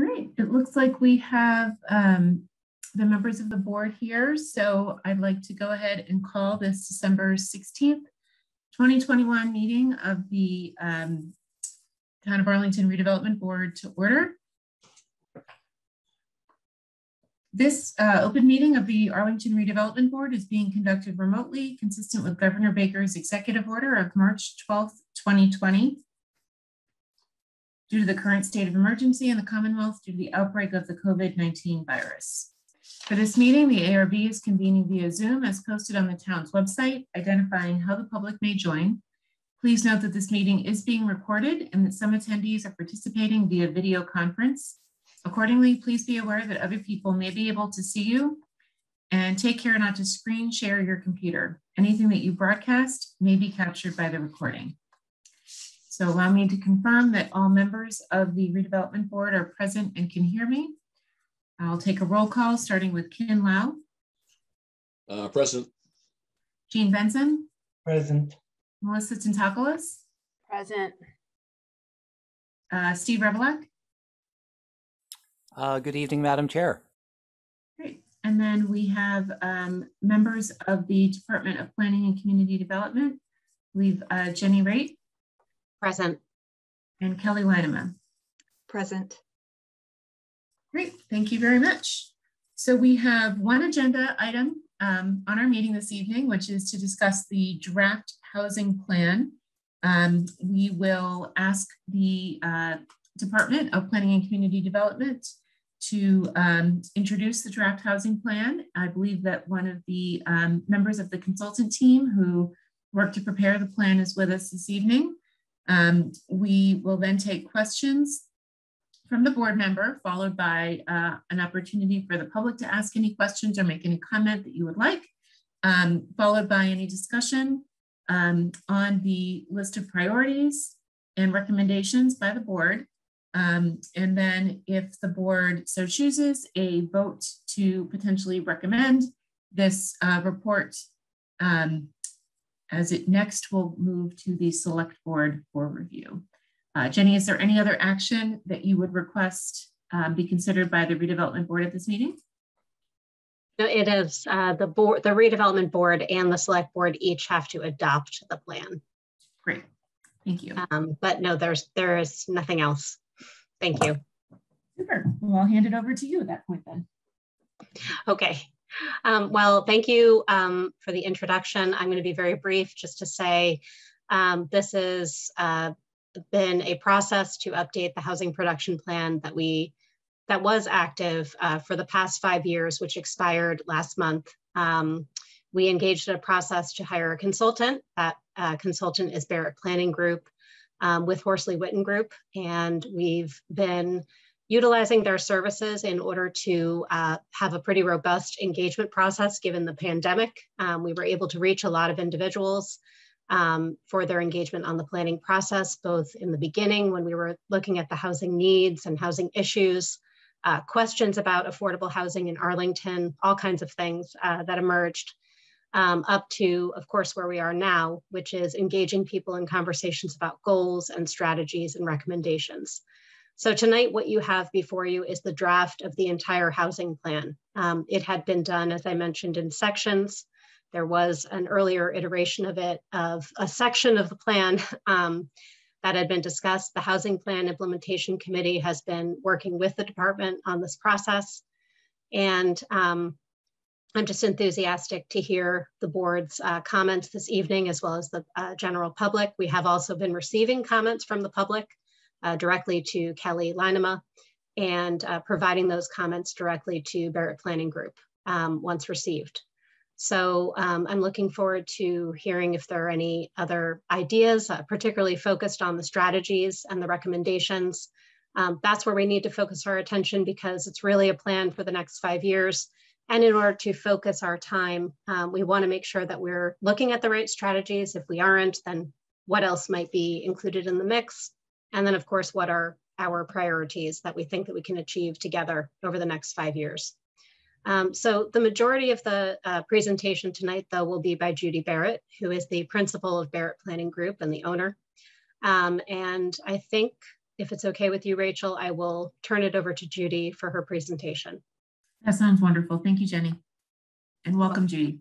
All right, it looks like we have um, the members of the board here. So I'd like to go ahead and call this December 16th, 2021 meeting of the um, Town of Arlington Redevelopment Board to order. This uh, open meeting of the Arlington Redevelopment Board is being conducted remotely, consistent with Governor Baker's executive order of March 12th, 2020. Due to the current state of emergency in the Commonwealth due to the outbreak of the COVID-19 virus. For this meeting, the ARB is convening via Zoom as posted on the town's website, identifying how the public may join. Please note that this meeting is being recorded and that some attendees are participating via video conference. Accordingly, please be aware that other people may be able to see you and take care not to screen share your computer. Anything that you broadcast may be captured by the recording. So allow me to confirm that all members of the redevelopment board are present and can hear me. I'll take a roll call starting with Ken Lau. Uh, present. Gene Benson. Present. Melisa Tintocalis. Present. Uh, Steve Revilak. Uh, good evening, Madam Chair. Great. And then we have um, members of the Department of Planning and Community Development. We've uh, Jenny Raitt. Present. And Kelly Lineman. Present. Great, thank you very much. So we have one agenda item um, on our meeting this evening, which is to discuss the draft housing plan. Um, we will ask the uh, Department of Planning and Community Development to um, introduce the draft housing plan. I believe that one of the um, members of the consultant team who worked to prepare the plan is with us this evening. Um, we will then take questions from the board member, followed by uh, an opportunity for the public to ask any questions or make any comment that you would like, um, followed by any discussion um, on the list of priorities and recommendations by the board. Um, and then if the board so chooses, a vote to potentially recommend this uh, report um, as it next will move to the select board for review. Uh, Jenny, is there any other action that you would request um, be considered by the redevelopment board at this meeting? No, it is uh, the board, the redevelopment board and the select board each have to adopt the plan. Great, thank you. Um, but no, there's there is nothing else. Thank you. Super, well, I'll hand it over to you at that point then. Okay. Um, well, thank you um, for the introduction. I'm going to be very brief just to say um, this has uh, been a process to update the housing production plan that we that was active uh, for the past five years, which expired last month. Um, we engaged in a process to hire a consultant. That uh, consultant is Barrett Planning Group um, with Horsley Witten Group, and we've been utilizing their services in order to uh, have a pretty robust engagement process given the pandemic. Um, we were able to reach a lot of individuals um, for their engagement on the planning process, both in the beginning when we were looking at the housing needs and housing issues, uh, questions about affordable housing in Arlington, all kinds of things uh, that emerged, um, up to, of course, where we are now, which is engaging people in conversations about goals and strategies and recommendations. So tonight, what you have before you is the draft of the entire housing plan. Um, it had been done, as I mentioned, in sections. There was an earlier iteration of it, of a section of the plan um, that had been discussed. The Housing Plan Implementation Committee has been working with the department on this process. And um, I'm just enthusiastic to hear the board's uh, comments this evening, as well as the uh, general public. We have also been receiving comments from the public uh, directly to Kelly Lineman and uh, providing those comments directly to Barrett Planning Group um, once received. So um, I'm looking forward to hearing if there are any other ideas, uh, particularly focused on the strategies and the recommendations. Um, that's where we need to focus our attention because it's really a plan for the next five years. And in order to focus our time, um, we wanna make sure that we're looking at the right strategies. If we aren't, then what else might be included in the mix? And then of course, what are our priorities that we think that we can achieve together over the next five years. Um, so the majority of the uh, presentation tonight, though, will be by Judy Barrett, who is the principal of Barrett Planning Group and the owner. Um, and I think if it's okay with you, Rachel, I will turn it over to Judy for her presentation. That sounds wonderful. Thank you, Jenny. And welcome, Judy.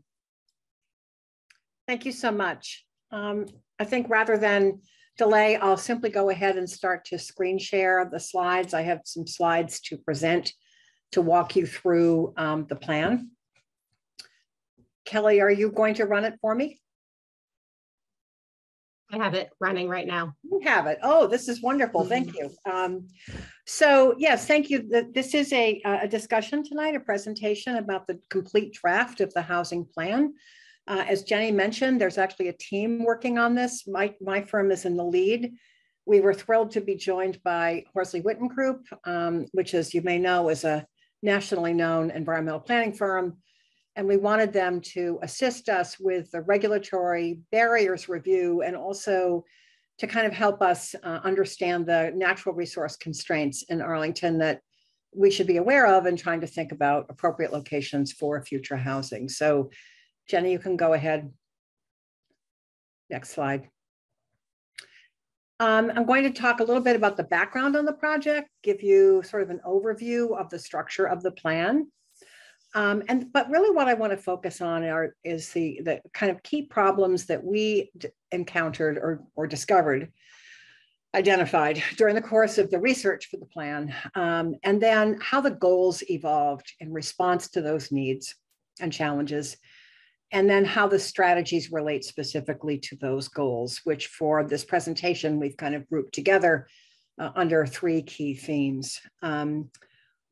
Thank you so much. Um, I think rather than delay, I'll simply go ahead and start to screen share the slides. I have some slides to present to walk you through um, the plan. Kelly, are you going to run it for me? I have it running right now. You have it. Oh, this is wonderful. Thank you. Um, so yes, thank you. This is a, a discussion tonight, a presentation about the complete draft of the housing plan. Uh, as Jenny mentioned, there's actually a team working on this. My, my firm is in the lead. We were thrilled to be joined by Horsley Witten Group, um, which as you may know is a nationally known environmental planning firm and we wanted them to assist us with the regulatory barriers review and also to kind of help us uh, understand the natural resource constraints in Arlington that we should be aware of and trying to think about appropriate locations for future housing. So Jenny, you can go ahead. Next slide. Um, I'm going to talk a little bit about the background on the project, give you sort of an overview of the structure of the plan. Um, and but really what I want to focus on are is the the kind of key problems that we encountered or, or discovered, identified during the course of the research for the plan, um, and then how the goals evolved in response to those needs and challenges, and then how the strategies relate specifically to those goals, which for this presentation we've kind of grouped together uh, under three key themes. Um,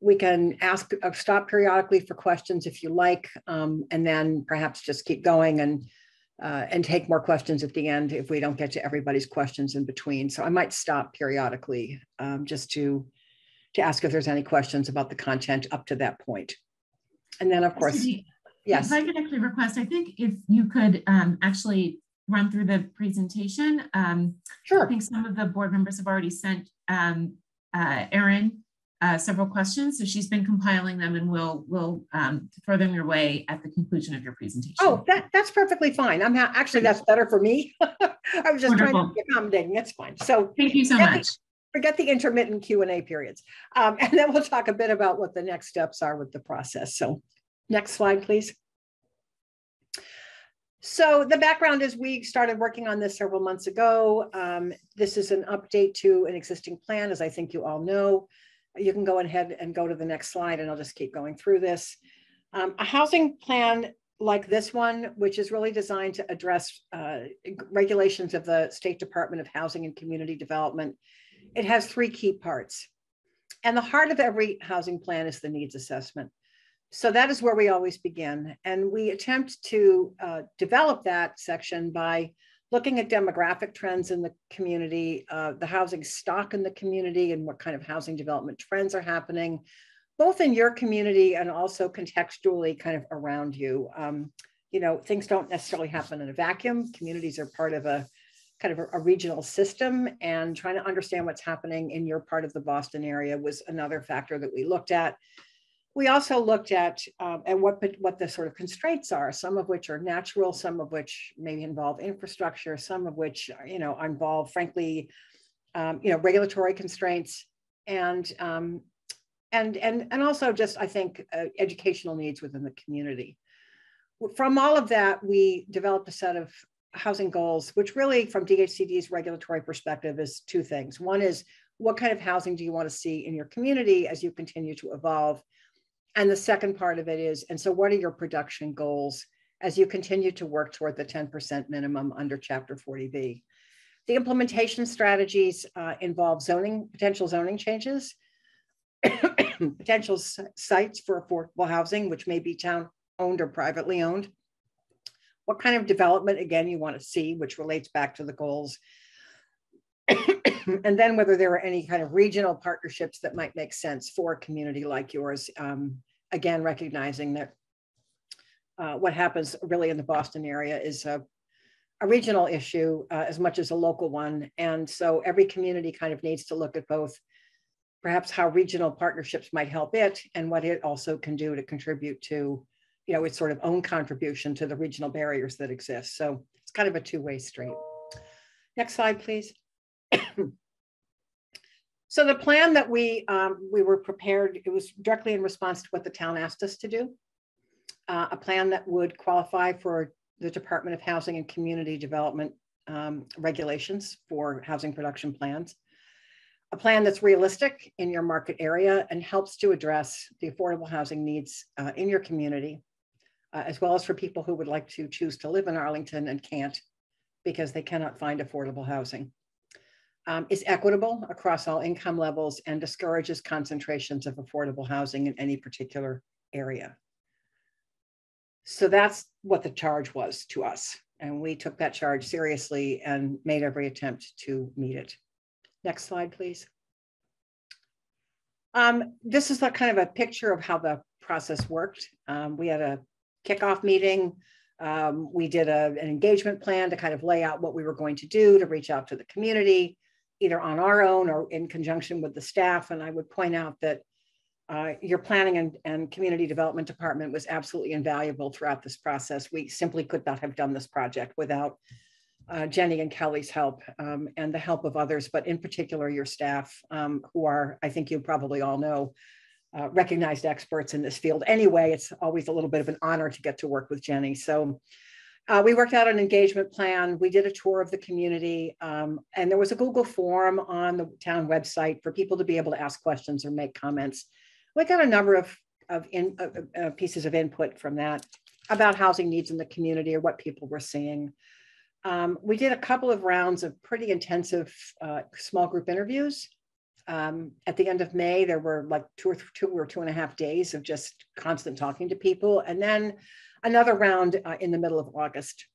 we can ask, uh, stop periodically for questions if you like, um, and then perhaps just keep going and uh, and take more questions at the end if we don't get to everybody's questions in between. So I might stop periodically um, just to to ask if there's any questions about the content up to that point. And then of course, yes. If I could actually request, I think if you could um, actually run through the presentation. Um, sure. I think some of the board members have already sent um, uh, Erin uh, several questions. So she's been compiling them and we'll, we'll um, throw them your way at the conclusion of your presentation. Oh, that, that's perfectly fine. I'm actually, that's better for me. I was just Wonderful. trying to be accommodating. That's fine. So thank you so much. The, forget the intermittent Q&A periods. Um, and then we'll talk a bit about what the next steps are with the process. So next slide, please. So the background is we started working on this several months ago. Um, this is an update to an existing plan, as I think you all know you can go ahead and go to the next slide and I'll just keep going through this. Um, a housing plan like this one, which is really designed to address uh, regulations of the State Department of Housing and Community Development, it has three key parts. And the heart of every housing plan is the needs assessment. So that is where we always begin. And we attempt to uh, develop that section by looking at demographic trends in the community, uh, the housing stock in the community, and what kind of housing development trends are happening, both in your community and also contextually kind of around you. Um, you know, things don't necessarily happen in a vacuum. Communities are part of a kind of a, a, regional system and trying to understand what's happening in your part of the Boston area was another factor that we looked at. We also looked at, um, at what, what the sort of constraints are, some of which are natural, some of which maybe involve infrastructure, some of which, you know, involve, frankly, um, you know, regulatory constraints and, um, and, and, and also just, I think, uh, educational needs within the community. From all of that, we developed a set of housing goals, which really from DHCD's regulatory perspective is two things. One is what kind of housing do you want to see in your community as you continue to evolve? And the second part of it is, and so what are your production goals as you continue to work toward the 10% minimum under Chapter 40B? The implementation strategies uh, involve zoning, potential zoning changes, potential sites for affordable housing, which may be town owned or privately owned. What kind of development, again, you want to see, which relates back to the goals. and then whether there are any kind of regional partnerships that might make sense for a community like yours um, again, recognizing that uh, what happens really in the Boston area is a, a regional issue uh, as much as a local one. And so every community kind of needs to look at both perhaps how regional partnerships might help it and what it also can do to contribute to, you know, its sort of own contribution to the regional barriers that exist. So it's kind of a two-way street. Next slide, please. So the plan that we um, we were prepared, it was directly in response to what the town asked us to do. Uh, a plan that would qualify for the Department of Housing and Community Development um, regulations for housing production plans. A plan that's realistic in your market area and helps to address the affordable housing needs uh, in your community, uh, as well as for people who would like to choose to live in Arlington and can't because they cannot find affordable housing. Um, is equitable across all income levels and discourages concentrations of affordable housing in any particular area. So that's what the charge was to us. And we took that charge seriously and made every attempt to meet it. Next slide, please. Um, this is a kind of a picture of how the process worked. Um, we had a kickoff meeting. Um, we did a, an engagement plan to kind of lay out what we were going to do to reach out to the community, either on our own or in conjunction with the staff. And I would point out that uh, your planning and, and community development department was absolutely invaluable throughout this process. We simply could not have done this project without uh, Jenny and Kelly's help um, and the help of others, but in particular your staff um, who are, I think you probably all know, uh, recognized experts in this field. Anyway, it's always a little bit of an honor to get to work with Jenny. So uh, we worked out an engagement plan. We did a tour of the community um, and there was a Google form on the town website for people to be able to ask questions or make comments. We got a number of, of in, uh, pieces of input from that about housing needs in the community or what people were seeing. Um, we did a couple of rounds of pretty intensive uh, small group interviews. Um, at the end of May, there were like two or two or two and a half days of just constant talking to people, and then another round uh, in the middle of August.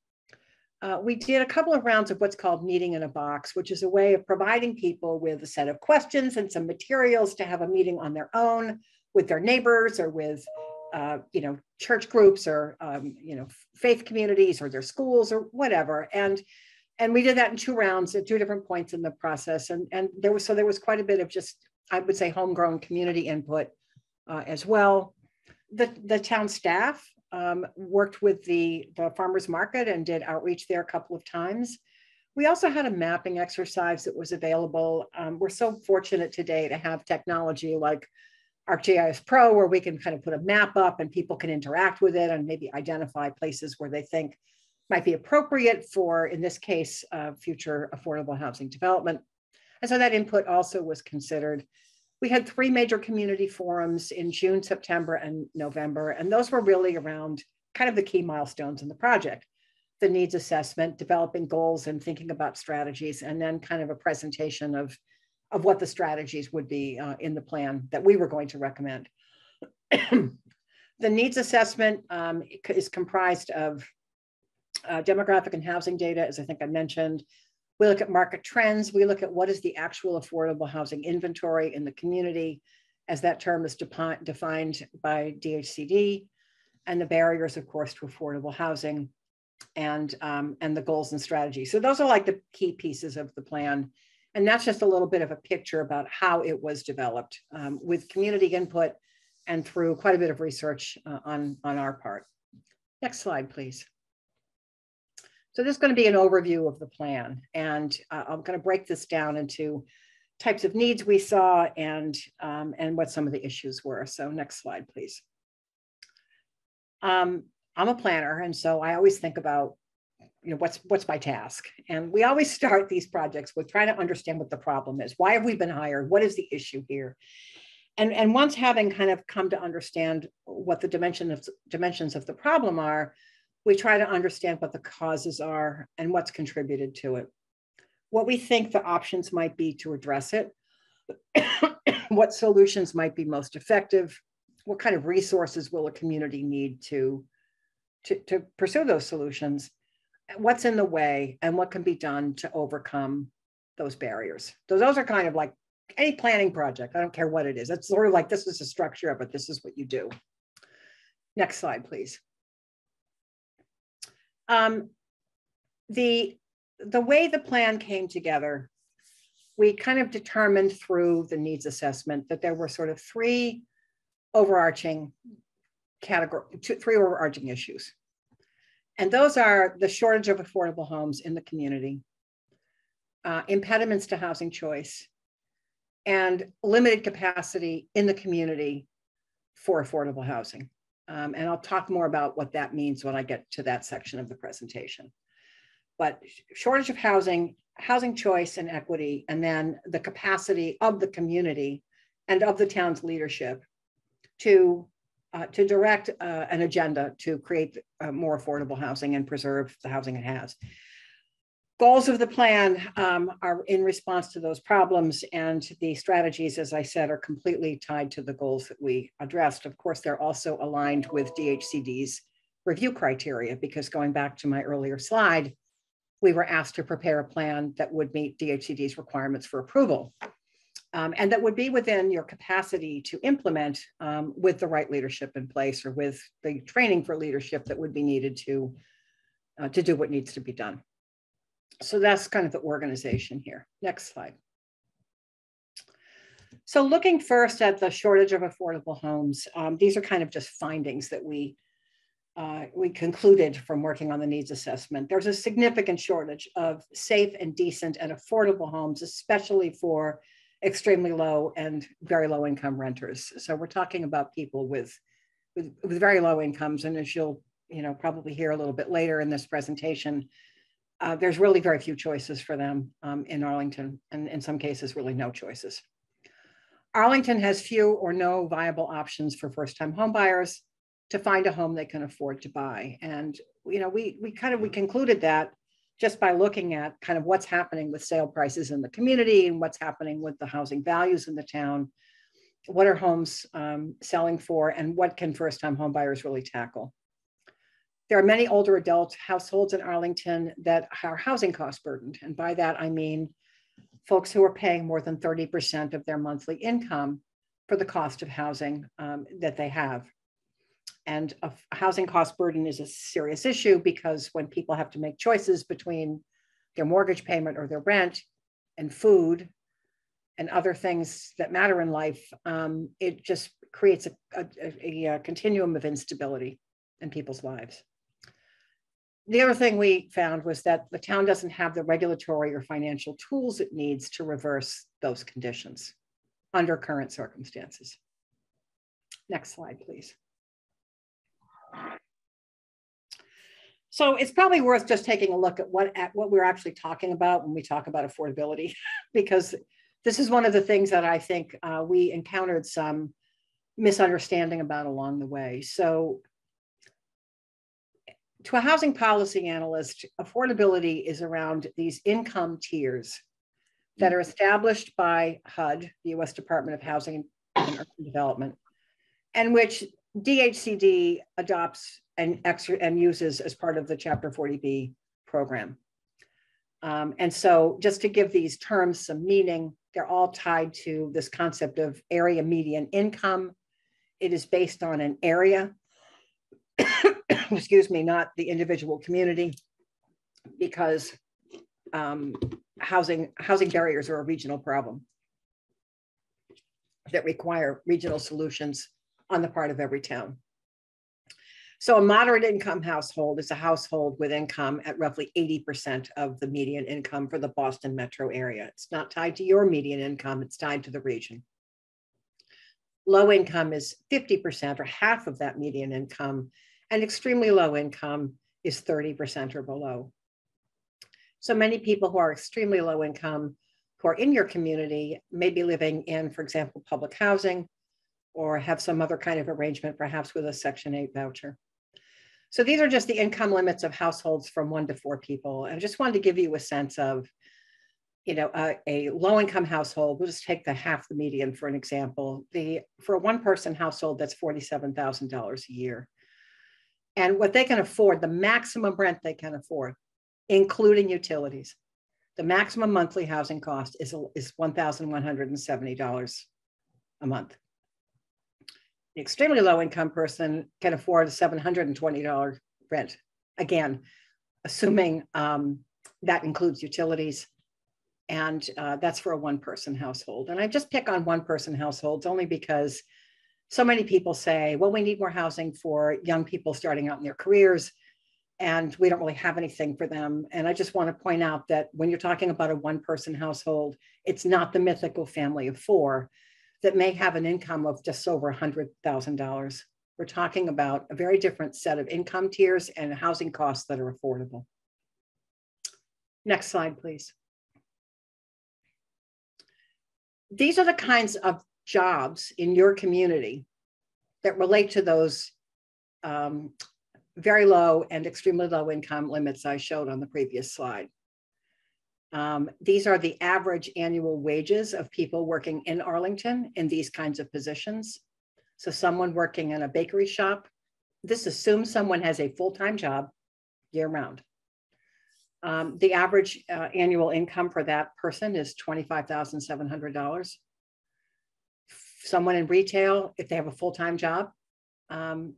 Uh, we did a couple of rounds of what's called meeting in a box, which is a way of providing people with a set of questions and some materials to have a meeting on their own with their neighbors or with uh, you know, church groups or, um, you know, faith communities or their schools or whatever. And, and we did that in two rounds at two different points in the process. And, and there was, so there was quite a bit of just, I would say homegrown community input uh, as well. The, the town staff um, worked with the, the farmer's market and did outreach there a couple of times. We also had a mapping exercise that was available. Um, we're so fortunate today to have technology like ArcGIS Pro where we can kind of put a map up and people can interact with it and maybe identify places where they think might be appropriate for, in this case, uh, future affordable housing development. And so that input also was considered. We had three major community forums in June, September, and November, and those were really around kind of the key milestones in the project. The needs assessment, developing goals and thinking about strategies, and then kind of a presentation of of what the strategies would be uh, in the plan that we were going to recommend. the needs assessment um, is comprised of uh, demographic and housing data, as I think I mentioned. We look at market trends. We look at what is the actual affordable housing inventory in the community, as that term is defined by DHCD, and the barriers, of course, to affordable housing and, um, and the goals and strategies. So those are like the key pieces of the plan. And that's just a little bit of a picture about how it was developed um, with community input and through quite a bit of research uh, on, on our part. Next slide, please. So this is going to be an overview of the plan. And uh, I'm going to break this down into types of needs we saw and, um, and what some of the issues were. So next slide, please. Um, I'm a planner, and so I always think about you know, what's what's my task? And we always start these projects with trying to understand what the problem is. Why have we been hired? What is the issue here? And, and once having kind of come to understand what the dimension of, dimensions of the problem are, we try to understand what the causes are and what's contributed to it. What we think the options might be to address it, what solutions might be most effective, what kind of resources will a community need to, to, to pursue those solutions, what's in the way and what can be done to overcome those barriers. So those are kind of like any planning project. I don't care what it is. It's sort of like this is the structure of it. This is what you do. Next slide, please. Um, the, the way the plan came together, we kind of determined through the needs assessment that there were sort of three overarching category, two, three overarching issues. And those are the shortage of affordable homes in the community, uh, impediments to housing choice, and limited capacity in the community for affordable housing. Um, and I'll talk more about what that means when I get to that section of the presentation. But shortage of housing, housing choice and equity, and then the capacity of the community and of the town's leadership to, uh, to direct uh, an agenda to create uh, more affordable housing and preserve the housing it has. Goals of the plan um, are in response to those problems and the strategies, as I said, are completely tied to the goals that we addressed. Of course, they're also aligned with DHCD's review criteria because going back to my earlier slide, we were asked to prepare a plan that would meet DHCD's requirements for approval um, and that would be within your capacity to implement um, with the right leadership in place or with the training for leadership that would be needed to, uh, to do what needs to be done. So that's kind of the organization here. Next slide. So looking first at the shortage of affordable homes, um, these are kind of just findings that we uh, we concluded from working on the needs assessment. There's a significant shortage of safe and decent and affordable homes, especially for extremely low and very low income renters. So we're talking about people with, with, with very low incomes. And as you'll you know, probably hear a little bit later in this presentation, uh, there's really very few choices for them um, in Arlington, and in some cases, really no choices. Arlington has few or no viable options for first-time homebuyers to find a home they can afford to buy. And you know, we we kind of we concluded that just by looking at kind of what's happening with sale prices in the community and what's happening with the housing values in the town. What are homes um, selling for, and what can first-time homebuyers really tackle? There are many older adult households in Arlington that are housing cost burdened. And by that, I mean folks who are paying more than 30% of their monthly income for the cost of housing um, that they have. And a housing cost burden is a serious issue because when people have to make choices between their mortgage payment or their rent and food and other things that matter in life, um, it just creates a, a, a, continuum of instability in people's lives the other thing we found was that the town doesn't have the regulatory or financial tools it needs to reverse those conditions under current circumstances. Next slide, please. So it's probably worth just taking a look at what, at what we're actually talking about when we talk about affordability, because this is one of the things that I think uh, we encountered some misunderstanding about along the way. So to a housing policy analyst, affordability is around these income tiers that are established by HUD, the US Department of Housing and Urban Development, and which DHCD adopts and, and uses as part of the Chapter 40B program. Um, and so just to give these terms some meaning, they're all tied to this concept of area median income. It is based on an area excuse me, not the individual community, because um, housing, housing barriers are a regional problem that require regional solutions on the part of every town. So a moderate income household is a household with income at roughly 80% of the median income for the Boston metro area. It's not tied to your median income, it's tied to the region. Low income is 50% or half of that median income and extremely low income is 30% or below. So many people who are extremely low income who are in your community may be living in, for example, public housing or have some other kind of arrangement, perhaps with a Section 8 voucher. So these are just the income limits of households from one to four people. And I just wanted to give you a sense of, you know, a, a low income household, we'll just take the half the median for an example. The For a one person household, that's $47,000 a year and what they can afford, the maximum rent they can afford, including utilities. The maximum monthly housing cost is, is $1,170 a month. The extremely low income person can afford a $720 rent. Again, assuming um, that includes utilities. And uh, that's for a one person household. And I just pick on one person households only because so many people say, well, we need more housing for young people starting out in their careers. and we don't really have anything for them. And I just want to point out that when you're talking about a one person household, it's not the mythical family of four that may have an income of just over $100,000. We're talking about a very different set of income tiers and housing costs that are affordable. Next slide, please. These are the kinds of jobs in your community that relate to those um, very low and extremely low income limits I showed on the previous slide. Um, these are the average annual wages of people working in Arlington in these kinds of positions. So someone working in a bakery shop, this assumes someone has a full-time job year round. Um, the average uh, annual income for that person is $25,700. Someone in retail, if they have a full-time job, um,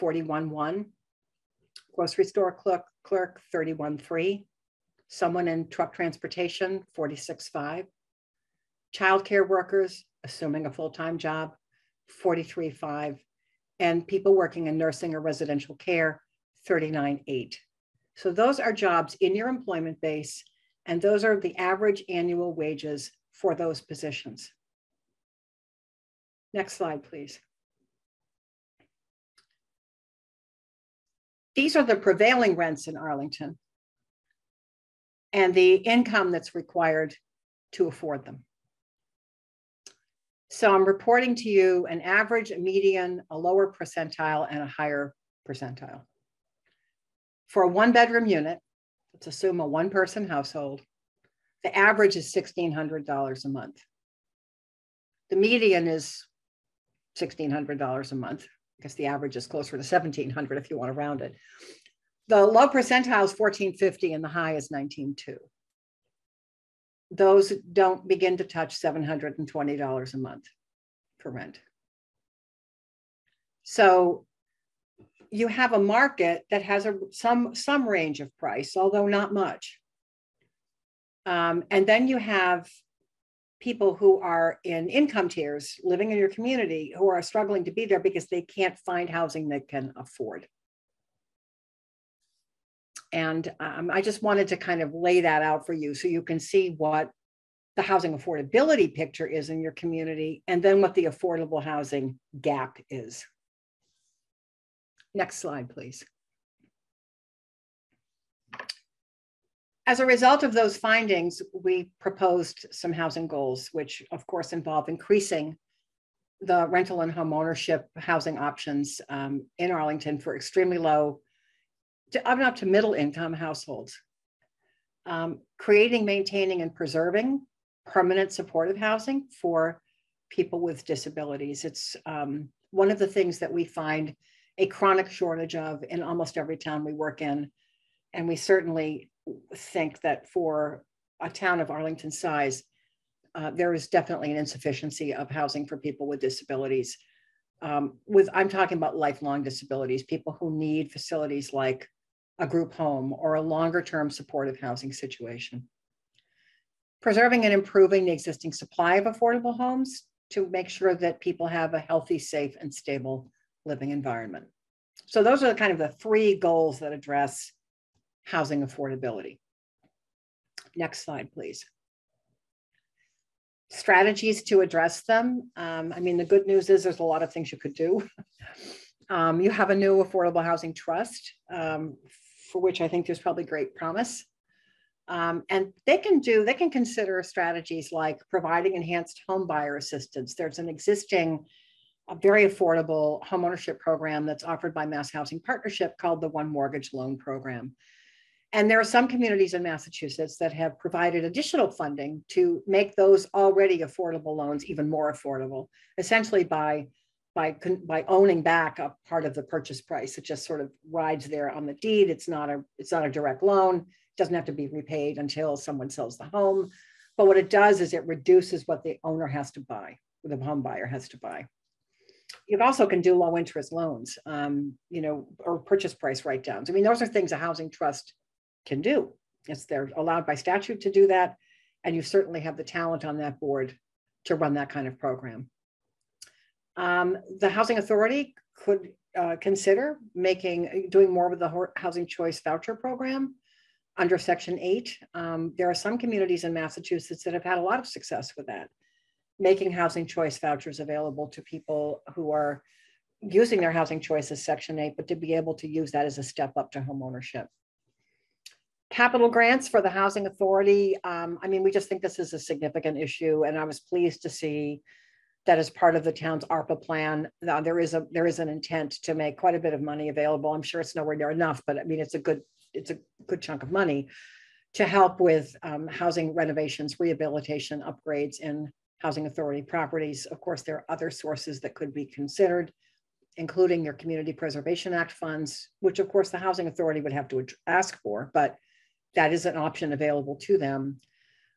41.1. Grocery store clerk, clerk 31.3. Someone in truck transportation, 46.5. Childcare workers, assuming a full-time job, 43.5. And people working in nursing or residential care, 39.8. So those are jobs in your employment base, and those are the average annual wages for those positions. Next slide, please. These are the prevailing rents in Arlington and the income that's required to afford them. So I'm reporting to you an average, a median, a lower percentile, and a higher percentile. For a one bedroom unit, let's assume a one person household, the average is $1,600 a month. The median is $1,600 a month. I guess the average is closer to 1700 if you want to round it. The low percentile is 1450 and the high is 192. Those don't begin to touch $720 a month for rent. So you have a market that has a some some range of price, although not much. Um, and then you have people who are in income tiers living in your community who are struggling to be there because they can't find housing they can afford. And um, I just wanted to kind of lay that out for you so you can see what the housing affordability picture is in your community and then what the affordable housing gap is. Next slide, please. As a result of those findings, we proposed some housing goals, which of course involve increasing the rental and home ownership housing options um, in Arlington for extremely low, to, up to middle income households. Um, creating, maintaining, and preserving permanent supportive housing for people with disabilities. It's um, one of the things that we find a chronic shortage of in almost every town we work in. And we certainly think that for a town of Arlington size, uh, there is definitely an insufficiency of housing for people with disabilities. Um, with I'm talking about lifelong disabilities, people who need facilities like a group home or a longer term supportive housing situation. Preserving and improving the existing supply of affordable homes to make sure that people have a healthy, safe, and stable living environment. So those are kind of the three goals that address housing affordability. Next slide, please. Strategies to address them. Um, I mean, the good news is there's a lot of things you could do. um, you have a new affordable housing trust, um, for which I think there's probably great promise. Um, and they can do, they can consider strategies like providing enhanced home buyer assistance. There's an existing very affordable homeownership program that's offered by Mass Housing Partnership called the One Mortgage Loan Program. And there are some communities in Massachusetts that have provided additional funding to make those already affordable loans even more affordable, essentially by, by, by owning back a part of the purchase price. It just sort of rides there on the deed. It's not a, it's not a direct loan. It doesn't have to be repaid until someone sells the home. But what it does is it reduces what the owner has to buy, the home buyer has to buy you also can do low interest loans, um, you know, or purchase price write downs. I mean, those are things a housing trust can do. Yes, they're allowed by statute to do that. And you certainly have the talent on that board to run that kind of program. Um, the housing authority could uh, consider making, doing more with the housing choice voucher program under section eight. Um, there are some communities in Massachusetts that have had a lot of success with that, making housing choice vouchers available to people who are using their housing choice as section eight, but to be able to use that as a step up to home ownership. Capital grants for the housing authority. Um, I mean, we just think this is a significant issue and I was pleased to see that as part of the town's ARPA plan, uh, there is a there is an intent to make quite a bit of money available. I'm sure it's nowhere near enough, but I mean, it's a good it's a good chunk of money to help with um, housing renovations, rehabilitation, upgrades in housing authority properties. Of course, there are other sources that could be considered, including your Community Preservation Act funds, which of course the housing authority would have to ask for, but that is an option available to them.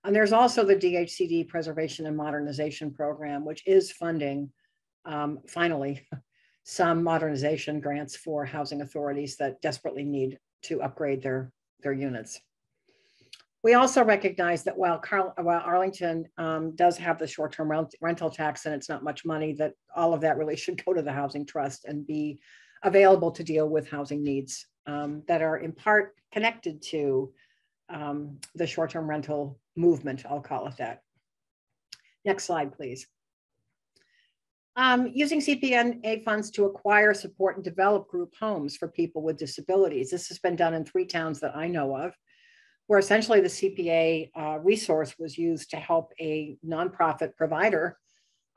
And there's also the DHCD Preservation and Modernization Program, which is funding, um, finally, some modernization grants for housing authorities that desperately need to upgrade their, their units. We also recognize that while, Carl, while Arlington um, does have the short-term rent, rental tax and it's not much money, that all of that really should go to the Housing Trust and be available to deal with housing needs um, that are in part connected to um, the short-term rental movement, I'll call it that. Next slide, please. Um, using CPNA funds to acquire, support, and develop group homes for people with disabilities. This has been done in three towns that I know of, where essentially the CPA uh, resource was used to help a nonprofit provider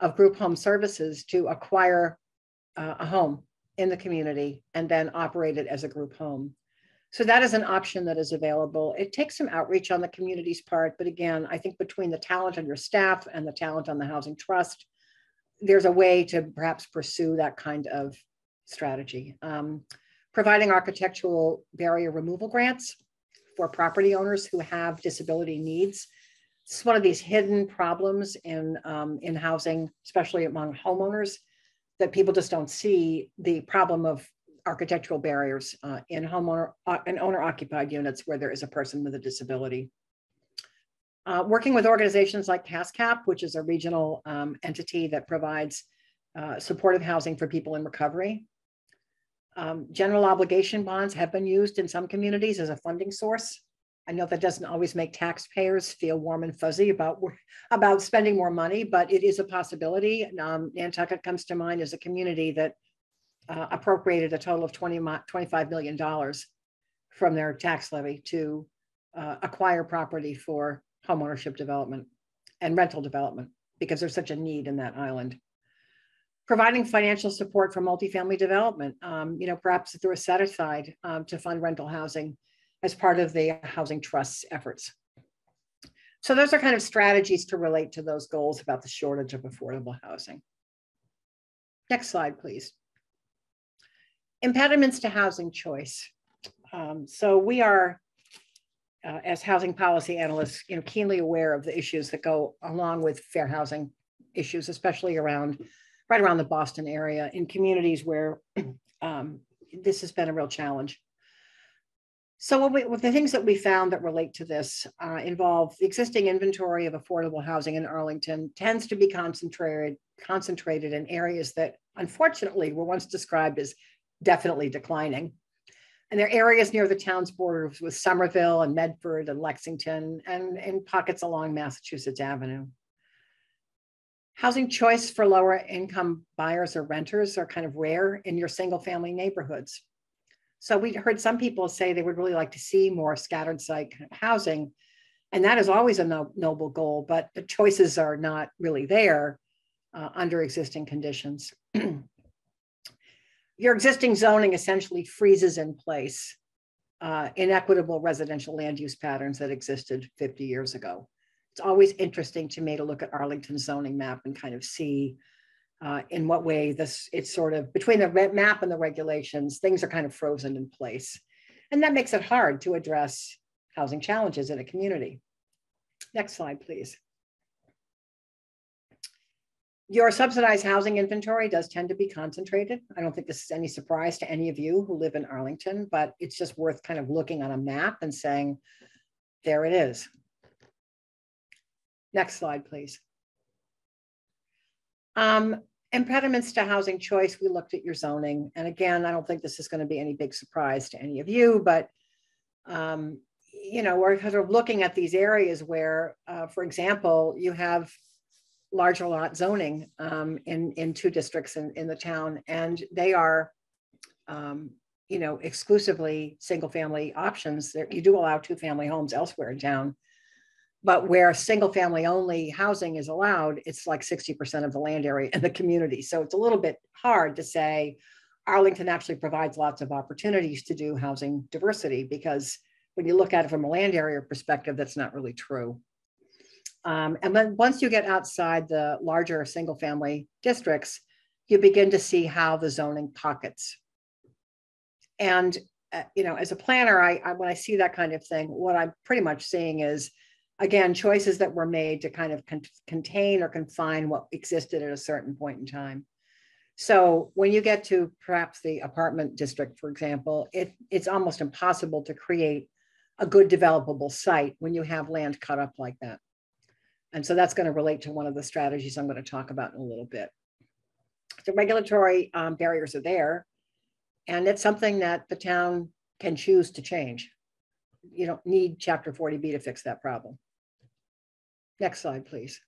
of group home services to acquire uh, a home in the community and then operate it as a group home. So that is an option that is available. It takes some outreach on the community's part, but again, I think between the talent on your staff and the talent on the Housing Trust, there's a way to perhaps pursue that kind of strategy. Um, providing architectural barrier removal grants for property owners who have disability needs. It's one of these hidden problems in, um, in housing, especially among homeowners, that people just don't see the problem of architectural barriers uh, in homeowner uh, and owner occupied units where there is a person with a disability. Uh, working with organizations like CASCAP, which is a regional um, entity that provides uh, supportive housing for people in recovery. Um, general obligation bonds have been used in some communities as a funding source. I know that doesn't always make taxpayers feel warm and fuzzy about, about spending more money, but it is a possibility. Um, Nantucket comes to mind as a community that uh, appropriated a total of 20, $25 million from their tax levy to uh, acquire property for homeownership development and rental development because there's such a need in that island. Providing financial support for multifamily development, um, you know, perhaps through a set aside um, to fund rental housing as part of the housing trust's efforts. So those are kind of strategies to relate to those goals about the shortage of affordable housing. Next slide, please. Impediments to housing choice. Um, so we are uh, as housing policy analysts, you know, keenly aware of the issues that go along with fair housing issues, especially around right around the Boston area in communities where um, this has been a real challenge. So what we, the things that we found that relate to this uh, involve the existing inventory of affordable housing in Arlington tends to be concentrated concentrated in areas that unfortunately were once described as definitely declining. And there are areas near the town's borders with Somerville and Medford and Lexington and in pockets along Massachusetts Avenue. Housing choice for lower income buyers or renters are kind of rare in your single family neighborhoods. So we heard some people say they would really like to see more scattered site housing. And that is always a no noble goal, but the choices are not really there uh, under existing conditions. your existing zoning essentially freezes in place uh, inequitable residential land use patterns that existed 50 years ago. It's always interesting to me to look at Arlington's zoning map and kind of see uh, in what way this it's sort of between the map and the regulations, things are kind of frozen in place. And that makes it hard to address housing challenges in a community. Next slide, please. Your subsidized housing inventory does tend to be concentrated. I don't think this is any surprise to any of you who live in Arlington, but it's just worth kind of looking on a map and saying, there it is. Next slide, please. Um, impediments to housing choice, we looked at your zoning. And again, I don't think this is going to be any big surprise to any of you, but um, you know, we're kind of looking at these areas where, uh, for example, you have larger lot zoning um, in, in two districts in, in the town, and they are, um, you know, exclusively single family options. There, you do allow two family homes elsewhere in town. But where single family only housing is allowed, it's like 60% of the land area in the community. So it's a little bit hard to say Arlington actually provides lots of opportunities to do housing diversity because when you look at it from a land area perspective, that's not really true. Um, and then once you get outside the larger single family districts, you begin to see how the zoning pockets. And, uh, you know, as a planner, I, I, when I see that kind of thing, what I'm pretty much seeing is, again, choices that were made to kind of con contain or confine what existed at a certain point in time. So when you get to perhaps the apartment district, for example, it, it's almost impossible to create a good developable site when you have land cut up like that. And so that's going to relate to one of the strategies I'm going to talk about in a little bit. The regulatory um, barriers are there, and it's something that the town can choose to change. You don't need Chapter 40B to fix that problem. Next slide, please.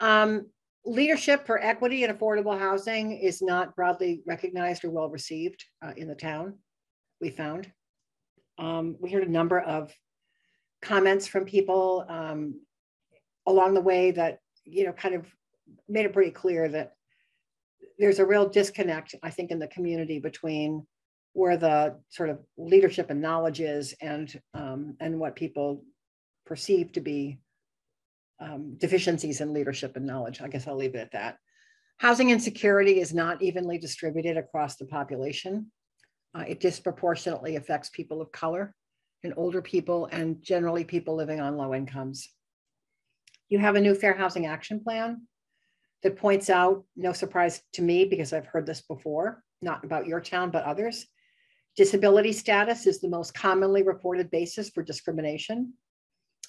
Um, leadership for equity and affordable housing is not broadly recognized or well received uh, in the town, we found. Um, we heard a number of comments from people um, along the way that, you know, kind of made it pretty clear that there's a real disconnect, I think, in the community between where the sort of leadership and knowledge is and, um, and what people perceive to be um, deficiencies in leadership and knowledge. I guess I'll leave it at that. Housing insecurity is not evenly distributed across the population. Uh, it disproportionately affects people of color and older people and generally people living on low incomes. You have a new Fair Housing Action Plan that points out, no surprise to me because I've heard this before, not about your town, but others. Disability status is the most commonly reported basis for discrimination.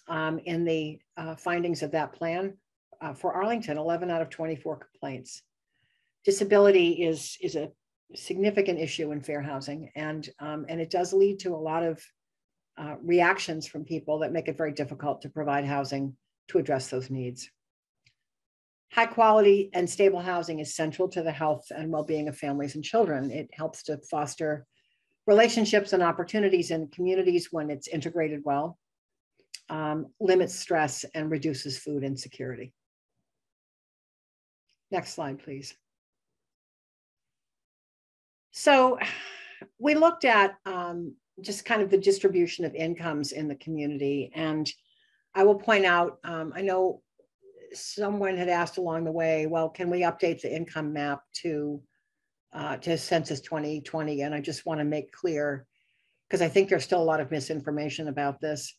Um, in the uh, findings of that plan uh, for Arlington, 11 out of 24 complaints. Disability is, is a significant issue in fair housing, and um, and it does lead to a lot of uh, reactions from people that make it very difficult to provide housing to address those needs. High quality and stable housing is central to the health and well-being of families and children. It helps to foster relationships and opportunities in communities when it's integrated well, um, limits stress, and reduces food insecurity. Next slide, please. So we looked at um, just kind of the distribution of incomes in the community. And I will point out, um, I know someone had asked along the way, well, can we update the income map to, uh, to Census 2020? And I just want to make clear, because I think there's still a lot of misinformation about this.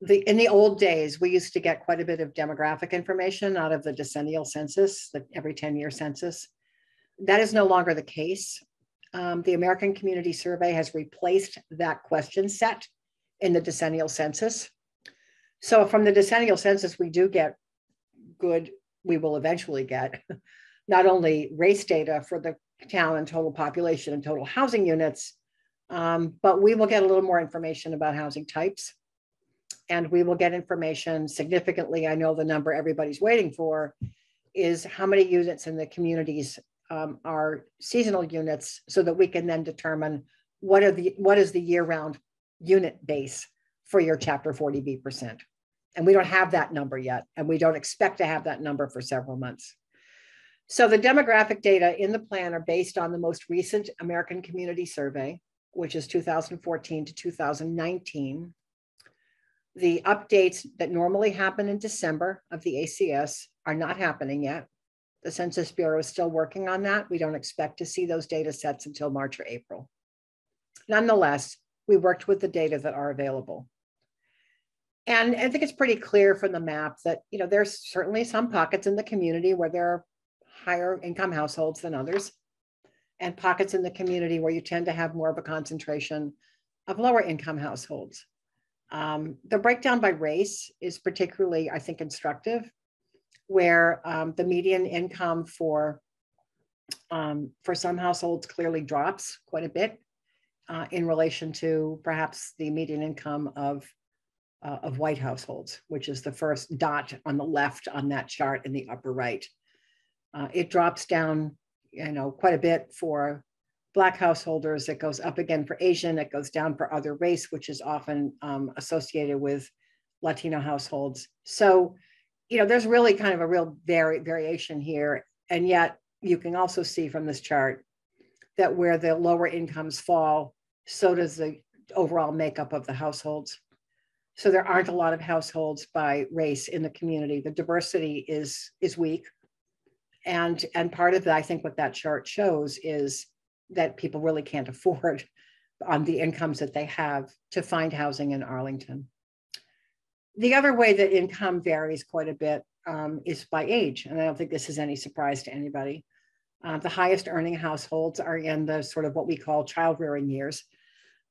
The, in the old days, we used to get quite a bit of demographic information out of the decennial census, the every 10 year census. That is no longer the case um, the American Community Survey has replaced that question set in the decennial census. So from the decennial census, we do get good, we will eventually get not only race data for the town and total population and total housing units, um, but we will get a little more information about housing types. And we will get information significantly. I know the number everybody's waiting for is how many units in the communities um, our seasonal units so that we can then determine what are the what is the year-round unit base for your chapter 40B percent. And we don't have that number yet, and we don't expect to have that number for several months. So the demographic data in the plan are based on the most recent American Community Survey, which is 2014 to 2019. The updates that normally happen in December of the ACS are not happening yet. The Census Bureau is still working on that. We don't expect to see those data sets until March or April. Nonetheless, we worked with the data that are available. And I think it's pretty clear from the map that, you know, there's certainly some pockets in the community where there are higher income households than others, and pockets in the community where you tend to have more of a concentration of lower income households. Um, the breakdown by race is particularly, I think, instructive. Where um, the median income for um, for some households clearly drops quite a bit uh, in relation to perhaps the median income of uh, of white households, which is the first dot on the left on that chart in the upper right. Uh, it drops down, you know, quite a bit for Black householders. It goes up again for Asian. It goes down for other race, which is often um, associated with Latino households. So, you know, there's really kind of a real vari variation here. And yet you can also see from this chart that where the lower incomes fall, so does the overall makeup of the households. So there aren't a lot of households by race in the community. The diversity is is weak. And, and part of that, I think what that chart shows is that people really can't afford on the incomes that they have to find housing in Arlington. The other way that income varies quite a bit um, is by age. And I don't think this is any surprise to anybody. Uh, the highest earning households are in the sort of what we call child rearing years.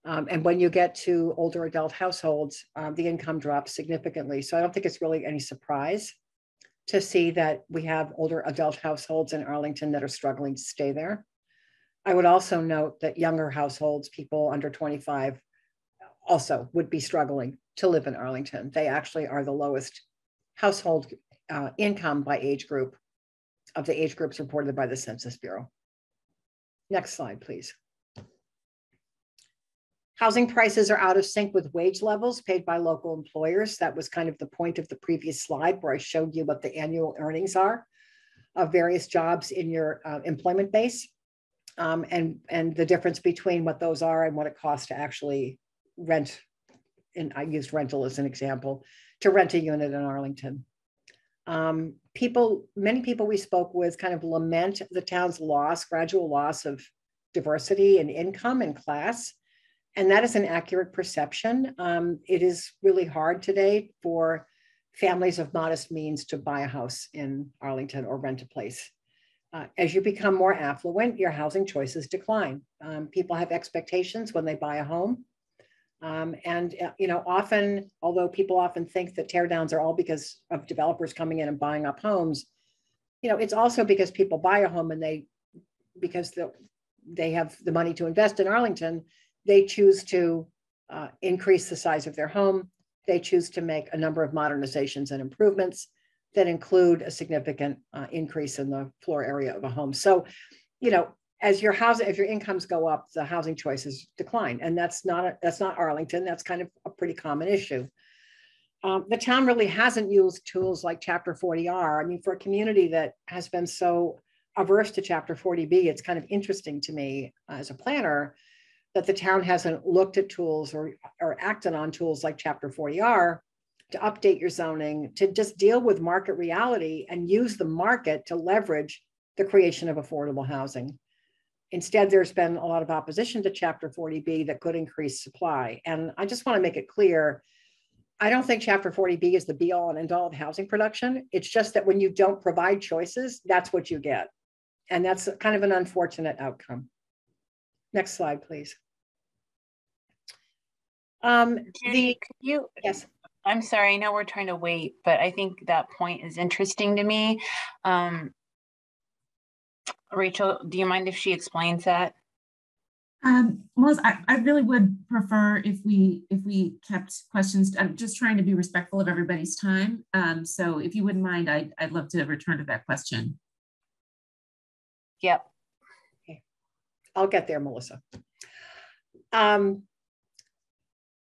Um, and when you get to older adult households, um, the income drops significantly. So I don't think it's really any surprise to see that we have older adult households in Arlington that are struggling to stay there. I would also note that younger households, people under 25, also would be struggling to live in Arlington. They actually are the lowest household uh, income by age group of the age groups reported by the Census Bureau. Next slide, please. Housing prices are out of sync with wage levels paid by local employers. That was kind of the point of the previous slide where I showed you what the annual earnings are of various jobs in your uh, employment base um, and, and the difference between what those are and what it costs to actually rent. And I used rental as an example to rent a unit in Arlington. Um, people, many people we spoke with kind of lament the town's loss, gradual loss of diversity and income and class. And that is an accurate perception. Um, it is really hard today for families of modest means to buy a house in Arlington or rent a place. Uh, as you become more affluent, your housing choices decline. Um, people have expectations when they buy a home. Um, and uh, you know, often, although people often think that teardowns are all because of developers coming in and buying up homes, you know, it's also because people buy a home and they, because the, they have the money to invest in Arlington, they choose to uh, increase the size of their home. They choose to make a number of modernizations and improvements that include a significant uh, increase in the floor area of a home. So, you know, as your housing, if your incomes go up, the housing choices decline, and that's not a, that's not Arlington. That's kind of a pretty common issue. Um, the town really hasn't used tools like Chapter 40R. I mean, for a community that has been so averse to Chapter 40B, it's kind of interesting to me uh, as a planner that the town hasn't looked at tools or, or acted on tools like Chapter 40R to update your zoning, to just deal with market reality and use the market to leverage the creation of affordable housing. Instead, there's been a lot of opposition to Chapter 40B that could increase supply. And I just want to make it clear I don't think Chapter 40B is the be all and end all of housing production. It's just that when you don't provide choices, that's what you get. And that's kind of an unfortunate outcome. Next slide, please. Um, Judy, the, you, yes. I'm sorry, I know we're trying to wait, but I think that point is interesting to me. Um, Rachel, do you mind if she explains that? Um, Melisa, I, I really would prefer if we if we kept questions. I'm just trying to be respectful of everybody's time. Um, so if you wouldn't mind, I'd, I'd love to return to that question. Yep. Okay. I'll get there, Melisa. Um,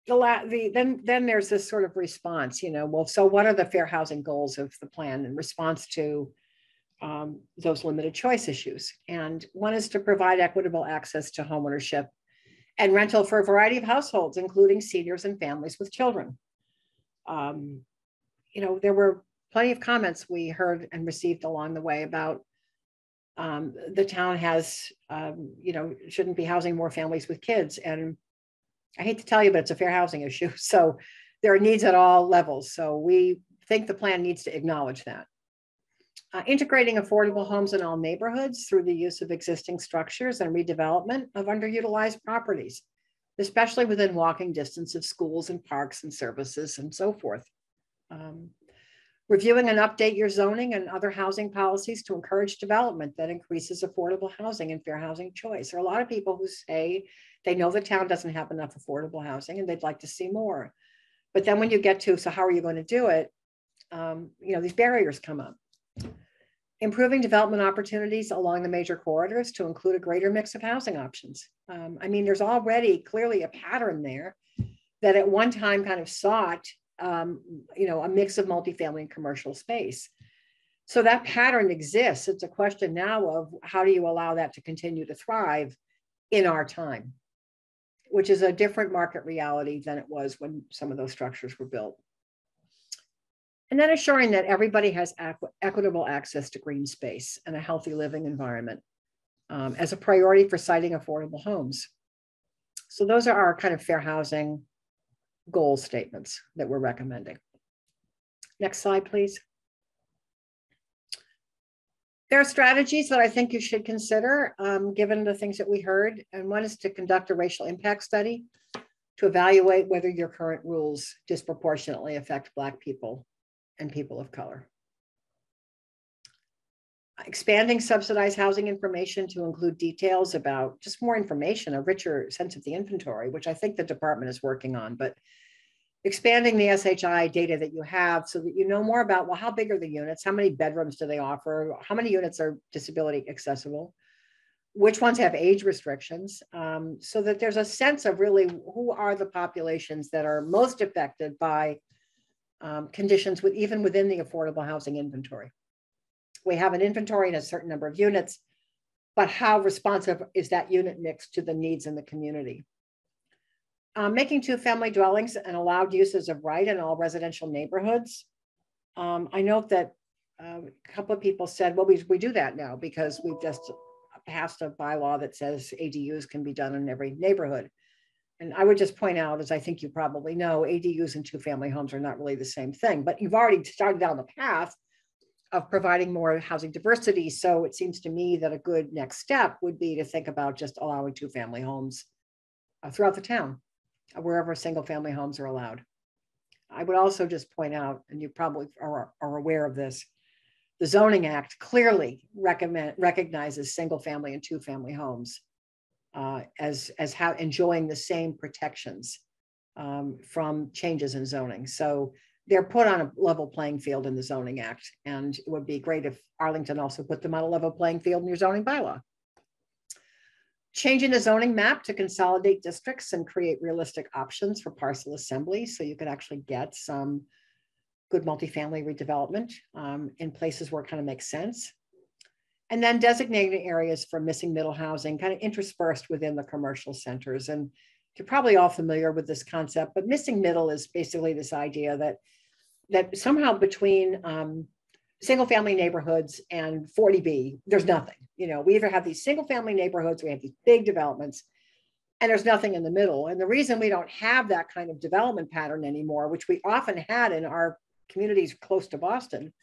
the, la- the then then there's this sort of response you know well so what are the fair housing goals of the plan in response to um, those limited choice issues and one is to provide equitable access to homeownership and rental for a variety of households including seniors and families with children um, you know there were plenty of comments we heard and received along the way about um, the town has um, you know shouldn't be housing more families with kids and I hate to tell you, but it's a fair housing issue. So there are needs at all levels. So we think the plan needs to acknowledge that. Uh, integrating affordable homes in all neighborhoods through the use of existing structures and redevelopment of underutilized properties, especially within walking distance of schools and parks and services and so forth. Um, Reviewing and update your zoning and other housing policies to encourage development that increases affordable housing and fair housing choice. There are a lot of people who say they know the town doesn't have enough affordable housing and they'd like to see more. But then when you get to, so how are you going to do it? Um, you know, these barriers come up. Improving development opportunities along the major corridors to include a greater mix of housing options. Um, I mean, there's already clearly a pattern there that at one time kind of sought um, you know, a mix of multifamily and commercial space. So that pattern exists. It's a question now of how do you allow that to continue to thrive in our time, which is a different market reality than it was when some of those structures were built. And then assuring that everybody has equ equitable access to green space and a healthy living environment um, as a priority for siting affordable homes. So those are our kind of fair housing, goal statements that we're recommending. Next slide, please. There are strategies that I think you should consider, um, given the things that we heard. And one is to conduct a racial impact study to evaluate whether your current rules disproportionately affect Black people and people of color. Expanding subsidized housing information to include details about just more information, a richer sense of the inventory, which I think the department is working on, but expanding the SHI data that you have so that you know more about, well, how big are the units? How many bedrooms do they offer? How many units are disability accessible? Which ones have age restrictions? Um, so that there's a sense of really who are the populations that are most affected by um, conditions with even within the affordable housing inventory. We have an inventory and a certain number of units, but how responsive is that unit mix to the needs in the community? Um, making two family dwellings and allowed uses of right in all residential neighborhoods. Um, I note that uh, a couple of people said, well, we, we do that now because we've just passed a bylaw that says ADUs can be done in every neighborhood. And I would just point out, as I think you probably know, ADUs and two family homes are not really the same thing, but you've already started down the path of providing more housing diversity. So it seems to me that a good next step would be to think about just allowing two family homes uh, throughout the town, uh, wherever single family homes are allowed. I would also just point out, and you probably are, are aware of this, the Zoning Act clearly recommend, recognizes single family and two family homes uh, as, as how enjoying the same protections um, from changes in zoning. So they're put on a level playing field in the Zoning Act. And it would be great if Arlington also put them on a level playing field in your zoning bylaw. Changing the zoning map to consolidate districts and create realistic options for parcel assembly so you can actually get some good multifamily redevelopment um, in places where it kind of makes sense. And then designating areas for missing middle housing kind of interspersed within the commercial centers. And you're probably all familiar with this concept, but missing middle is basically this idea that that somehow between um, single family neighborhoods and 40B, there's nothing. You know, we either have these single family neighborhoods, we have these big developments, and there's nothing in the middle. And the reason we don't have that kind of development pattern anymore, which we often had in our communities close to Boston,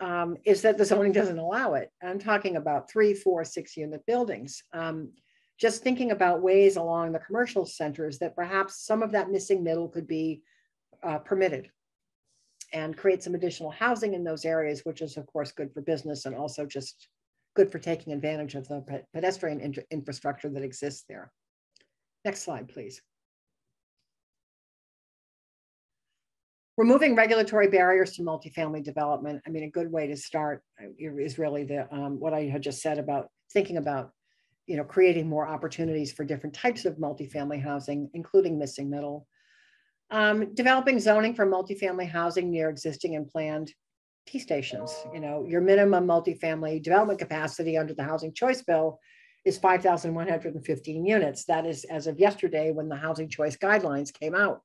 um, is that the zoning doesn't allow it. I'm talking about three, four, six unit buildings. Um, just thinking about ways along the commercial centers that perhaps some of that missing middle could be uh, permitted and create some additional housing in those areas, which is of course good for business and also just good for taking advantage of the pedestrian infrastructure that exists there. Next slide, please. Removing regulatory barriers to multifamily development. I mean, a good way to start uh, is really the um, what I had just said about thinking about, you know, creating more opportunities for different types of multifamily housing, including missing middle, um, developing zoning for multifamily housing near existing and planned T stations. You know, your minimum multifamily development capacity under the Housing Choice Bill is 5,115 units. That is as of yesterday when the Housing Choice Guidelines came out.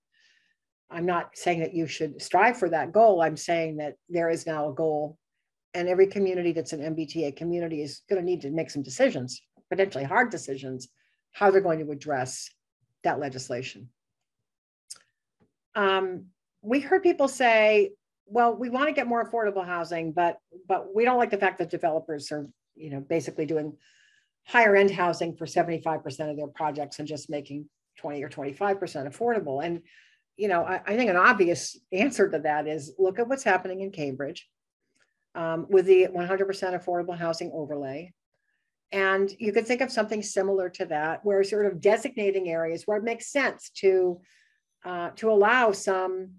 I'm not saying that you should strive for that goal. I'm saying that there is now a goal, and every community that's an MBTA community is going to need to make some decisions, potentially hard decisions, how they're going to address that legislation um, we heard people say, well, we want to get more affordable housing, but but we don't like the fact that developers are, you know, basically doing higher end housing for 75% of their projects and just making 20 or 25% affordable. And you know, I, I, think an obvious answer to that is look at what's happening in Cambridge um, with the 100% affordable housing overlay. And you could think of something similar to that, where sort of designating areas where it makes sense to uh, to allow some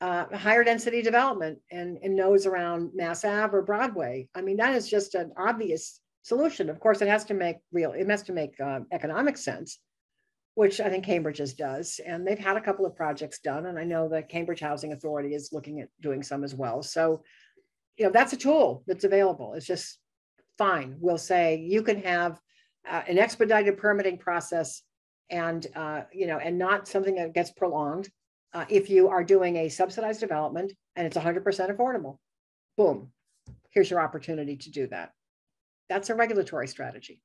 uh, higher density development and in nodes around Mass Ave or Broadway. I mean, that is just an obvious solution. Of course, it has to make real, it has to make uh, economic sense, which I think Cambridge's does. And they've had a couple of projects done. And I know the Cambridge Housing Authority is looking at doing some as well. So, you know, that's a tool that's available. It's just fine. We'll say you can have uh, an expedited permitting process and, uh, you know, and not something that gets prolonged uh, if you are doing a subsidized development and it's 100% affordable. Boom, here's your opportunity to do that. That's a regulatory strategy.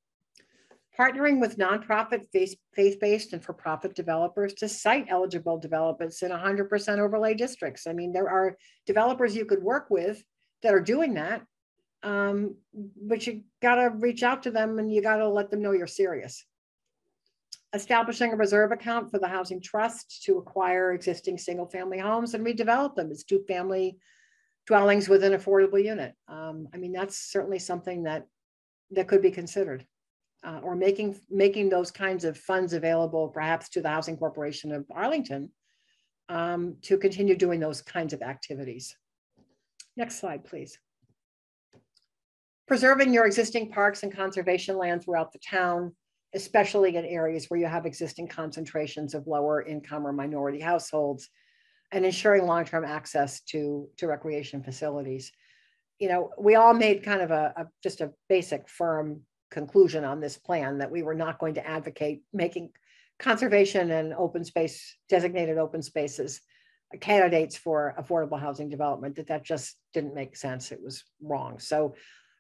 Partnering with nonprofit, faith-based and for-profit developers to site eligible developments in 100% overlay districts. I mean, there are developers you could work with that are doing that, um, but you gotta reach out to them and you gotta let them know you're serious establishing a reserve account for the housing trust to acquire existing single family homes and redevelop them as two family dwellings with an affordable unit. Um, I mean, that's certainly something that that could be considered. Uh, or making making those kinds of funds available perhaps to the Housing Corporation of Arlington um, to continue doing those kinds of activities. Next slide, please. Preserving your existing parks and conservation land throughout the town especially in areas where you have existing concentrations of lower income or minority households, and ensuring long-term access to, to recreation facilities. You know, we all made kind of a, a just a basic firm conclusion on this plan that we were not going to advocate making conservation and open space, designated open spaces candidates for affordable housing development, that that just didn't make sense. It was wrong. So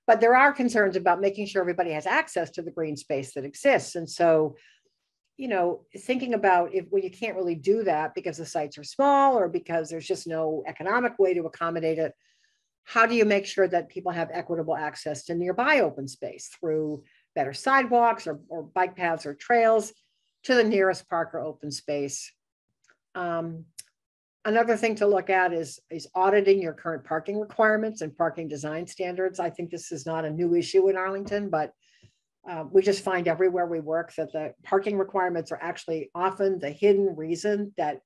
but there are concerns about making sure everybody has access to the green space that exists. And so, you know, thinking about if when you can't really do that because the sites are small or because there's just no economic way to accommodate it, how do you make sure that people have equitable access to nearby open space through better sidewalks or, or bike paths or trails to the nearest park or open space? Um, Another thing to look at is, is auditing your current parking requirements and parking design standards. I think this is not a new issue in Arlington, but uh, we just find everywhere we work that the parking requirements are actually often the hidden reason that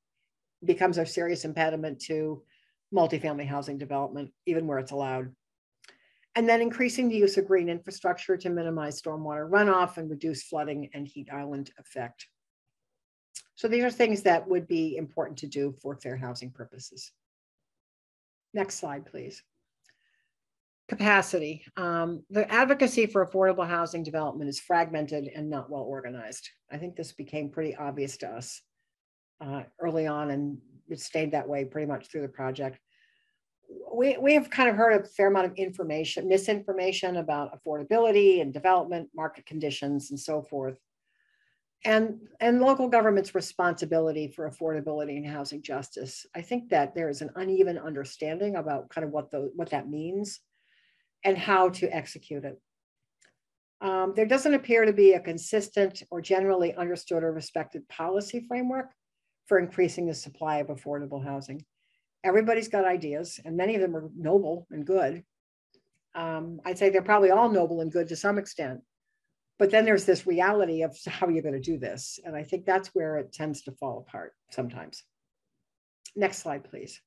becomes a serious impediment to multifamily housing development, even where it's allowed. And then increasing the use of green infrastructure to minimize stormwater runoff and reduce flooding and heat island effect. So these are things that would be important to do for fair housing purposes. Next slide, please. Capacity. Um, the advocacy for affordable housing development is fragmented and not well organized. I think this became pretty obvious to us uh, early on and it stayed that way pretty much through the project. We, we have kind of heard a fair amount of information, misinformation about affordability and development, market conditions, and so forth and and local government's responsibility for affordability and housing justice. I think that there is an uneven understanding about kind of what the what that means and how to execute it. Um, there doesn't appear to be a consistent or generally understood or respected policy framework for increasing the supply of affordable housing. Everybody's got ideas, and many of them are noble and good. Um, I'd say they're probably all noble and good to some extent but then there's this reality of how you're going to do this. And I think that's where it tends to fall apart sometimes. Next slide, please.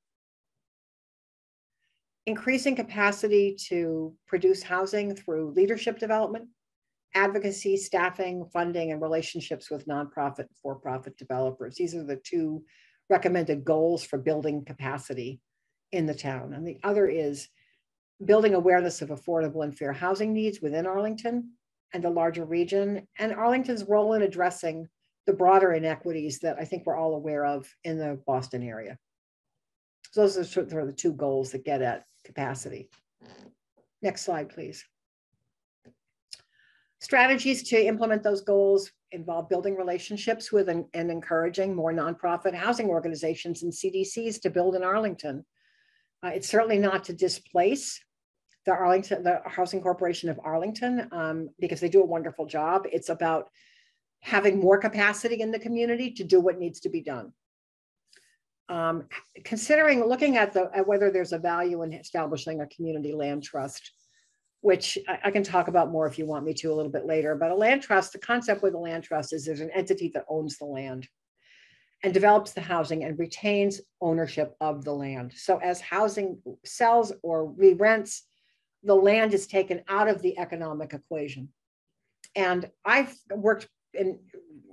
Increasing capacity to produce housing through leadership development, advocacy, staffing, funding, and relationships with nonprofit and for-profit developers. These are the two recommended goals for building capacity in the town. And the other is building awareness of affordable and fair housing needs within Arlington and the larger region, and Arlington's role in addressing the broader inequities that I think we're all aware of in the Boston area. So those are sort of the two goals that get at capacity. Next slide, please. Strategies to implement those goals involve building relationships with and, and encouraging more nonprofit housing organizations and CDCs to build in Arlington. Uh, it's certainly not to displace the Arlington, the Housing Corporation of Arlington, um, because they do a wonderful job. It's about having more capacity in the community to do what needs to be done. Um, considering looking at the at whether there's a value in establishing a community land trust, which I, can talk about more if you want me to a little bit later. But a land trust, the concept with a land trust is there's an entity that owns the land and develops the housing and retains ownership of the land. So as housing sells or re-rents, the land is taken out of the economic equation. And I've worked in,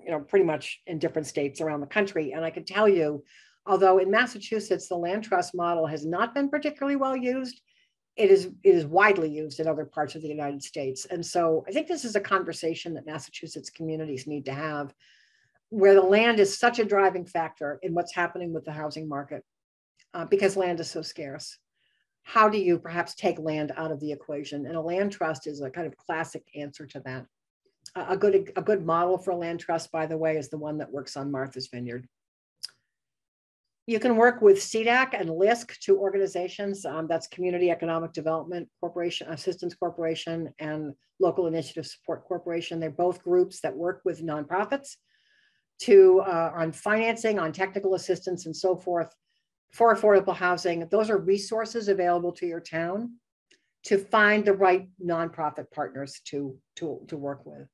you know, pretty much in different states around the country. And I can tell you, although in Massachusetts, the land trust model has not been particularly well used, it is, it is widely used in other parts of the United States. And so I think this is a conversation that Massachusetts communities need to have where the land is such a driving factor in what's happening with the housing market uh, because land is so scarce. How do you perhaps take land out of the equation? And a land trust is a kind of classic answer to that. Uh, a good, a good model for a land trust, by the way, is the one that works on Martha's Vineyard. You can work with CEDAC and LISC, two organizations. Um, that's Community Economic Development Corporation, Assistance Corporation, and Local Initiative Support Corporation. They're both groups that work with nonprofits to uh, on financing, on technical assistance, and so forth for affordable housing. Those are resources available to your town to find the right nonprofit partners to, to, to work with.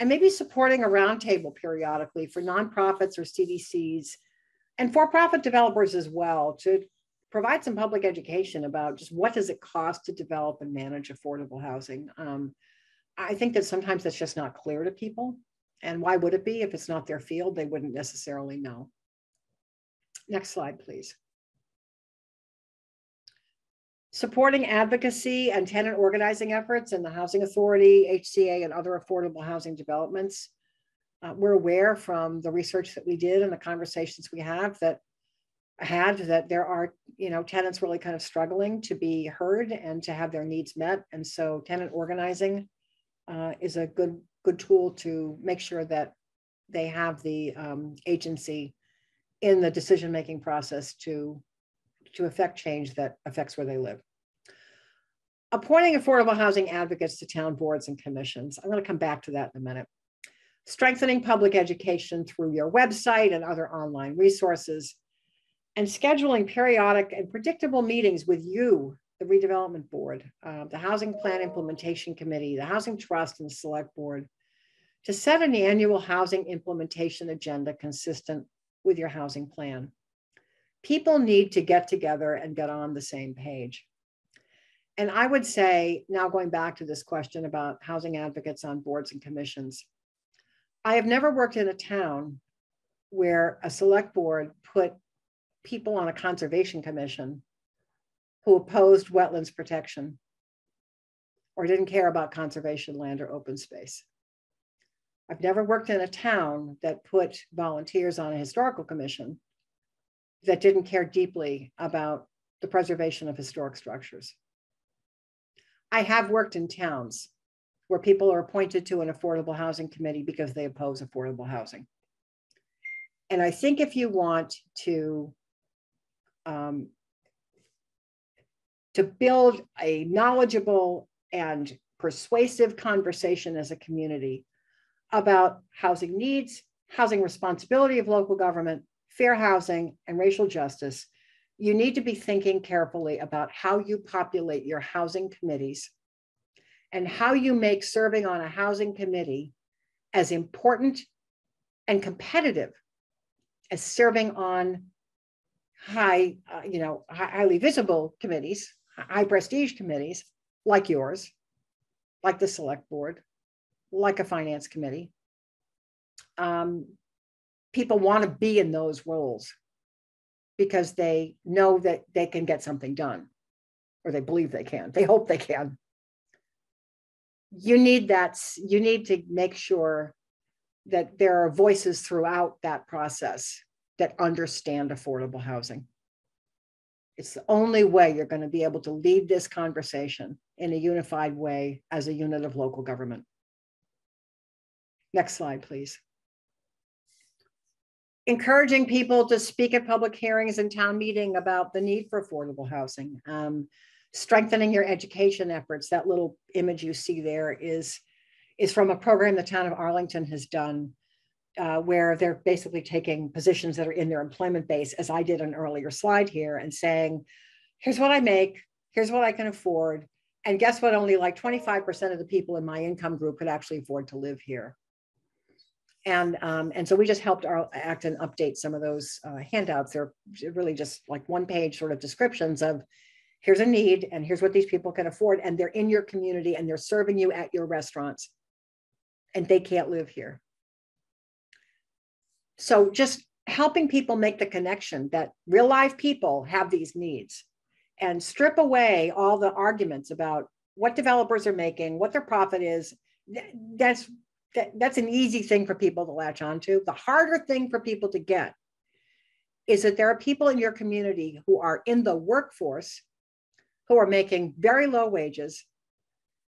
And maybe supporting a roundtable periodically for nonprofits or CDCs and for-profit developers as well to provide some public education about just what does it cost to develop and manage affordable housing. Um, I think that sometimes that's just not clear to people. And why would it be? If it's not their field, they wouldn't necessarily know. Next slide, please. Supporting advocacy and tenant organizing efforts in the Housing Authority, HCA, and other affordable housing developments. Uh, we're aware from the research that we did and the conversations we have that had that there are you know tenants really kind of struggling to be heard and to have their needs met and so tenant organizing uh, is a good good tool to make sure that they have the um, agency in the decision making process to to affect change that affects where they live. Appointing affordable housing advocates to town boards and commissions. I'm going to come back to that in a minute. Strengthening public education through your website and other online resources, and scheduling periodic and predictable meetings with you, the redevelopment board, uh, the housing plan implementation committee, the housing trust, and select board to set an annual housing implementation agenda consistent with your housing plan. People need to get together and get on the same page. And I would say, now going back to this question about housing advocates on boards and commissions, I have never worked in a town where a select board put people on a conservation commission who opposed wetlands protection or didn't care about conservation land or open space. I've never worked in a town that put volunteers on a historical commission that didn't care deeply about the preservation of historic structures. I have worked in towns where people are appointed to an affordable housing committee because they oppose affordable housing. And I think if you want to um, to build a knowledgeable and persuasive conversation as a community about housing needs, housing responsibility of local government, fair housing, and racial justice, you need to be thinking carefully about how you populate your housing committees and how you make serving on a housing committee as important and competitive as serving on high, uh, you know, highly visible committees, high prestige committees like yours, like the select board, like a finance committee. Um, people want to be in those roles because they know that they can get something done or they believe they can. They hope they can. You need that, you need to make sure that there are voices throughout that process that understand affordable housing. It's the only way you're going to be able to lead this conversation in a unified way as a unit of local government. Next slide, please. Encouraging people to speak at public hearings and town meeting about the need for affordable housing. Um, strengthening your education efforts. That little image you see there is, is from a program the town of Arlington has done uh, where they're basically taking positions that are in their employment base, as I did an earlier slide here, and saying, here's what I make, here's what I can afford. And guess what? Only like 25% of the people in my income group could actually afford to live here. And, um, and so we just helped our act and update some of those uh, handouts. They're really just like one page sort of descriptions of here's a need and here's what these people can afford. And they're in your community and they're serving you at your restaurants and they can't live here. So just helping people make the connection that real life people have these needs and strip away all the arguments about what developers are making, what their profit is. That's that, that's an easy thing for people to latch onto. The harder thing for people to get is that there are people in your community who are in the workforce who are making very low wages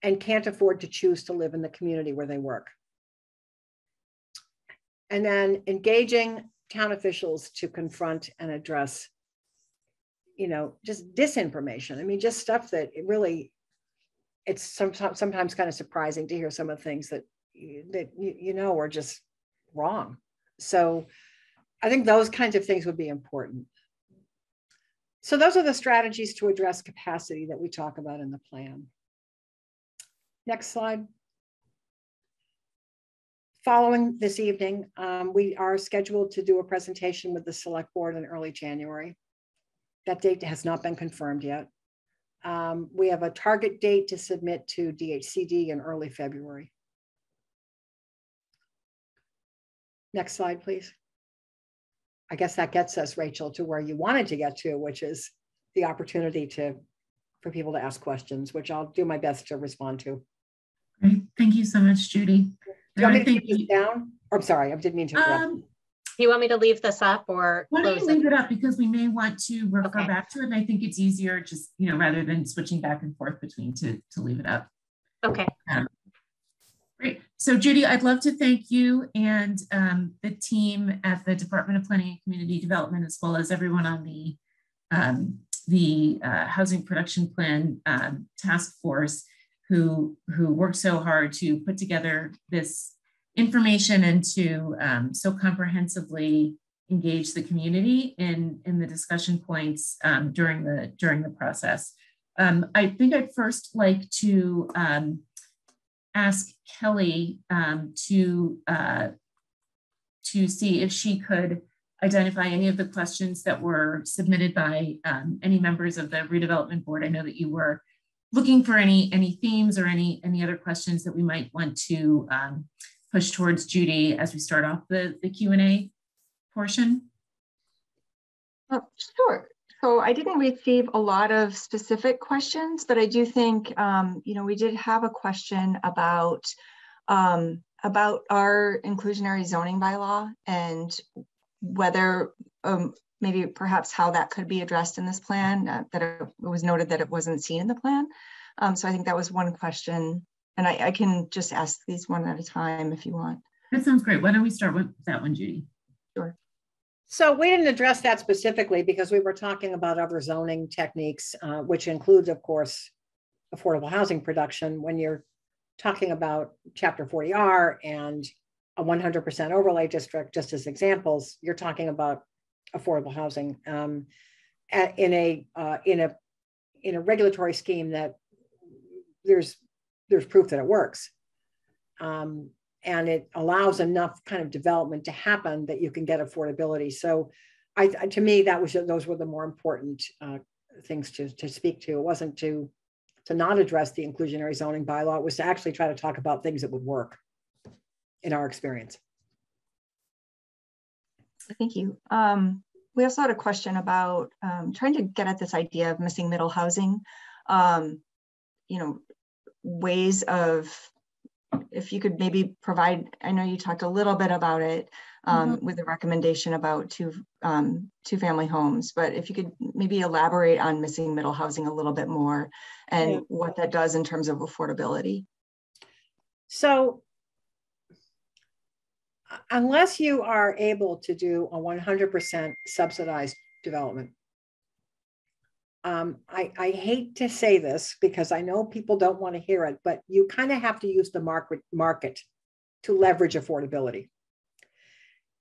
and can't afford to choose to live in the community where they work. And then engaging town officials to confront and address, you know, just disinformation. I mean, just stuff that it really, it's sometimes, sometimes kind of surprising to hear some of the things that that you, you know are just wrong. So I think those kinds of things would be important. So those are the strategies to address capacity that we talk about in the plan. Next slide. Following this evening, um, we are scheduled to do a presentation with the select board in early January. That date has not been confirmed yet. Um, we have a target date to submit to DHCD in early February. Next slide, please. I guess that gets us, Rachel, to where you wanted to get to, which is the opportunity to for people to ask questions, which I'll do my best to respond to. Great. Thank you so much, Judy. Do you want me to keep this down? I'm sorry, I didn't mean to interrupt. Um, you want me to leave this up or why don't you leave it? it up because we may want to refer okay. back to it. And I think it's easier just, you know, rather than switching back and forth between to, to leave it up. Okay. Um, Great. So Judy, I'd love to thank you and um, the team at the Department of Planning and Community Development, as well as everyone on the, um, the uh, Housing Production Plan um, Task Force who, who worked so hard to put together this information and to um, so comprehensively engage the community in, in the discussion points um, during, the, during the process. Um, I think I'd first like to ask Kelly um, to uh, to see if she could identify any of the questions that were submitted by um, any members of the redevelopment board. I know that you were looking for any any themes or any any other questions that we might want to um, push towards Judy as we start off the the Q and A portion. Uh, sure. So I didn't receive a lot of specific questions, but I do think, um, you know, we did have a question about um, about our inclusionary zoning bylaw and whether um, maybe perhaps how that could be addressed in this plan. Uh, that it, was noted that it wasn't seen in the plan. Um, so I think that was one question, and I, I can just ask these one at a time if you want. That sounds great. Why don't we start with that one, Judy? So we didn't address that specifically because we were talking about other zoning techniques, uh, which includes, of course, affordable housing production. When you're talking about Chapter 40R and a 100% overlay district, just as examples, you're talking about affordable housing um, in a uh, in a in a regulatory scheme that there's there's proof that it works. Um, and it allows enough kind of development to happen that you can get affordability. So, I to me that was those were the more important uh, things to to speak to. It wasn't to to not address the inclusionary zoning bylaw. It was to actually try to talk about things that would work in our experience. Thank you. Um, we also had a question about um, trying to get at this idea of missing middle housing. Um, you know, ways of if you could maybe provide, I know you talked a little bit about it um, mm-hmm. with the recommendation about two um, two family homes, but if you could maybe elaborate on missing middle housing a little bit more and yeah. what that does in terms of affordability. So unless you are able to do a 100% subsidized development, um, I, I hate to say this because I know people don't want to hear it, but you kind of have to use the market market to leverage affordability.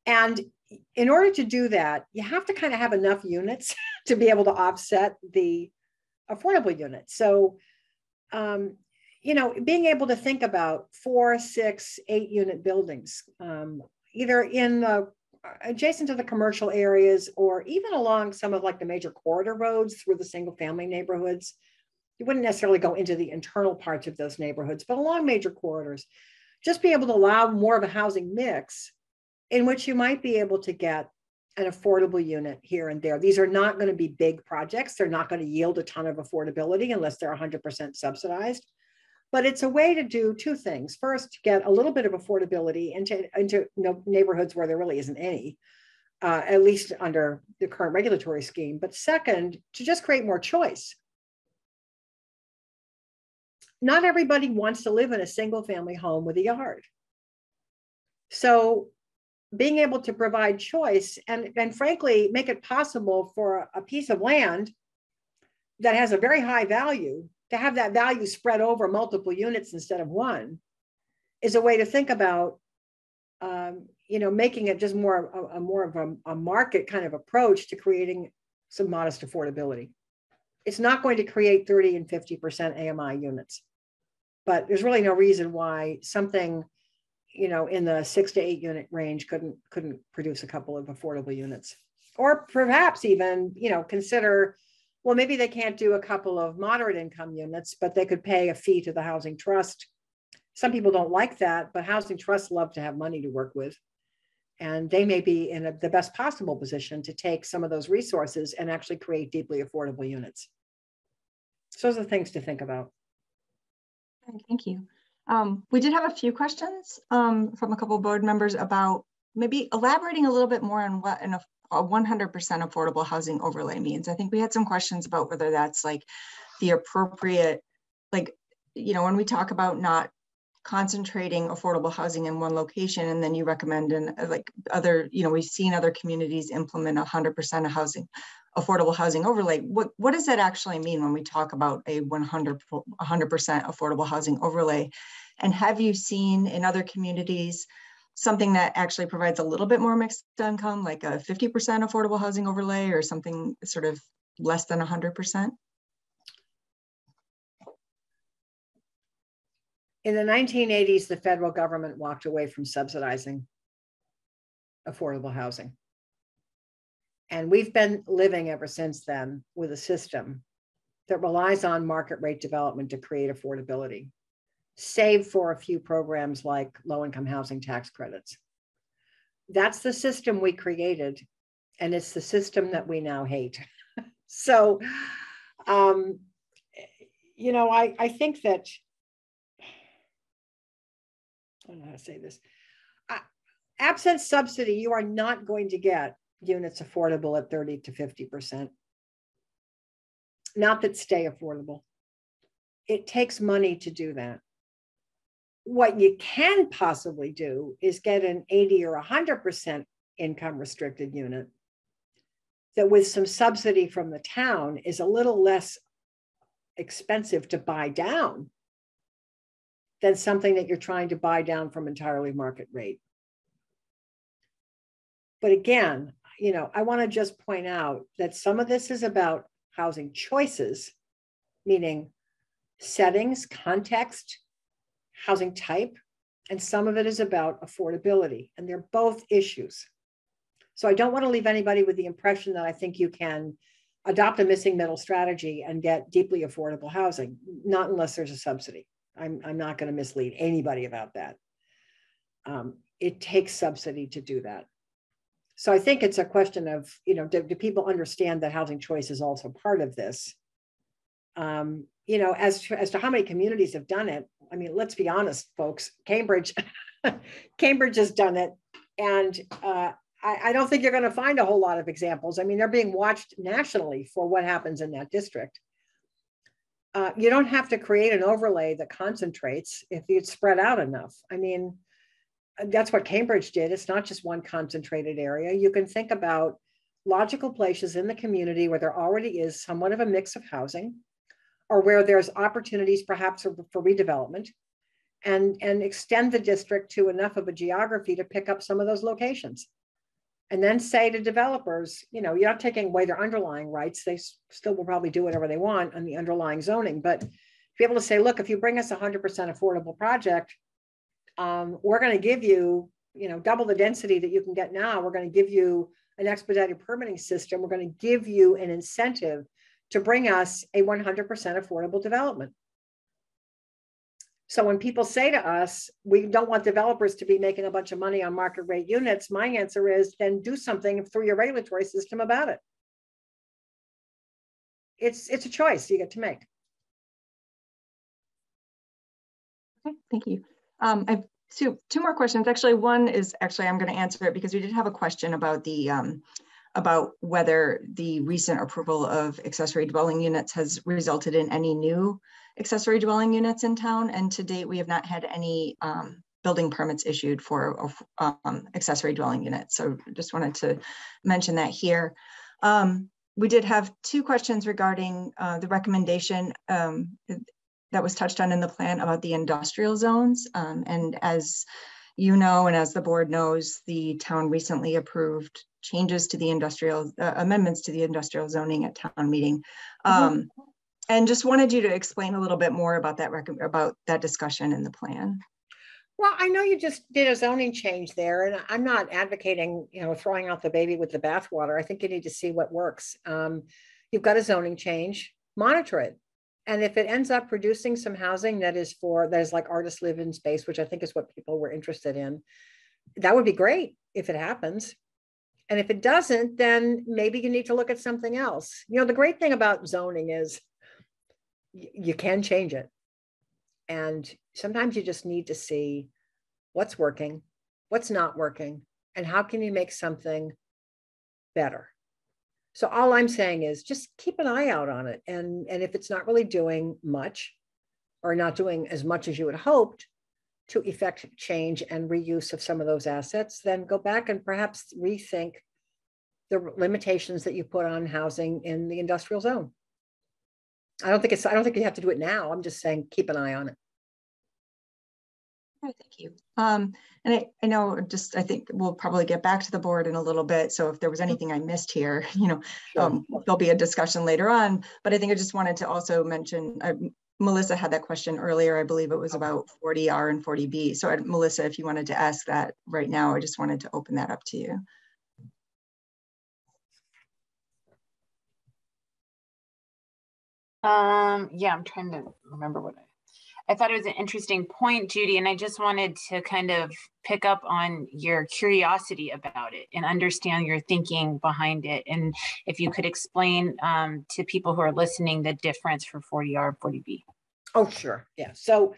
And in order to do that, you have to kind of have enough units to be able to offset the affordable units. So, um, you know, being able to think about four, six, eight unit buildings, um, either in the adjacent to the commercial areas or even along some of like the major corridor roads through the single family neighborhoods. You wouldn't necessarily go into the internal parts of those neighborhoods, but along major corridors, just be able to allow more of a housing mix in which you might be able to get an affordable unit here and there. These are not going to be big projects. They're not going to yield a ton of affordability unless they're 100% subsidized. But it's a way to do two things. First, to get a little bit of affordability into, into neighborhoods where there really isn't any, uh, at least under the current regulatory scheme. But second, to just create more choice. Not everybody wants to live in a single family home with a yard. So being able to provide choice and, and frankly make it possible for a piece of land that has a very high value to have that value spread over multiple units instead of one is a way to think about um, you know making it just more a, a more of a, a market kind of approach to creating some modest affordability. It's not going to create 30 and 50% AMI units but there's really no reason why something you know in the six to eight unit range couldn't couldn't produce a couple of affordable units. Or perhaps even you know consider well, maybe they can't do a couple of moderate income units, but they could pay a fee to the housing trust. Some people don't like that, but housing trusts love to have money to work with. And they may be in a, the best possible position to take some of those resources and actually create deeply affordable units. So those are things to think about. Thank you. Um, we did have a few questions um, from a couple of board members about maybe elaborating a little bit more on what an a 100% affordable housing overlay means. I think we had some questions about whether that's like the appropriate, like, you know, when we talk about not concentrating affordable housing in one location and then you recommend and uh, like other, you know, we've seen other communities implement 100% of housing, affordable housing overlay. What, what does that actually mean when we talk about a 100, 100% affordable housing overlay? And have you seen in other communities, something that actually provides a little bit more mixed income, like a 50% affordable housing overlay or something sort of less than 100%? In the 1980s, the federal government walked away from subsidizing affordable housing. And we've been living ever since then with a system that relies on market rate development to create affordability save for a few programs like low income housing tax credits. That's the system we created, and it's the system that we now hate. so, um, you know, I, I think that, I don't know how to say this. Uh, absent subsidy, you are not going to get units affordable at 30 to 50%. Not that stay affordable. It takes money to do that what you can possibly do is get an 80 or 100% income restricted unit that with some subsidy from the town is a little less expensive to buy down than something that you're trying to buy down from entirely market rate. But again, you know, I want to just point out that some of this is about housing choices, meaning settings, context, housing type, and some of it is about affordability. And they're both issues. So I don't want to leave anybody with the impression that I think you can adopt a missing middle strategy and get deeply affordable housing, not unless there's a subsidy. I'm, I'm not going to mislead anybody about that. Um, it takes subsidy to do that. So I think it's a question of, you know, do, do people understand that housing choice is also part of this? Um, you know, as to, as to how many communities have done it, I mean, let's be honest, folks. Cambridge, Cambridge has done it, and uh, I, I, don't think you're going to find a whole lot of examples. I mean, they're being watched nationally for what happens in that district. Uh, you don't have to create an overlay that concentrates if you spread out enough. I mean, that's what Cambridge did. It's not just one concentrated area. You can think about logical places in the community where there already is somewhat of a mix of housing or where there's opportunities perhaps for, redevelopment and, and extend the district to enough of a geography to pick up some of those locations. And then say to developers, you know, you're not taking away their underlying rights. They still will probably do whatever they want on the underlying zoning, but be able to say, look, if you bring us a hundred percent affordable project, um, we're going to give you, you know, double the density that you can get now. We're going to give you an expedited permitting system. We're going to give you an incentive to bring us a 100% affordable development. So when people say to us, we don't want developers to be making a bunch of money on market rate units, my answer is then do something through your regulatory system about it. It's, it's a choice you get to make. Okay, thank you. Um, I have two, two more questions. Actually, one is actually I'm going to answer it because we did have a question about the um, about whether the recent approval of accessory dwelling units has resulted in any new accessory dwelling units in town. And to date, we have not had any um, building permits issued for um, accessory dwelling units. So just wanted to mention that here. Um, we did have two questions regarding uh, the recommendation um, that was touched on in the plan about the industrial zones. Um, and as you know, and as the board knows, the town recently approved changes to the industrial uh, amendments to the industrial zoning at town meeting. Mm-hmm. Um, mm -hmm. And just wanted you to explain a little bit more about that about that discussion in the plan. Well, I know you just did a zoning change there, and I'm not advocating, you know, throwing out the baby with the bathwater. I think you need to see what works. Um, you've got a zoning change, monitor it. And if it ends up producing some housing that is for, that is like artist live in space, which I think is what people were interested in, that would be great if it happens. And if it doesn't, then maybe you need to look at something else. You know, the great thing about zoning is you can change it. And sometimes you just need to see what's working, what's not working, and how can you make something better. So all I'm saying is just keep an eye out on it. And, and if it's not really doing much or not doing as much as you had hoped to effect change and reuse of some of those assets, then go back and perhaps rethink the limitations that you put on housing in the industrial zone. I don't think it's, I don't think you have to do it now. I'm just saying, keep an eye on it. thank you. Um, and I, I know just, I think we'll probably get back to the board in a little bit. So if there was anything I missed here, you know, sure. um, there'll be a discussion later on, but I think I just wanted to also mention, uh, Melisa had that question earlier. I believe it was about 40R and 40B. So uh, Melisa, if you wanted to ask that right now, I just wanted to open that up to you. Um, yeah, I'm trying to remember what I I thought it was an interesting point, Judy, and I just wanted to kind of pick up on your curiosity about it and understand your thinking behind it. And if you could explain um, to people who are listening the difference for 40R and 40B. Oh, sure. Yeah. So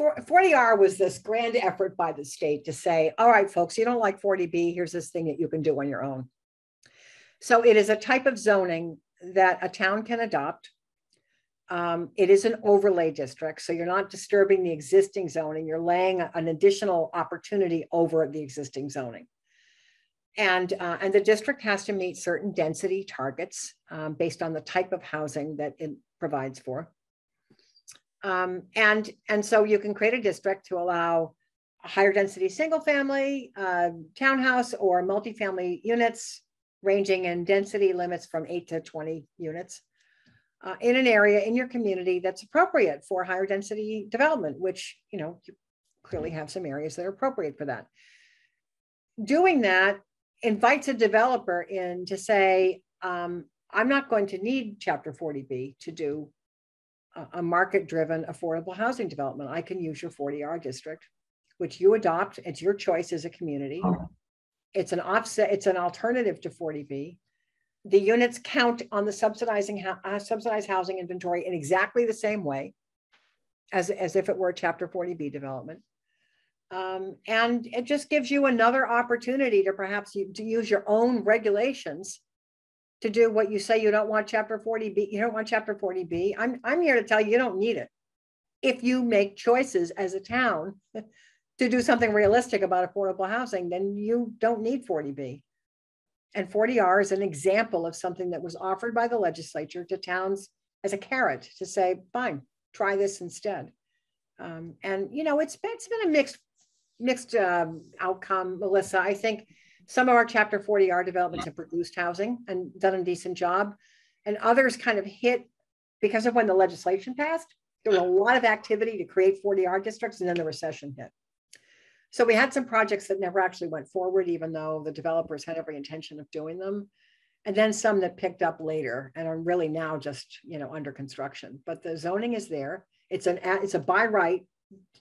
40R was this grand effort by the state to say, all right, folks, you don't like 40B, here's this thing that you can do on your own. So it is a type of zoning that a town can adopt um, it is an overlay district, so you're not disturbing the existing zoning. You're laying an additional opportunity over the existing zoning. And, uh, and the district has to meet certain density targets um, based on the type of housing that it provides for. Um, and, and so you can create a district to allow a higher density single family, uh, townhouse, or multifamily units ranging in density limits from 8 to 20 units uh, in an area in your community that's appropriate for higher density development, which, you know, you clearly have some areas that are appropriate for that. Doing that invites a developer in to say, um, I'm not going to need chapter 40B to do a, a market driven affordable housing development. I can use your 40R district, which you adopt. It's your choice as a community. It's an offset, it's an alternative to 40B the units count on the subsidizing uh, subsidized housing inventory in exactly the same way as, as if it were a chapter 40b development. Um, and it just gives you another opportunity to perhaps you, to use your own regulations to do what you say you don't want chapter 40b you don't want chapter 40b i'm, I'm here to tell you you don't need it. If you make choices as a town to do something realistic about affordable housing then you don't need 40b and 40R is an example of something that was offered by the legislature to towns as a carrot to say, fine, try this instead. Um, and you know, it's been, it's been a mixed mixed um, outcome, Melisa. I think Some of our chapter 40R developments have produced housing and done a decent job. And others kind of hit because of when the legislation passed. There was a lot of activity to create 40R districts and then the recession hit. So we had some projects that never actually went forward, even though the developers had every intention of doing them. And then some that picked up later and are really now just, you know, under construction. But the zoning is there. It's an it's a by right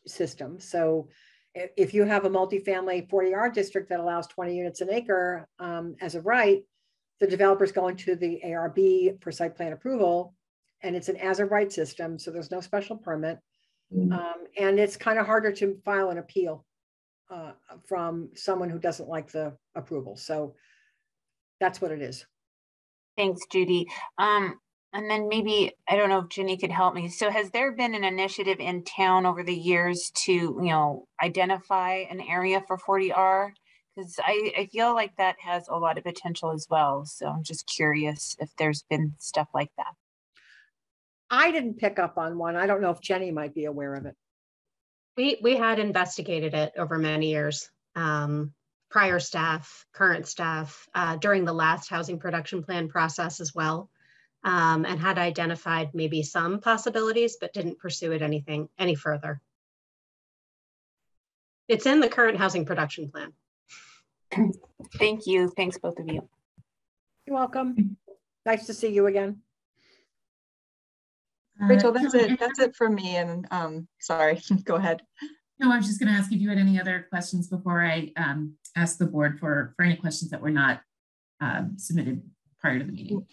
system. So if you have a multifamily 40R district that allows 20 units an acre um, as a right, the developer's going to the ARB for site plan approval, and it's an as a right system, so there's no special permit. Mm -hmm. um, and it's kind of harder to file an appeal uh, from someone who doesn't like the approval. So that's what it is. Thanks, Judy. Um, and then maybe, I don't know if Jenny could help me. So has there been an initiative in town over the years to, you know, identify an area for 40R? Because I, I feel like that has a lot of potential as well. So I'm just curious if there's been stuff like that. I didn't pick up on one. I don't know if Jenny might be aware of it. We, we had investigated it over many years. Um, prior staff, current staff, uh, during the last housing production plan process as well um, and had identified maybe some possibilities, but didn't pursue it anything any further. It's in the current housing production plan. Thank you. Thanks, both of you. You're welcome. Nice to see you again. Uh, Rachel, that's it. That's it from me. And um, sorry, go ahead. No, I was just going to ask if you had any other questions before I um, ask the board for, for any questions that were not um, submitted prior to the meeting.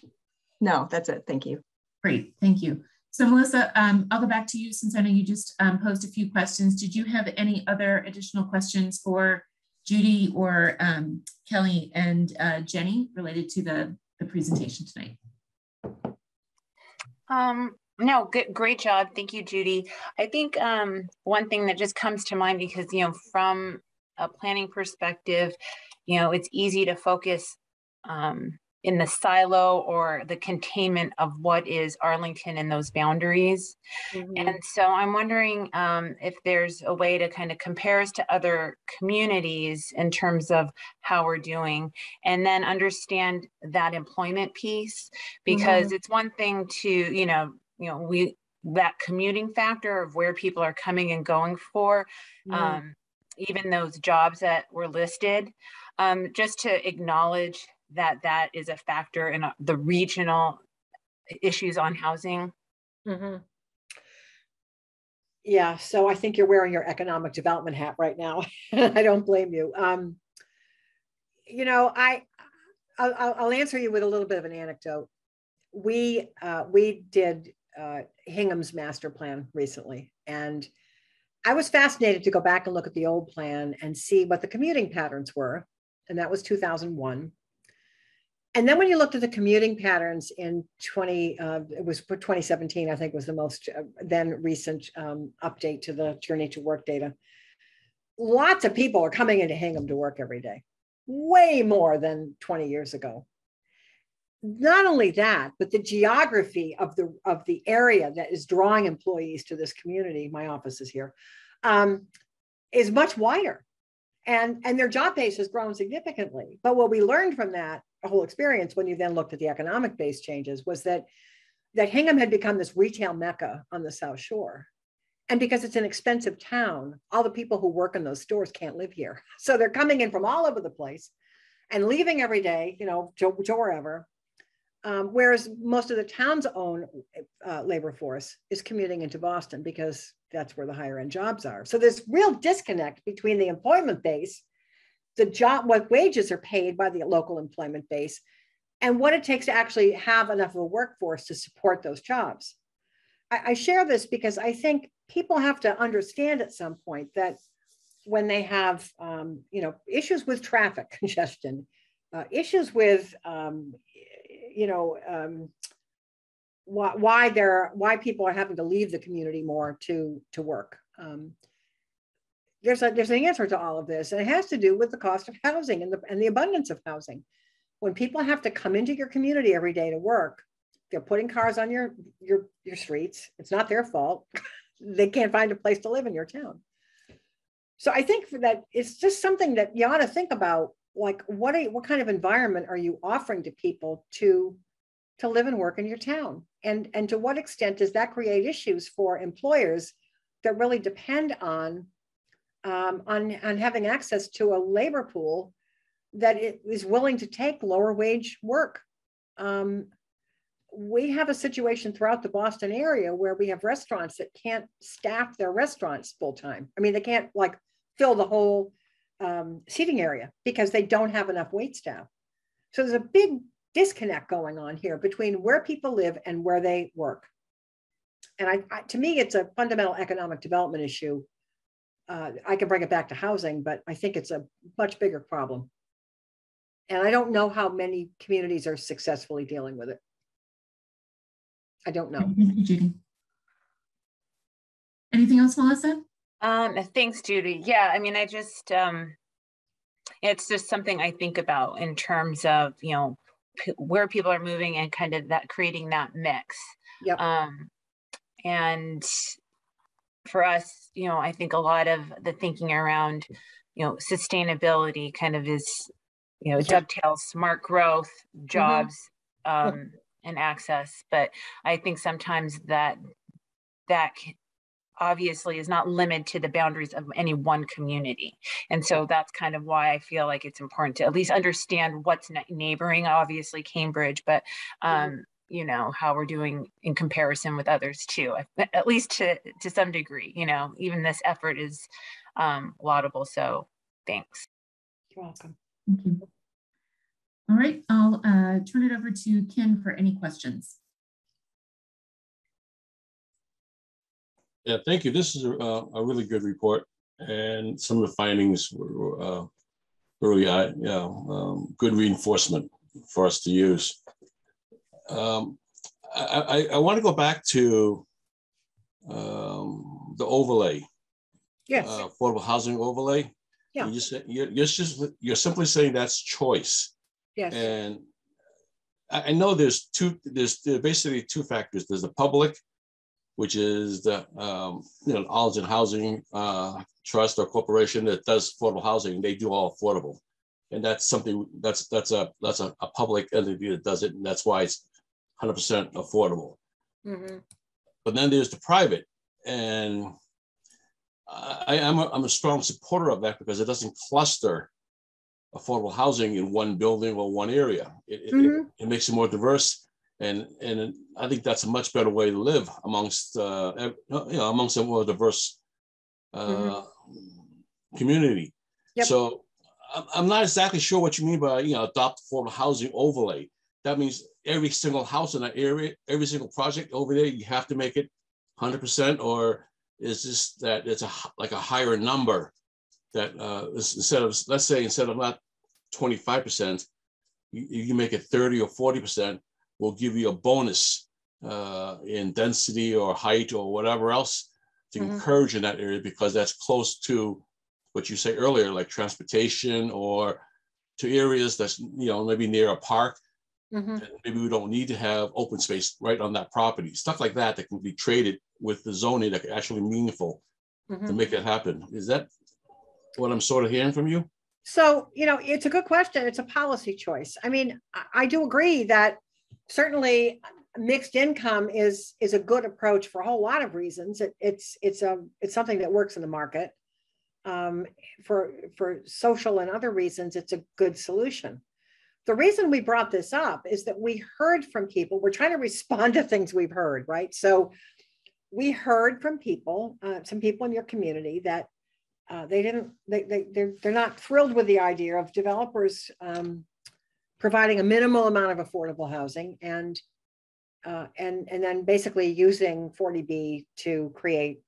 No, that's it. Thank you. Great, thank you. So Melisa, um, I'll go back to you since I know you just um, posed a few questions. Did you have any other additional questions for Judy or um, Kelly and uh, Jenny related to the, the presentation tonight? Um, no, good, great job. Thank you, Judy. I think um, one thing that just comes to mind because, you know, from a planning perspective, you know, it's easy to focus um, in the silo or the containment of what is Arlington and those boundaries. Mm-hmm. And so I'm wondering um, if there's a way to kind of compare us to other communities in terms of how we're doing and then understand that employment piece because mm-hmm. it's one thing to, you know, you know, we that commuting factor of where people are coming and going for, mm-hmm. um, even those jobs that were listed, um, just to acknowledge that that is a factor in uh, the regional issues on housing. Mm-hmm. Yeah, so I think you're wearing your economic development hat right now. I don't blame you. Um, you know, I I'll, I'll, answer you with a little bit of an anecdote. We uh, we did uh, Hingham's master plan recently, and I was fascinated to go back and look at the old plan and see what the commuting patterns were, and that was 2001 and then when you looked at the commuting patterns in 20 uh, it was 2017 i think was the most uh, then recent um, update to the journey to work data. Lots of people are coming into hingham to work every day way more than 20 years ago not only that but the geography of the of the area that is drawing employees to this community my office is here um, is much wider and and their job base has grown significantly but what we learned from that whole experience when you then looked at the economic base changes was that that Hingham had become this retail mecca on the South Shore. And because it's an expensive town, all the people who work in those stores can't live here. So they're coming in from all over the place and leaving every day, you know, to, to wherever. Um, whereas most of the town's own uh, labor force is commuting into Boston because that's where the higher end jobs are. So there's real disconnect between the employment base the job, what wages are paid by the local employment base, and what it takes to actually have enough of a workforce to support those jobs. I, I share this because I think people have to understand at some point that when they have, um, you know, issues with traffic congestion, uh, issues with, um, you know, um, why, why they're why people are having to leave the community more to to work. Um, there's a there's an answer to all of this, and it has to do with the cost of housing and the and the abundance of housing. When people have to come into your community every day to work, they're putting cars on your your your streets. It's not their fault. they can't find a place to live in your town. So I think that it's just something that you ought to think about like what are, what kind of environment are you offering to people to to live and work in your town and and to what extent does that create issues for employers that really depend on um, on on having access to a labor pool that is willing to take lower wage work um, we have a situation throughout the Boston area where we have restaurants that can't staff their restaurants full time. I mean, they can't like fill the whole um, seating area because they don't have enough wait staff. So there's a big disconnect going on here between where people live and where they work. And I, I to me, it's a fundamental economic development issue. Uh, I can bring it back to housing, but I think it's a much bigger problem. And I don't know how many communities are successfully dealing with it. I don't know. Judy. Anything else, Melisa? Um, thanks, Judy. Yeah, I mean, I just, um, it's just something I think about in terms of, you know, where people are moving and kind of that creating that mix. Yep. Um, and for us, you know, I think a lot of the thinking around, you know, sustainability kind of is, you know, dovetails smart growth, mm-hmm. jobs, mm-hmm. um, and access. But I think sometimes that that obviously is not limited to the boundaries of any one community. And so that's kind of why I feel like it's important to at least understand what's neighboring, obviously Cambridge, but mm-hmm. um, you know, how we're doing in comparison with others too, at least to, to some degree, you know, even this effort is um, laudable. So thanks. You're welcome. Thank you. All right, I'll uh, turn it over to Ken for any questions. Yeah, thank you. This is a, a really good report, and some of the findings were uh, really, uh, yeah, um, good reinforcement for us to use. Um, I, I, I want to go back to um, the overlay. Yes. Uh, affordable housing overlay. Yeah. You just, you're, you're just you're simply saying that's choice. Yes. And I, I know there's two. There's, there's basically two factors. There's the public which is the um, you know Arlington Housing uh, Trust or corporation that does affordable housing. They do all affordable, and that's something that's that's a that's a, a public entity that does it, and that's why it's 100% affordable. Mm-hmm. But then there's the private, and I, am a, I'm a strong supporter of that because it doesn't cluster affordable housing in one building or one area. It, mm-hmm. it, it makes it more diverse and and I think that's a much better way to live amongst uh, you know amongst a more diverse uh, mm-hmm. community. Yep. So I'm not exactly sure what you mean by you know adopt affordable housing overlay. That means every single house in that area, every single project over there, you have to make it 100%, or is this that it's a like a higher number that uh, instead of let's say instead of not 25%, you, you make it 30 or 40%, will give you a bonus uh, in density or height or whatever else to mm-hmm. encourage in that area because that's close to what you say earlier, like transportation or to areas that's you know maybe near a park. Mm-hmm. Maybe we don't need to have open space right on that property. Stuff like that that can be traded with the zoning that can actually meaningful mm-hmm. to make it happen. Is that what I'm sort of hearing from you? So, you know, it's a good question. It's a policy choice. I mean, I do agree that certainly mixed income is is a good approach for a whole lot of reasons. It, it's it's a it's something that works in the market. Um, for for social and other reasons, it's a good solution. The reason we brought this up is that we heard from people. We're trying to respond to things we've heard, right? So we heard from people, uh, some people in your community that uh, they didn't they, they they're, they're not thrilled with the idea of developers um, providing a minimal amount of affordable housing and uh, and and then basically using 40B to create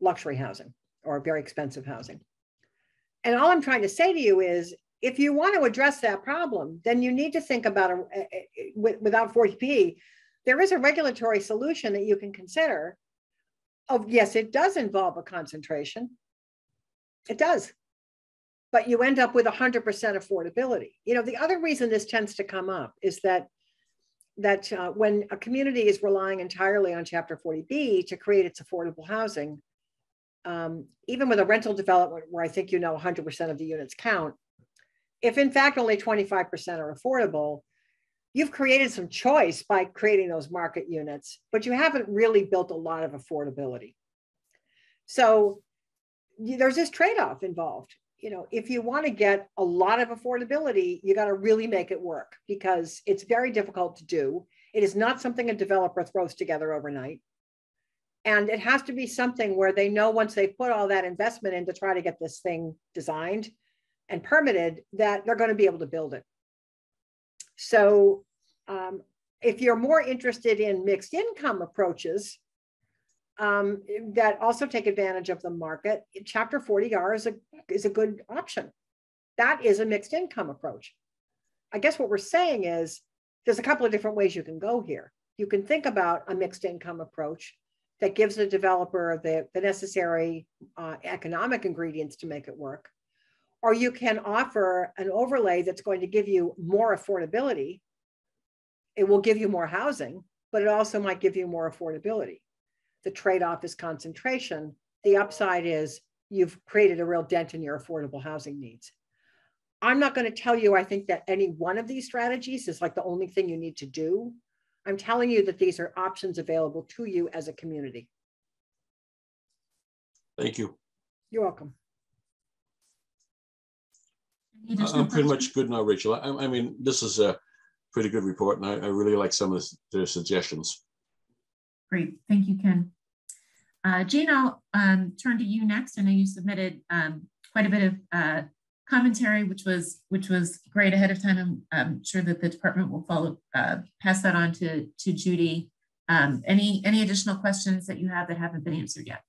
luxury housing or very expensive housing. And all I'm trying to say to you is, if you want to address that problem, then you need to think about a, a, a without 40B, there is a regulatory solution that you can consider. Of yes, it does involve a concentration. It does but you end up with 100% affordability. You know, the other reason this tends to come up is that that uh, when a community is relying entirely on Chapter 40B to create its affordable housing, um, even with a rental development where I think you know 100% of the units count, if in fact only 25% are affordable, you've created some choice by creating those market units, but you haven't really built a lot of affordability. So there's this trade-off involved. You know, if you want to get a lot of affordability, you got to really make it work because it's very difficult to do. It is not something a developer throws together overnight. And it has to be something where they know once they put all that investment in to try to get this thing designed and permitted, that they're going to be able to build it. So um, if you're more interested in mixed income approaches um, that also take advantage of the market, Chapter 40R is a, is a good option. That is a mixed income approach. I guess what we're saying is there's a couple of different ways you can go here. You can think about a mixed income approach that gives the developer the, the necessary uh, economic ingredients to make it work. Or you can offer an overlay that's going to give you more affordability. It will give you more housing, but it also might give you more affordability. The trade off is concentration. The upside is you've created a real dent in your affordable housing needs. I'm not going to tell you, I think that any one of these strategies is like the only thing you need to do. I'm telling you that these are options available to you as a community. Thank you. You're welcome. I'm pretty much good now, Rachel. I, I, mean, this is a pretty good report, and I, I really like some of the, suggestions. Great, thank you, Ken. Uh, Jane, I'll um, turn to you next. I know you submitted um, quite a bit of uh, commentary, which was which was great ahead of time. I'm, I'm sure that the department will follow uh, pass that on to to Judy. Um, any any additional questions that you have that haven't been answered yet?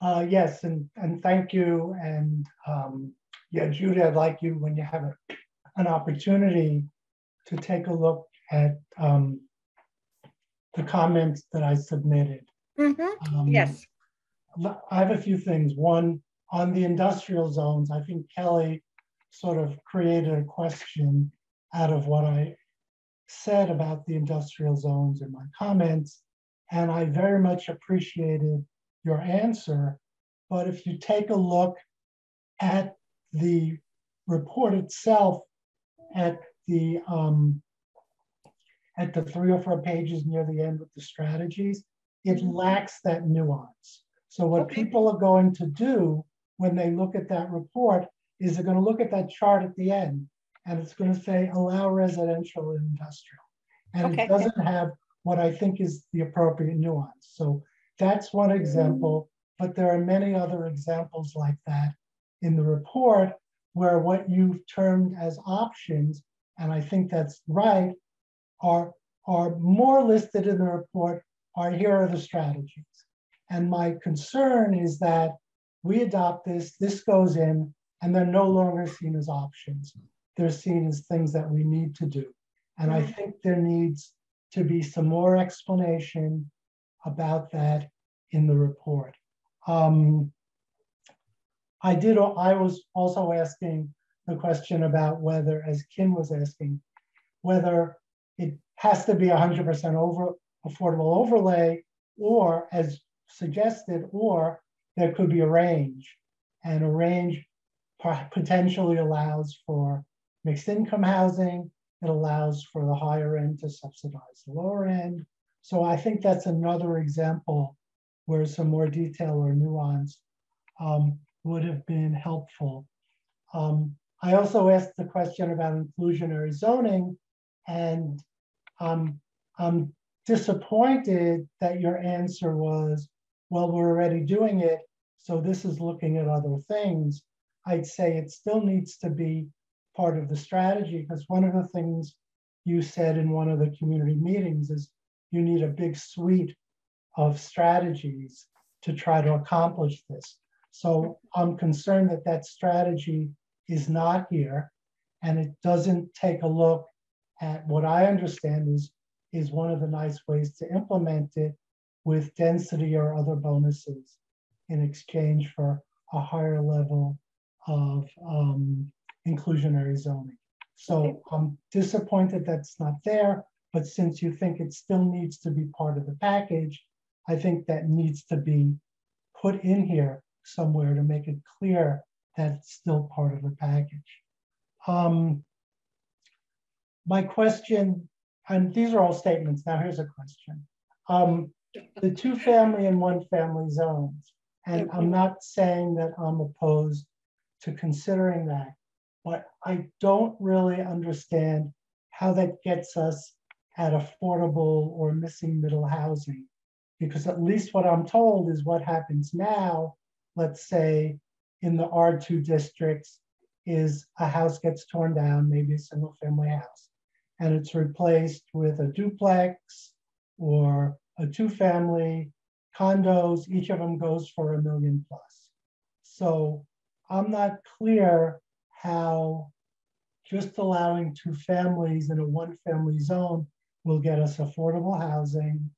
Uh, yes, and and thank you. And um, yeah, Judy, I'd like you when you have a, an opportunity to take a look at um, the comments that I submitted. Mm -hmm. um, yes. I have a few things. One, on the industrial zones, I think Kelly sort of created a question out of what I said about the industrial zones in my comments. And I very much appreciated your answer. But if you take a look at the report itself, at the um, at the three or four pages near the end with the strategies, it mm-hmm. lacks that nuance. So what okay. people are going to do when they look at that report is they're going to look at that chart at the end and it's going to say allow residential and industrial. And okay. it doesn't have what I think is the appropriate nuance. So that's one example, but there are many other examples like that in the report where what you've termed as options, and I think that's right, are, are more listed in the report are here are the strategies. And my concern is that we adopt this, this goes in, and they're no longer seen as options. They're seen as things that we need to do. And I think there needs to be some more explanation about that in the report. Um, I did. I was also asking the question about whether, as Kim was asking, whether it has to be 100% over affordable overlay, or as suggested, or there could be a range, and a range potentially allows for mixed income housing. It allows for the higher end to subsidize the lower end. So I think that's another example where some more detail or nuance um, would have been helpful. Um, I also asked the question about inclusionary zoning, and um, I'm disappointed that your answer was, well, we're already doing it, so this is looking at other things. I'd say it still needs to be part of the strategy because one of the things you said in one of the community meetings is you need a big suite of strategies to try to accomplish this. So I'm concerned that that strategy is not here and it doesn't take a look at what I understand is, is one of the nice ways to implement it with density or other bonuses in exchange for a higher level of um, inclusionary zoning. So I'm disappointed that's not there, but since you think it still needs to be part of the package, I think that needs to be put in here somewhere to make it clear that it's still part of the package. Um, my question, and these are all statements. Now here's a question. Um, the two family and one family zones, and I'm not saying that I'm opposed to considering that, but I don't really understand how that gets us at affordable or missing middle housing. Because at least what I'm told is what happens now, let's say in the R2 districts, is a house gets torn down, maybe a single family house, and it's replaced with a duplex or a two family condos, each of them goes for a million plus. So I'm not clear how just allowing two families in a one family zone will get us affordable housing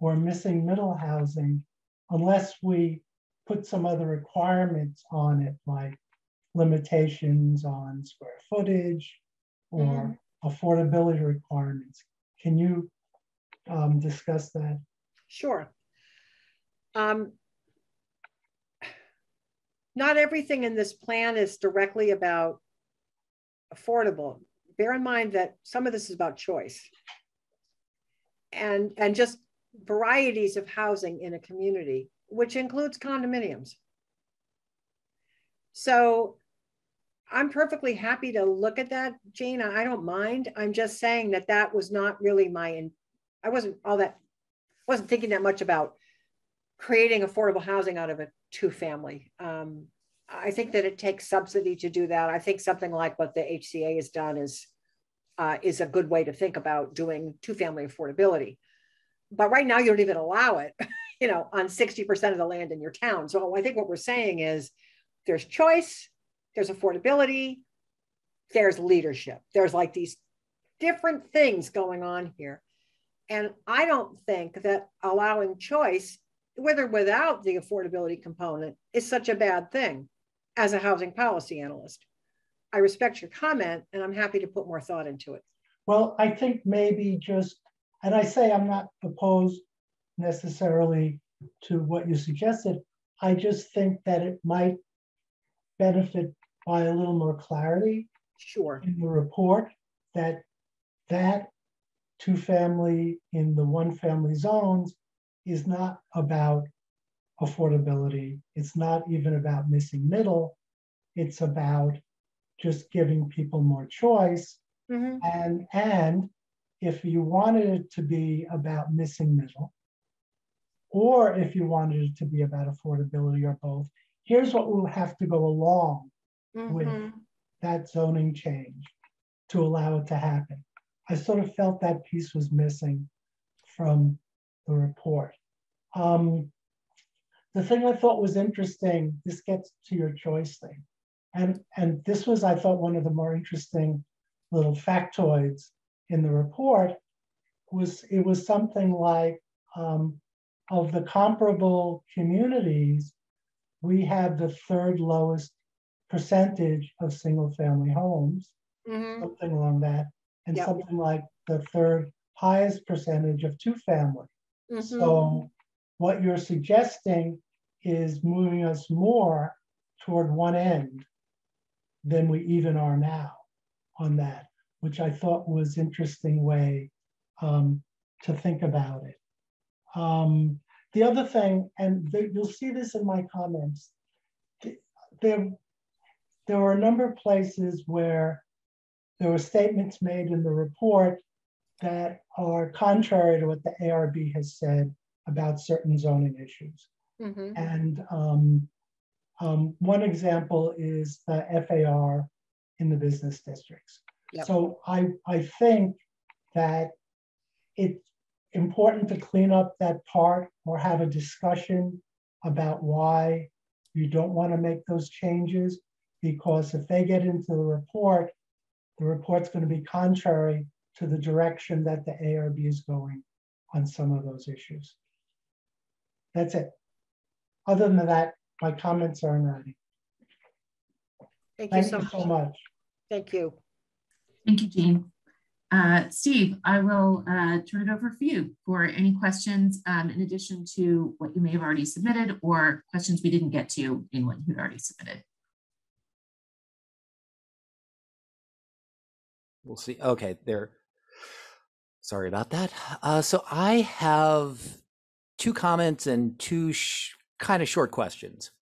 or missing middle housing unless we put some other requirements on it, like limitations on square footage or mm. Affordability requirements. Can you um, discuss that? Sure. Um, not everything in this plan is directly about affordable. Bear in mind that some of this is about choice and, and just varieties of housing in a community, which includes condominiums. So I'm perfectly happy to look at that, Jane. I don't mind. I'm just saying that that was not really my, I wasn't all that, wasn't thinking that much about creating affordable housing out of a two family. Um, I think that it takes subsidy to do that. I think something like what the HCA has done is, uh, is a good way to think about doing two family affordability. But right now you don't even allow it, you know, on 60% of the land in your town. So I think what we're saying is there's choice, there's affordability, there's leadership. There's like these different things going on here. And I don't think that allowing choice, whether without the affordability component, is such a bad thing as a housing policy analyst. I respect your comment and I'm happy to put more thought into it. Well, I think maybe just, and I say I'm not opposed necessarily to what you suggested. I just think that it might benefit by a little more clarity sure. in the report that that two family in the one family zones is not about affordability. It's not even about missing middle. It's about just giving people more choice. Mm-hmm. And and if you wanted it to be about missing middle, or if you wanted it to be about affordability or both, here's what will have to go along mm-hmm. with that zoning change to allow it to happen. I sort of felt that piece was missing from the report. Um, the thing I thought was interesting, this gets to your choice thing. And, and this was, I thought, one of the more interesting little factoids in the report was it was something like um, of the comparable communities, we have the third lowest percentage of single family homes, mm-hmm. something along that, and yep. something like the third highest percentage of two family. Mm-hmm. So what you're suggesting is moving us more toward one end than we even are now on that, which I thought was interesting way um, to think about it. Um, the other thing, and th- you'll see this in my comments, there, there were a number of places where there were statements made in the report that are contrary to what the ARB has said about certain zoning issues. Mm-hmm. And um, um, one example is the FAR in the business districts. Yep. So I, I think that it's important to clean up that part or have a discussion about why you don't want to make those changes because if they get into the report, the report's going to be contrary to the direction that the ARB is going on some of those issues. That's it. Other than that, my comments are in writing. Thank you, so, you much. so much. Thank you. Thank you, Jean. Uh, Steve, I will uh, turn it over for you for any questions um, in addition to what you may have already submitted or questions we didn't get to anyone who'd already submitted. We'll see. Okay, there. Sorry about that. Uh, so I have two comments and two kind of short questions.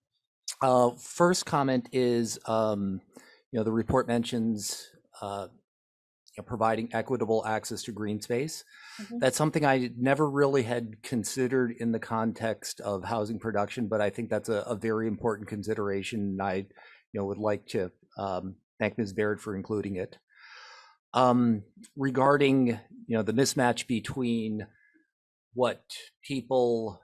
Uh, first comment is, um, you know, the report mentions uh, you know, providing equitable access to green space. Mm-hmm. That's something I never really had considered in the context of housing production, but I think that's a, a very important consideration. And I, you know, would like to um, thank Ms. Barrett for including it. Um, regarding, you know, the mismatch between what people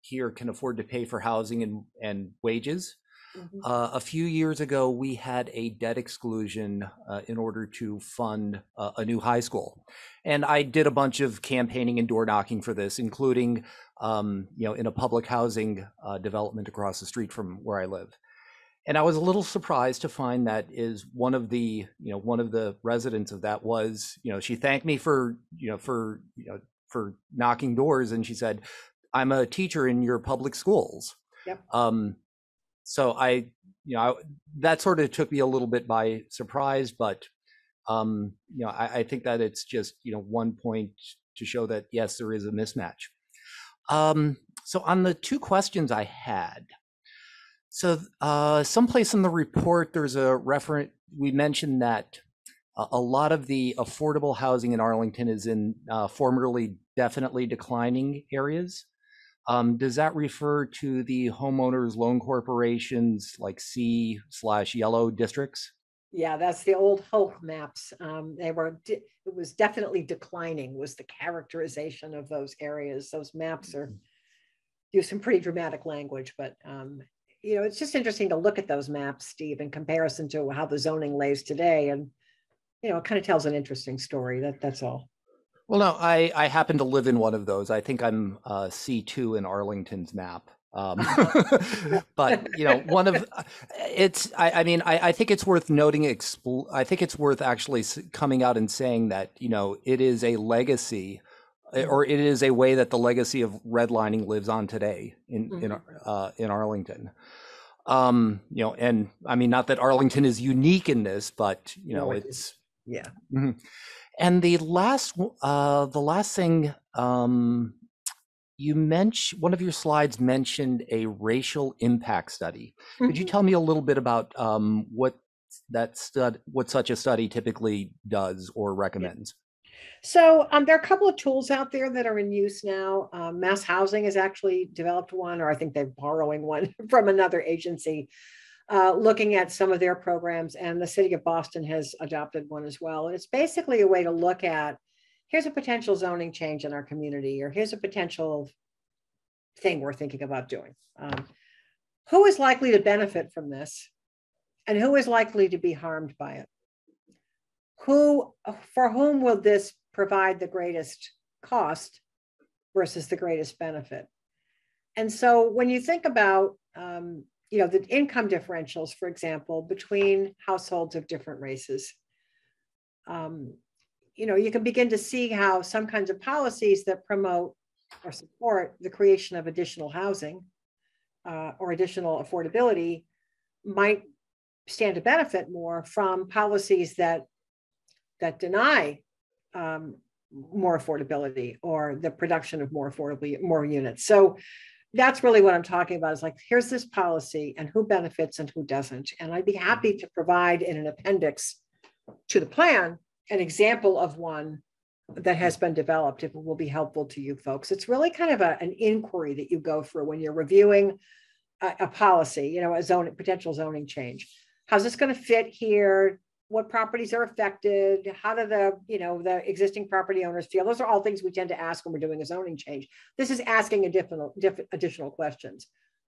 here can afford to pay for housing and, and wages. Mm-hmm. Uh, a few years ago, we had a debt exclusion uh, in order to fund uh, a new high school, and I did a bunch of campaigning and door knocking for this, including, um, you know, in a public housing uh, development across the street from where I live. And I was a little surprised to find that is one of the, you know, one of the residents of that was, you know, she thanked me for, you know, for, you know, for knocking doors, and she said, I'm a teacher in your public schools. Yep. Um, so I, you know, I, that sort of took me a little bit by surprise, but, um, you know, I, I think that it's just, you know, one point to show that yes, there is a mismatch. Um, so on the two questions I had, so uh, someplace in the report, there's a reference, we mentioned that a lot of the affordable housing in Arlington is in uh, formerly definitely declining areas. Um, does that refer to the homeowners loan corporations like C slash yellow districts? Yeah, that's the old HOLC maps. Um, they were, it was definitely declining was the characterization of those areas. Those maps are, mm-hmm. use some pretty dramatic language, but um, you know, it's just interesting to look at those maps, Steve, in comparison to how the zoning lays today. And, you know, it kind of tells an interesting story. That That's all. Well, no, I, I happen to live in one of those. I think I'm uh, C2 in Arlington's map. Um, but you know, one of it's. I, I mean, I, I, think it's worth noting. Expl- I think it's worth actually coming out and saying that you know it is a legacy, or it is a way that the legacy of redlining lives on today in mm-hmm. in uh, in Arlington. Um, you know, and I mean, not that Arlington is unique in this, but you know, no, it's yeah. Mm-hmm. And the last, uh, the last thing um, you mentioned, one of your slides mentioned a racial impact study. Mm-hmm. Could you mm-hmm. tell me a little bit about um, what that stud, what such a study typically does or recommends? So um, there are a couple of tools out there that are in use now. Um, Mass Housing has actually developed one, or I think they're borrowing one from another agency uh, looking at some of their programs, and the city of Boston has adopted one as well. And it's basically a way to look at here's a potential zoning change in our community, or here's a potential thing we're thinking about doing. Um, who is likely to benefit from this, and who is likely to be harmed by it? Who, for whom will this provide the greatest cost versus the greatest benefit? And so when you think about um, you know, the income differentials, for example, between households of different races. Um, you know, you can begin to see how some kinds of policies that promote or support the creation of additional housing uh, or additional affordability might stand to benefit more from policies that that deny um, more affordability or the production of more affordably more units. So that's really what I'm talking about is like, here's this policy and who benefits and who doesn't. And I'd be happy to provide in an appendix to the plan an example of one that has been developed if it will be helpful to you folks. It's really kind of a, an inquiry that you go through when you're reviewing a, a policy, you know, a zone potential zoning change. How's this going to fit here? What properties are affected how do the you know the existing property owners feel? Those are all things we tend to ask when we're doing a zoning change. This is asking additional additional questions.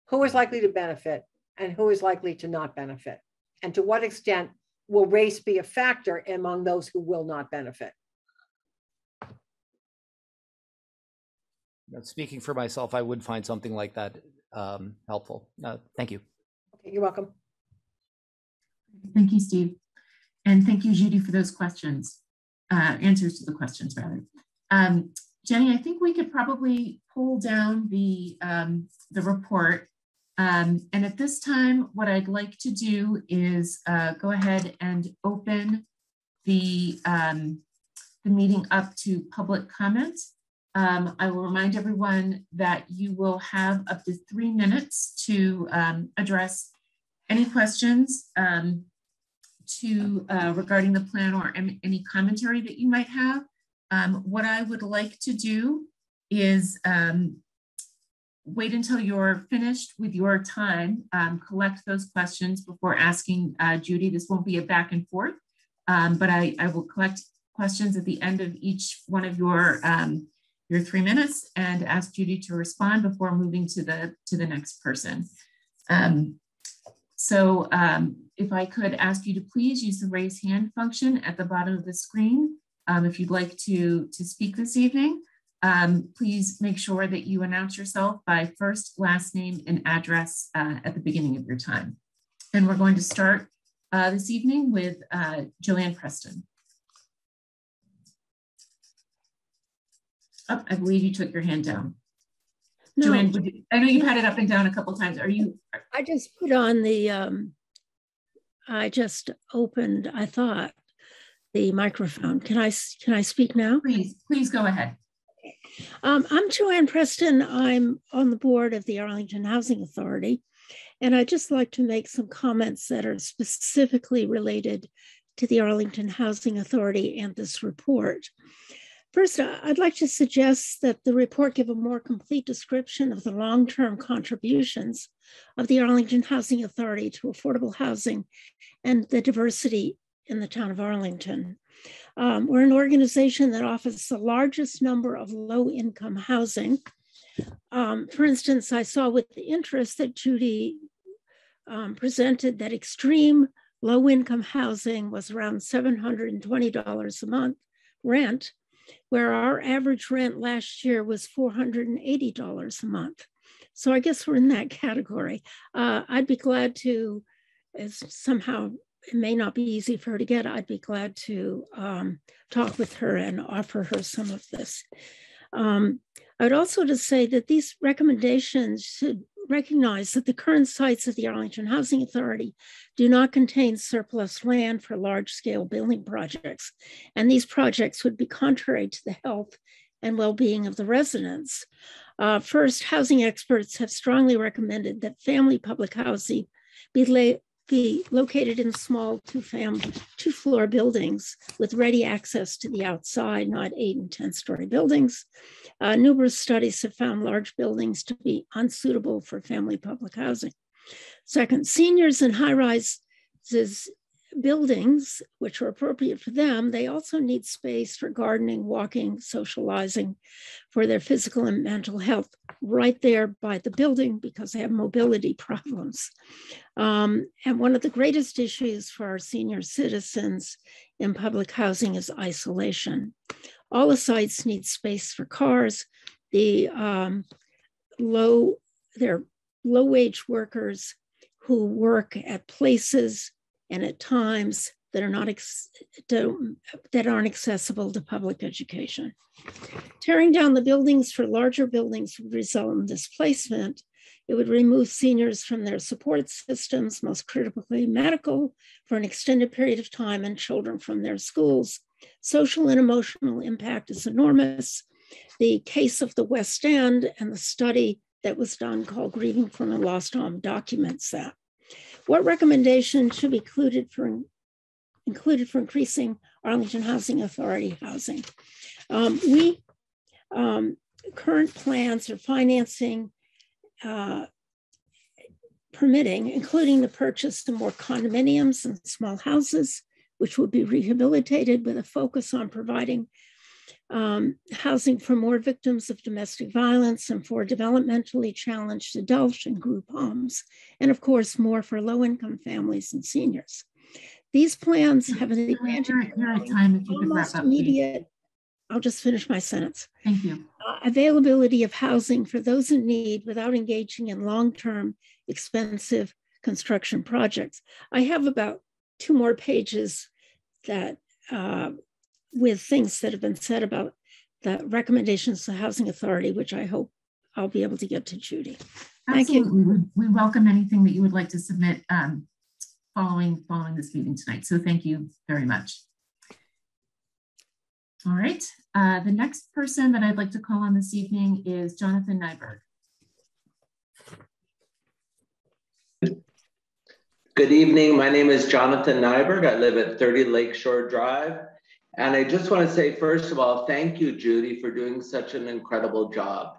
Who is likely to benefit and who is likely to not benefit? And to what extent will race be a factor among those who will not benefit? Speaking for myself i would find something like that um, helpful. Uh, thank you. Okay, you're welcome. Thank you steve and thank you, Judy, for those questions, uh, answers to the questions, rather. Um, Jenny, I think we could probably pull down the, um, the report. Um, and at this time, what I'd like to do is uh, go ahead and open the, um, the meeting up to public comment. Um, I will remind everyone that you will have up to three minutes to um, address any questions um, to uh, regarding the plan or any commentary that you might have. Um, what I would like to do is um, wait until you're finished with your time, um, collect those questions before asking uh, Judy. This won't be a back and forth, um, but I, I, will collect questions at the end of each one of your um, your three minutes and ask Judy to respond before moving to the to the next person. So um, if I could ask you to please use the raise hand function at the bottom of the screen um, if you'd like to, to speak this evening. Um, please make sure that you announce yourself by first, last name, and address uh, at the beginning of your time. And we're going to start uh, this evening with uh, Joanne Preston. Oh, I believe you took your hand down. No. Joanne, you, I know you've had it up and down a couple times. Are you? I just put on the, um, I just opened, I thought, the microphone. Can I, can I speak now? Please, please go ahead. Um, I'm Joanne Preston. I'm on the board of the Arlington Housing Authority. And I'd just like to make some comments that are specifically related to the Arlington Housing Authority and this report. First, I'd like to suggest that the report give a more complete description of the long-term contributions of the Arlington Housing Authority to affordable housing and the diversity in the town of Arlington. Um, we're an organization that offers the largest number of low income housing. Um, for instance, I saw with the interest that Judy um, presented that extreme low income housing was around $720 a month rent, where our average rent last year was $480 a month. So I guess we're in that category. Uh, I'd be glad to, as somehow it may not be easy for her to get, I'd be glad to um, talk with her and offer her some of this. Um, I would also to say that these recommendations should recognize that the current sites of the Arlington Housing Authority do not contain surplus land for large scale building projects. And these projects would be contrary to the health and well-being of the residents. Uh, first, housing experts have strongly recommended that family public housing be be located in small two family, two floor buildings with ready access to the outside, not eight and 10 story buildings. Uh, numerous studies have found large buildings to be unsuitable for family public housing. Second, seniors in high rises buildings, which are appropriate for them, they also need space for gardening, walking, socializing for their physical and mental health right there by the building because they have mobility problems. Um, and one of the greatest issues for our senior citizens in public housing is isolation. All the sites need space for cars. The um, low, they're low wage workers who work at places and at times that are not that aren't accessible to public education. Tearing down the buildings for larger buildings would result in displacement. It would remove seniors from their support systems, most critically medical, for an extended period of time, and children from their schools. Social and emotional impact is enormous. The case of the West End and the study that was done called Grieving from a Lost Home documents that. What recommendations should be included for included for increasing Arlington Housing Authority housing? Um, we um, current plans are financing uh, permitting, including the purchase of more condominiums and small houses, which would be rehabilitated with a focus on providing um, housing for more victims of domestic violence and for developmentally challenged adults in group homes, and of course, more for low income families and seniors. These plans have an advantage time if you almost immediate. I'll just finish my sentence. Thank you. Uh, availability of housing for those in need without engaging in long term, expensive construction projects. I have about two more pages that uh, with things that have been said about the recommendations to the Housing Authority, which I hope I'll be able to get to Judy. Thank Absolutely. you. We welcome anything that you would like to submit um, following following this meeting tonight. So thank you very much. All right. Uh, the next person that I'd like to call on this evening is Jonathan Nyberg. Good evening. My name is Jonathan Nyberg. I live at 30 Lakeshore Drive. And I just want to say, first of all, thank you, Judy, for doing such an incredible job.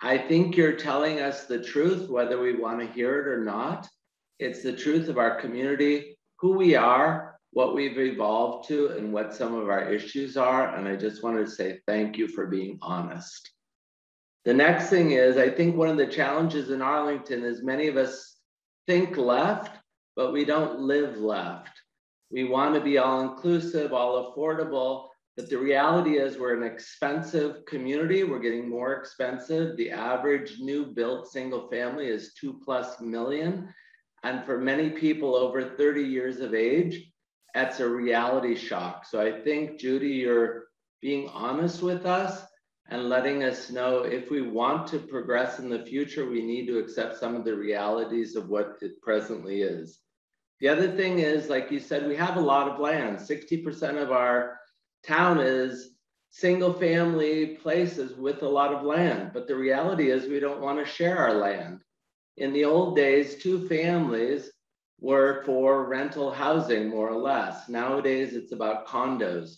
I think you're telling us the truth, whether we want to hear it or not. It's the truth of our community, who we are, what we've evolved to, and what some of our issues are. And I just wanted to say thank you for being honest. The next thing is, I think one of the challenges in Arlington is many of us think left, but we don't live left. We want to be all inclusive, all affordable, but the reality is we're an expensive community. We're getting more expensive. The average new built single family is two plus million. And for many people over 30 years of age, that's a reality shock. So I think, Judy, you're being honest with us and letting us know if we want to progress in the future, we need to accept some of the realities of what it presently is. The other thing is, like you said, we have a lot of land. 60% of our town is single family places with a lot of land. But the reality is, we don't want to share our land. In the old days, two families were for rental housing, more or less. Nowadays, it's about condos.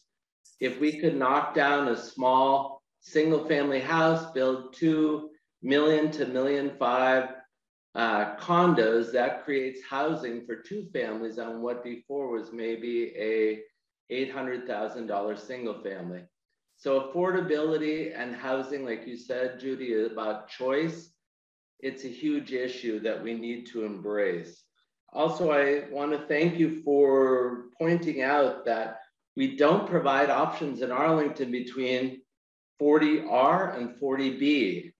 If we could knock down a small single family house, build two million to million five uh, condos, that creates housing for two families on what before was maybe a $800,000 single family. So affordability and housing, like you said, Judy, is about choice. It's a huge issue that we need to embrace. Also, I want to thank you for pointing out that we don't provide options in Arlington between 40R and 40B.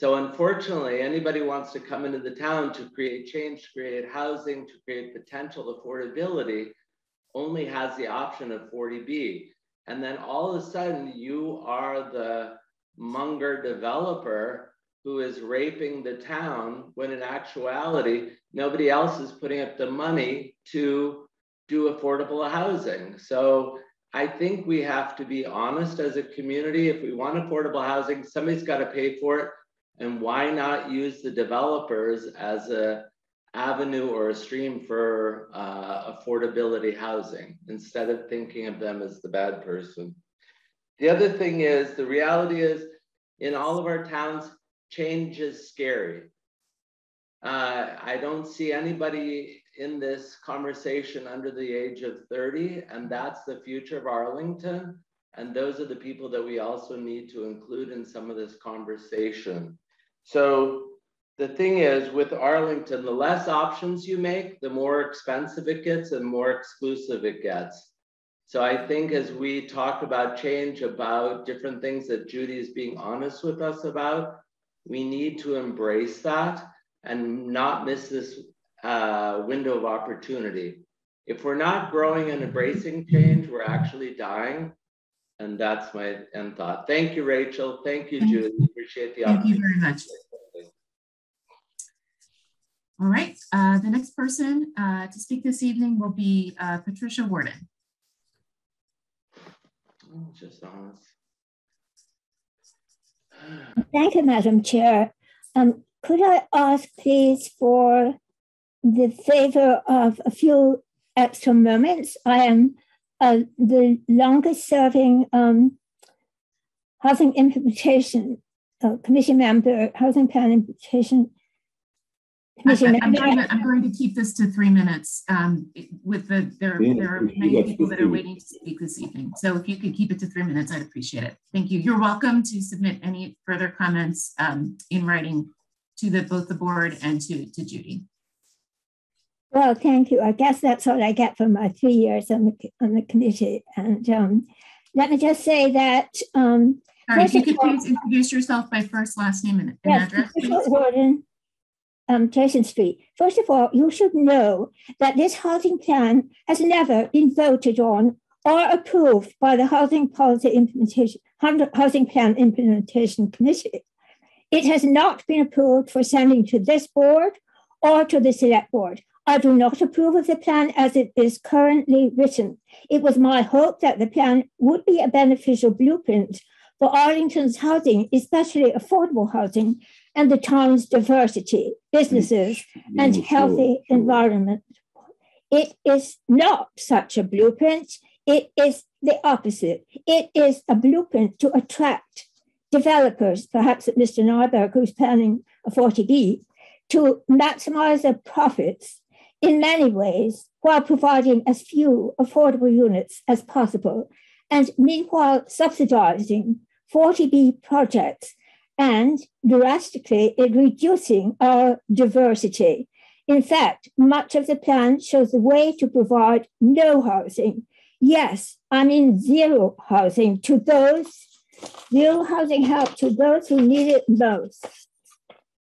So unfortunately, anybody wants to come into the town to create change, to create housing, to create potential affordability, only has the option of 40B. And then all of a sudden you are the Munger developer who is raping the town when in actuality, nobody else is putting up the money to do affordable housing. So I think we have to be honest as a community. If we want affordable housing, somebody's got to pay for it. And why not use the developers as a avenue or a stream for uh, affordability housing instead of thinking of them as the bad person. The other thing is the reality is in all of our towns, change is scary. Uh, I don't see anybody in this conversation under the age of 30, and that's the future of Arlington. And those are the people that we also need to include in some of this conversation. So the thing is with Arlington, the less options you make, the more expensive it gets and more exclusive it gets. So I think as we talk about change, about different things that Judy is being honest with us about, we need to embrace that and not miss this uh, window of opportunity. If we're not growing and embracing change, we're actually dying. And that's my end thought. Thank you, Rachel. Thank you, Judy. Appreciate the opportunity. Thank you very much. All right, uh, the next person uh, to speak this evening will be uh, Patricia Worden. Just honest. Thank you, Madam Chair. Um, could I ask, please, for the favor of a few extra moments? I am uh, the longest serving um, housing implementation uh, commission member, housing plan implementation I, am going, to, I'm going to keep this to three minutes. Um, with the there, there are many people that are waiting to speak this evening. So if you could keep it to three minutes, I'd appreciate it. Thank you. You're welcome to submit any further comments um, in writing to the both the board and to, to Judy. Well, thank you. I guess that's what I get for my three years on the on the committee. And um, let me just say that. Um, all right, if you could please introduce yourself by first, last name, and, and yes, address. Please um, Jason Street. First of all, you should know that this housing plan has never been voted on or approved by the Housing Policy Implementation Housing Plan Implementation Committee. It has not been approved for sending to this board or to the select board. I do not approve of the plan as it is currently written. It was my hope that the plan would be a beneficial blueprint for Arlington's housing, especially affordable housing, and the town's diversity, businesses, mm, and healthy environment. It is not such a blueprint. It is the opposite. It is a blueprint to attract developers, perhaps at Mr. Nyberg, who's planning a 40B, to maximize their profits in many ways while providing as few affordable units as possible, and meanwhile subsidizing 40B projects and drastically reducing our diversity. In fact, much of the plan shows the way to provide no housing. Yes, I mean zero housing to those, zero housing help to those who need it most.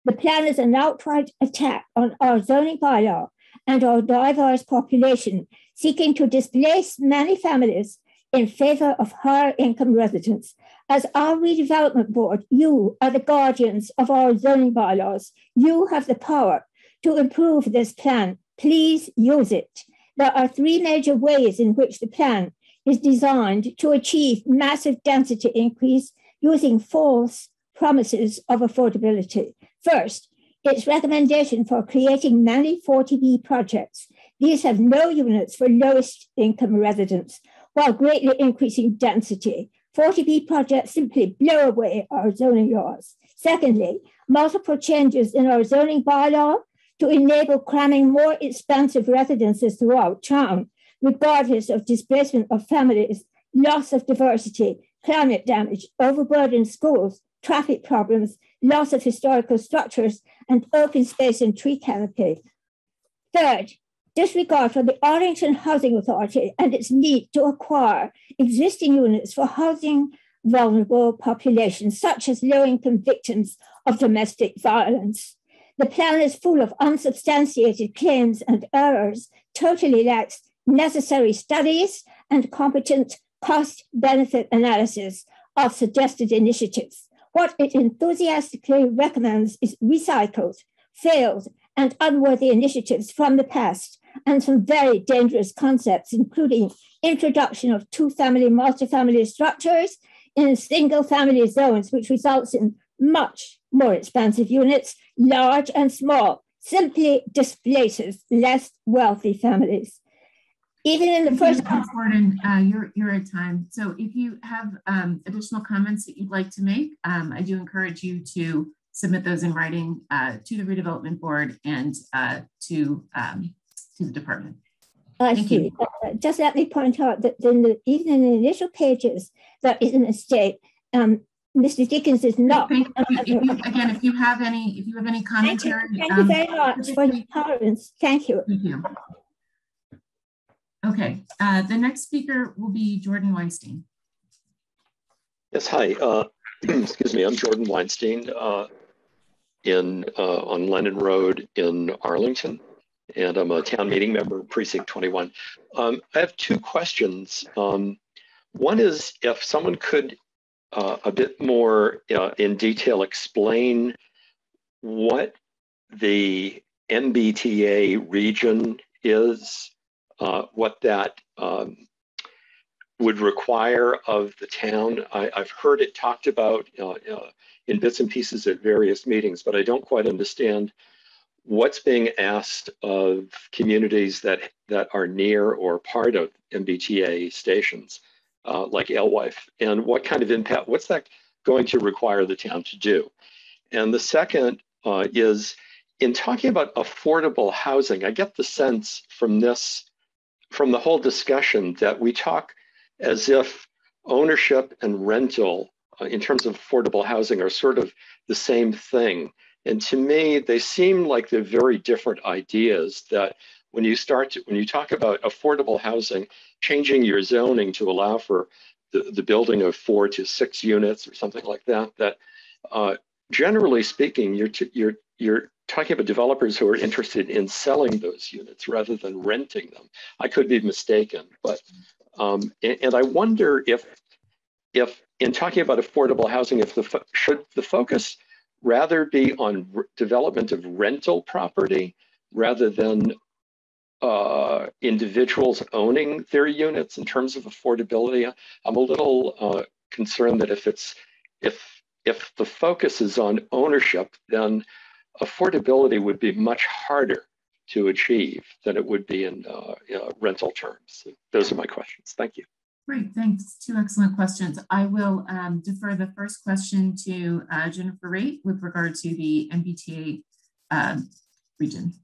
The plan is an outright attack on our zoning bylaw and our diverse population, seeking to displace many families in favor of higher income residents. As our redevelopment board, you are the guardians of our zoning bylaws. You have the power to improve this plan. Please use it. There are three major ways in which the plan is designed to achieve massive density increase using false promises of affordability. First, its recommendation for creating many 40B projects. These have no units for lowest income residents while greatly increasing density. 40B projects simply blow away our zoning laws. Secondly, multiple changes in our zoning bylaw to enable cramming more expensive residences throughout town, regardless of displacement of families, loss of diversity, climate damage, overburdened schools, traffic problems, loss of historical structures, and open space and tree canopy. Third, disregard for the Arlington Housing Authority and its need to acquire existing units for housing vulnerable populations, such as low income victims of domestic violence. The plan is full of unsubstantiated claims and errors, totally lacks necessary studies and competent cost benefit analysis of suggested initiatives. What it enthusiastically recommends is recycled, failed, and unworthy initiatives from the past and some very dangerous concepts, including introduction of two-family multifamily structures in single-family zones, which results in much more expensive units, large and small, simply displaces less wealthy families. Even in the first Gordon, uh, you're you're at time. So if you have um, additional comments that you'd like to make, um, I do encourage you to submit those in writing uh, to the redevelopment board and uh, to um, to the department. I Thank see. You. Uh, just let me point out that in the, even in the initial pages, there is an estate. Um, Mr. Dickens is not. Thank you. If you, again, if you have any, if you have any commentary, thank you, thank um, you very much for your tolerance. Thank you. Thank you. Okay, uh, the next speaker will be Jordan Weinstein. Yes, hi. Uh, excuse me, I'm Jordan Weinstein uh, in uh, on Lennon Road in Arlington and I'm a town meeting member, Precinct 21. Um, I have two questions. Um, one is if someone could uh, a bit more uh, in detail explain what the MBTA region is, uh, what that um, would require of the town. I, have heard it talked about uh, uh, in bits and pieces at various meetings, but I don't quite understand what's being asked of communities that that are near or part of MBTA stations, uh, like Alewife, and what kind of impact? What's that going to require the town to do? And the second uh, is in talking about affordable housing. I get the sense from this, from the whole discussion, that we talk as if ownership and rental, uh, in terms of affordable housing, are sort of the same thing. And to me, they seem like they're very different ideas that when you start to, when you talk about affordable housing, changing your zoning to allow for the, the building of four to six units or something like that, that uh, generally speaking, you're, you're, you're talking about developers who are interested in selling those units rather than renting them. I could be mistaken, but, um, and, and I wonder if, if in talking about affordable housing, if the, should the focus rather be on development of rental property rather than uh, individuals owning their units in terms of affordability. I'm a little uh, concerned that if it's if if the focus is on ownership, then affordability would be much harder to achieve than it would be in uh, uh, rental terms. Those are my questions. Thank you. Great, thanks. Two excellent questions. I will um, defer the first question to uh, Jennifer Raitt with regard to the MBTA um, region.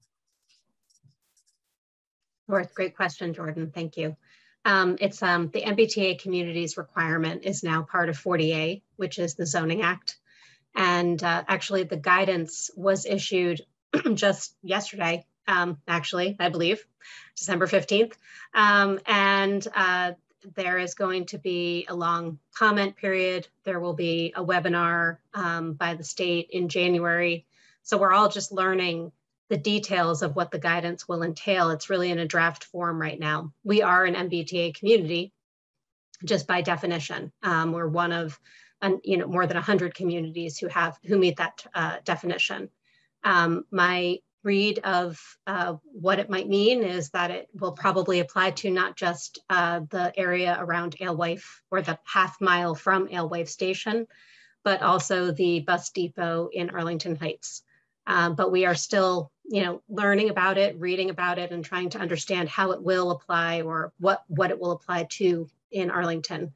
Great question, Jordan. Thank you. Um, it's um, the MBTA communities requirement is now part of 40A, which is the Zoning Act. And uh, actually, the guidance was issued just yesterday, um, actually, I believe, December 15th. Um, and uh, there is going to be a long comment period. There will be a webinar um, by the state in January. So we're all just learning the details of what the guidance will entail. It's really in a draft form right now. We are an MBTA community, just by definition. Um, we're one of, you know, more than 100 communities who have who meet that uh, definition. Um, my read of uh, what it might mean is that it will probably apply to not just uh, the area around Alewife or the half mile from Alewife Station, but also the bus depot in Arlington Heights. Um, but we are still, you know, learning about it, reading about it, and trying to understand how it will apply or what what it will apply to in Arlington.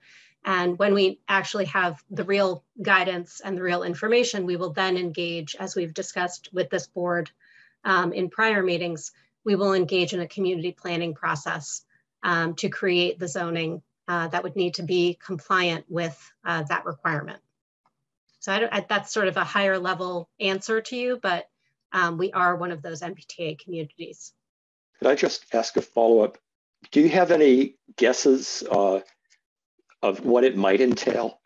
And when we actually have the real guidance and the real information, we will then engage, as we've discussed with this board um, in prior meetings, we will engage in a community planning process um, to create the zoning uh, that would need to be compliant with uh, that requirement. So I I, that's sort of a higher level answer to you, but um, we are one of those MBTA communities. Could I just ask a follow up? Do you have any guesses uh, of what it might entail?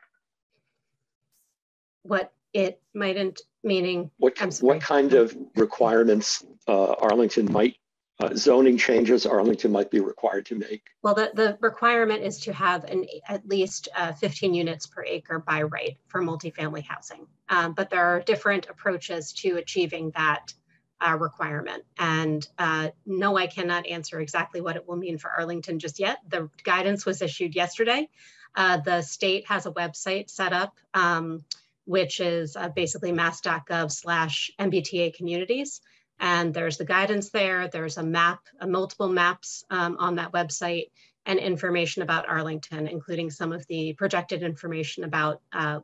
What it mightn't meaning what what kind of requirements uh, Arlington might uh, zoning changes Arlington might be required to make? Well, the, the requirement is to have an at least uh, 15 units per acre by right for multifamily housing. Um, but there are different approaches to achieving that uh, requirement. And uh, no, I cannot answer exactly what it will mean for Arlington just yet. The guidance was issued yesterday. Uh, the state has a website set up um, which is uh, basically mass.gov slash MBTA communities. And there's the guidance there. There's a map, a multiple maps um, on that website and information about Arlington, including some of the projected information about uh,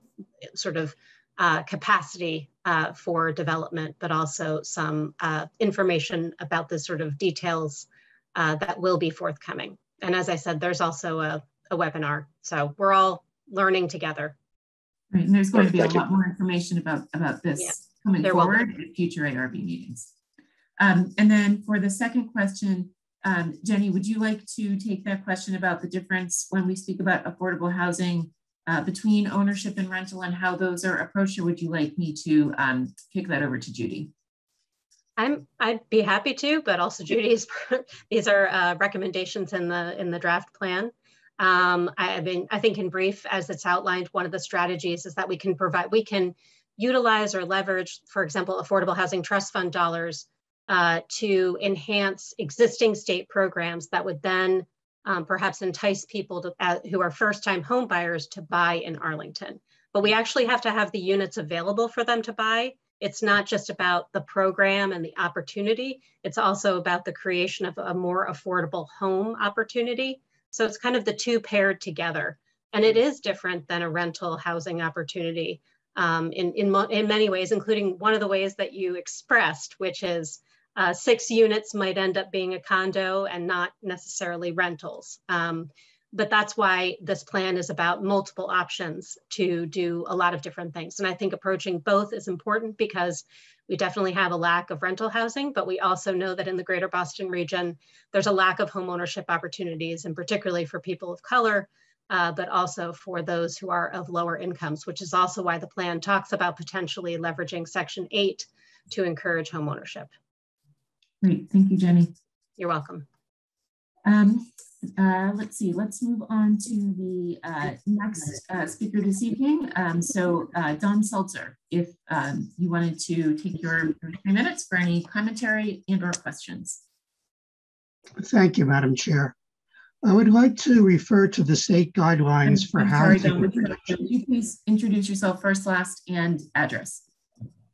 sort of uh, capacity uh, for development, but also some uh, information about the sort of details uh, that will be forthcoming. And as I said, there's also a, a webinar. So we're all learning together. Right, and there's going to be a lot more information about, about this yeah, coming forward in future ARB meetings. Um, and then for the second question, um, Jenny, would you like to take that question about the difference when we speak about affordable housing uh, between ownership and rental and how those are approached, or would you like me to um, kick that over to Judy? I'm I'd be happy to, but also Judy's these are uh, recommendations in the in the draft plan. Um, I, mean, I think in brief, as it's outlined, one of the strategies is that we can provide, we can utilize or leverage, for example, Affordable Housing Trust Fund dollars uh, to enhance existing state programs that would then um, perhaps entice people to, uh, who are first-time home buyers to buy in Arlington. But we actually have to have the units available for them to buy. It's not just about the program and the opportunity. It's also about the creation of a more affordable home opportunity so it's kind of the two paired together. And it is different than a rental housing opportunity um, in, in, in many ways, including one of the ways that you expressed, which is uh, six units might end up being a condo and not necessarily rentals. Um, but that's why this plan is about multiple options to do a lot of different things. And I think approaching both is important because we definitely have a lack of rental housing, but we also know that in the greater Boston region, there's a lack of home ownership opportunities, and particularly for people of color, uh, but also for those who are of lower incomes, which is also why the plan talks about potentially leveraging Section 8 to encourage home ownership. Great, thank you, Jenny. You're welcome. Um, uh, let's see, let's move on to the uh, next uh, speaker this evening. Um, so uh, Don Seltzer, if um, you wanted to take your, three minutes for any commentary and or questions. Thank you, Madam Chair. I would like to refer to the state guidelines I'm, for I'm sorry, housing. Don, Could you please introduce yourself first, last, and address?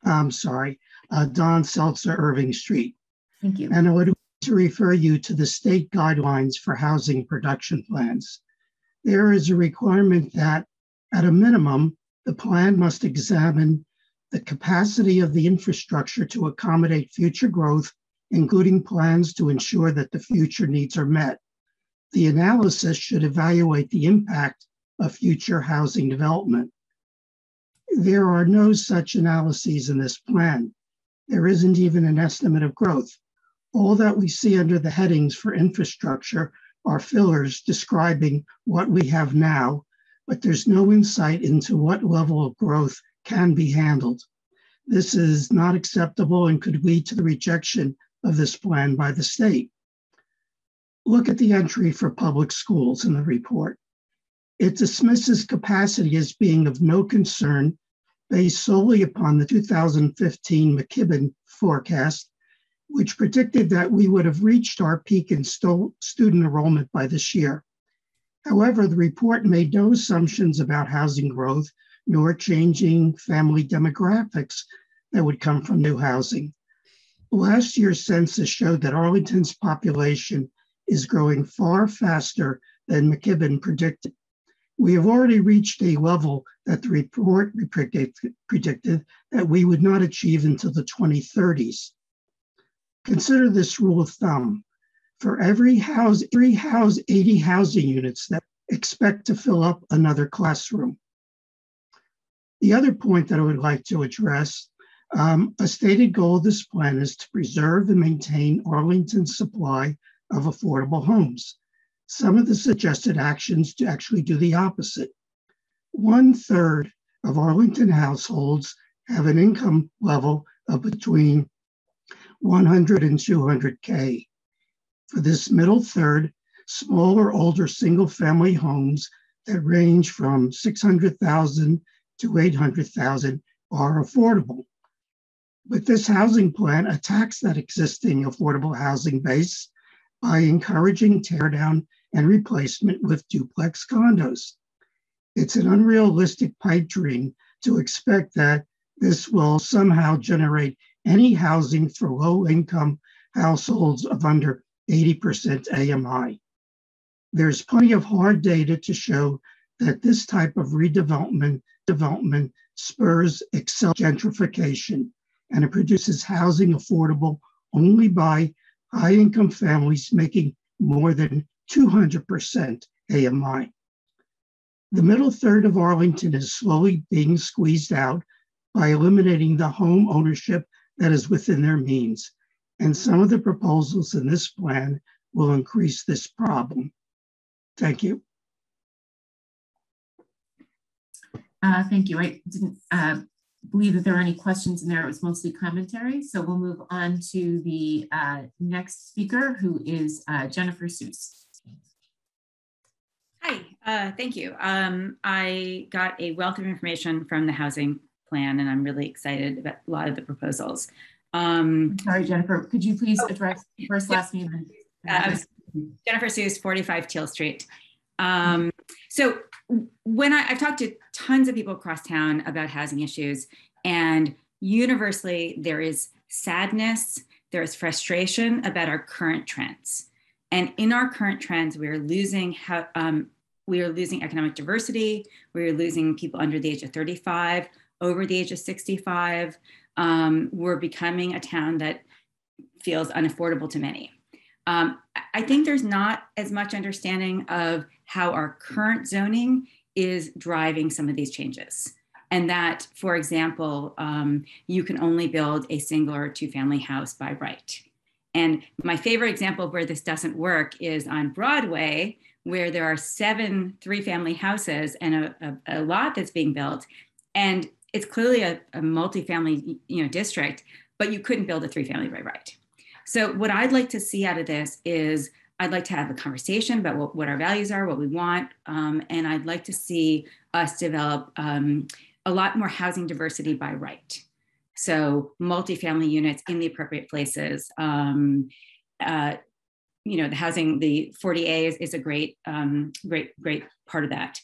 I'm sorry, uh, Don Seltzer, Irving Street. Thank you. And I would to refer you to the state guidelines for housing production plans. There is a requirement that, at a minimum, the plan must examine the capacity of the infrastructure to accommodate future growth, including plans to ensure that the future needs are met. The analysis should evaluate the impact of future housing development. There are no such analyses in this plan. There isn't even an estimate of growth. All that we see under the headings for infrastructure are fillers describing what we have now, but there's no insight into what level of growth can be handled. This is not acceptable and could lead to the rejection of this plan by the state. Look at the entry for public schools in the report. It dismisses capacity as being of no concern based solely upon the 2015 McKibben forecast, which predicted that we would have reached our peak in sto- student enrollment by this year. However, the report made no assumptions about housing growth nor changing family demographics that would come from new housing. Last year's census showed that Arlington's population is growing far faster than McKibben predicted. We have already reached a level that the report predicted that we would not achieve until the 2030s. Consider this rule of thumb. For every house, three house 80 housing units that expect to fill up another classroom. The other point that I would like to address, um, a stated goal of this plan is to preserve and maintain Arlington's supply of affordable homes. Some of the suggested actions to actually do the opposite. One third of Arlington households have an income level of between 100 and 200K. For this middle third, smaller, older single family homes that range from 600,000 to 800,000 are affordable. But this housing plan attacks that existing affordable housing base by encouraging teardown and replacement with duplex condos. It's an unrealistic pipe dream to expect that this will somehow generate any housing for low income households of under 80% AMI. There's plenty of hard data to show that this type of redevelopment development spurs excel gentrification and it produces housing affordable only by high income families making more than 200% AMI. The middle third of Arlington is slowly being squeezed out by eliminating the home ownership that is within their means. And some of the proposals in this plan will increase this problem. Thank you. Uh, thank you. I didn't uh, believe that there were any questions in there. It was mostly commentary. So we'll move on to the uh, next speaker, who is uh, Jennifer Susse. Hi, uh, thank you. Um, I got a wealth of information from the housing plan, and I'm really excited about a lot of the proposals. Um, Sorry, Jennifer, could you please address the first last name? Uh, Jennifer Susse, 45 Teel Street. Um, so when I, I've talked to tons of people across town about housing issues, and universally there is sadness, there is frustration about our current trends. And in our current trends, we are losing how um, we are losing economic diversity. We are losing people under the age of 35, over the age of 65. Um, we're becoming a town that feels unaffordable to many. Um, I think there's not as much understanding of how our current zoning is driving some of these changes. And that, for example, um, you can only build a single or two family house by right. And my favorite example of where this doesn't work is on Broadway, where there are seven three family houses and a, a, a lot that's being built. And it's clearly a, a multi-family you know, district, but you couldn't build a three family by right. So what I'd like to see out of this is I'd like to have a conversation about what, what our values are, what we want, um, and I'd like to see us develop um, a lot more housing diversity by right. So multifamily units in the appropriate places, um, uh, you know, the housing, the 40A is, is a great, um, great, great part of that.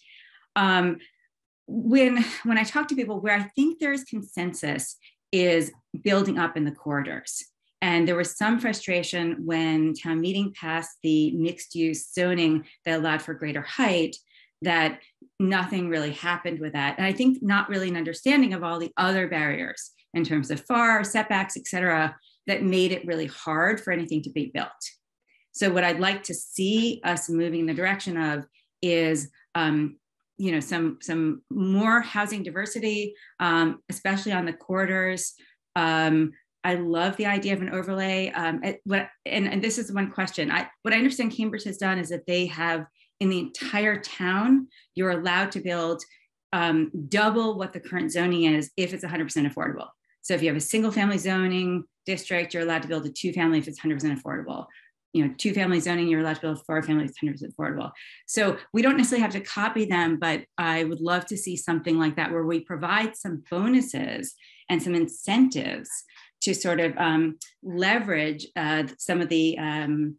When when I talk to people, where I think there is consensus is building up in the corridors. And there was some frustration when town meeting passed the mixed use zoning that allowed for greater height that nothing really happened with that. And I think not really an understanding of all the other barriers in terms of FAR, setbacks, et cetera, that made it really hard for anything to be built. So what I'd like to see us moving in the direction of is um, you know some some more housing diversity um, especially on the corridors. Um, i love the idea of an overlay. Um, what, and, and this is one question. I, what i understand cambridge has done is that they have in the entire town you're allowed to build um, double what the current zoning is if it's 100% affordable. So if you have a single family zoning district you're allowed to build a two family if it's 100% affordable you know, two family zoning, you're allowed to build four families 100% affordable. So we don't necessarily have to copy them, but I would love to see something like that where we provide some bonuses and some incentives to sort of um, leverage uh, some of the um,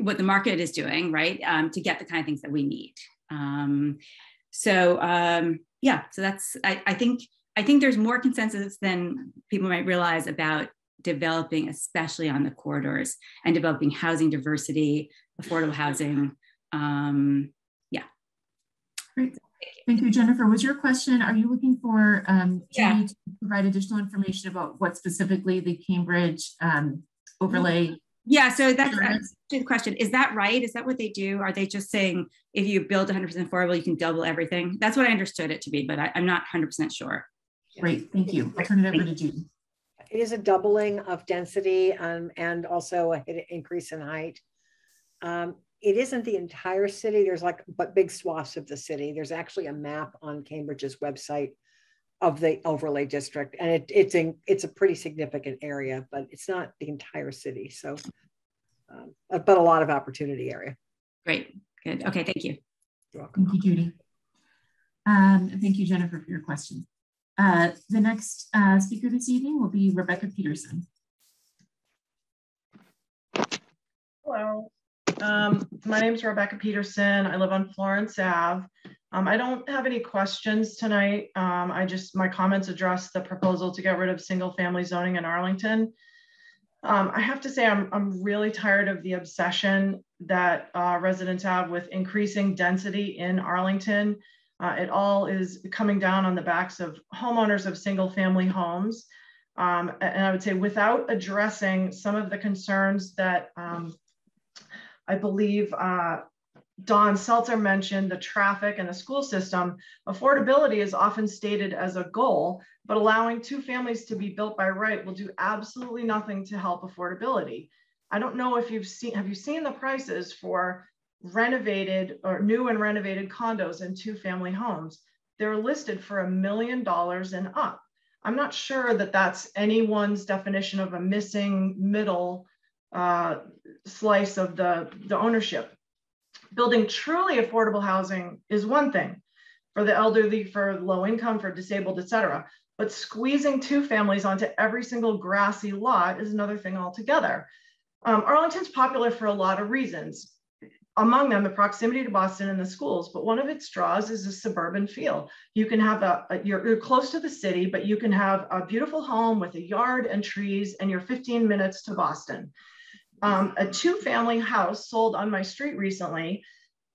what the market is doing, right, um, to get the kind of things that we need. Um, so um, yeah, so that's I, I think I think there's more consensus than people might realize about developing, especially on the corridors, and developing housing diversity, affordable housing. Um, yeah. Great. Thank you, Jennifer. Was your question, are you looking for um, yeah. to provide additional information about what specifically the Cambridge um, overlay? Yeah, so that's, that's the question. Is that right? Is that what they do? Are they just saying if you build 100% affordable, you can double everything? That's what I understood it to be, but I, am not 100% sure. Great, thank you. I'll turn it over to Judy it is a doubling of density um, and also an increase in height. Um, it isn't the entire city. There's like but big swaths of the city. There's actually a map on Cambridge's website of the overlay district, and it, it's in, it's a pretty significant area, but it's not the entire city. So, um, but a lot of opportunity area. Great, good. Okay, thank you. You're welcome. Thank you, Judy. Um, thank you, Jennifer, for your question. Uh, the next uh, speaker this evening will be Rebecca Peterson. Hello, um, my name is Rebecca Peterson. I live on Florence Ave. Um, I don't have any questions tonight. Um, I just, my comments address the proposal to get rid of single family zoning in Arlington. Um, I have to say, I'm, I'm really tired of the obsession that uh, residents have with increasing density in Arlington. Uh, it all is coming down on the backs of homeowners of single family homes. Um, and I would say without addressing some of the concerns that um, I believe uh, Don Seltzer mentioned, the traffic and the school system, affordability is often stated as a goal, but allowing two families to be built by right will do absolutely nothing to help affordability. I don't know if you've seen, have you seen the prices for renovated or new and renovated condos and two family homes, they're listed for a million dollars and up. I'm not sure that that's anyone's definition of a missing middle uh, slice of the, the ownership. Building truly affordable housing is one thing for the elderly, for low income, for disabled, et cetera. But squeezing two families onto every single grassy lot is another thing altogether. Um, Arlington's popular for a lot of reasons among them the proximity to Boston and the schools, but one of its draws is a suburban feel. You can have a, a you're, you're, close to the city, but you can have a beautiful home with a yard and trees, and you're 15 minutes to Boston. Um, a two family house sold on my street recently.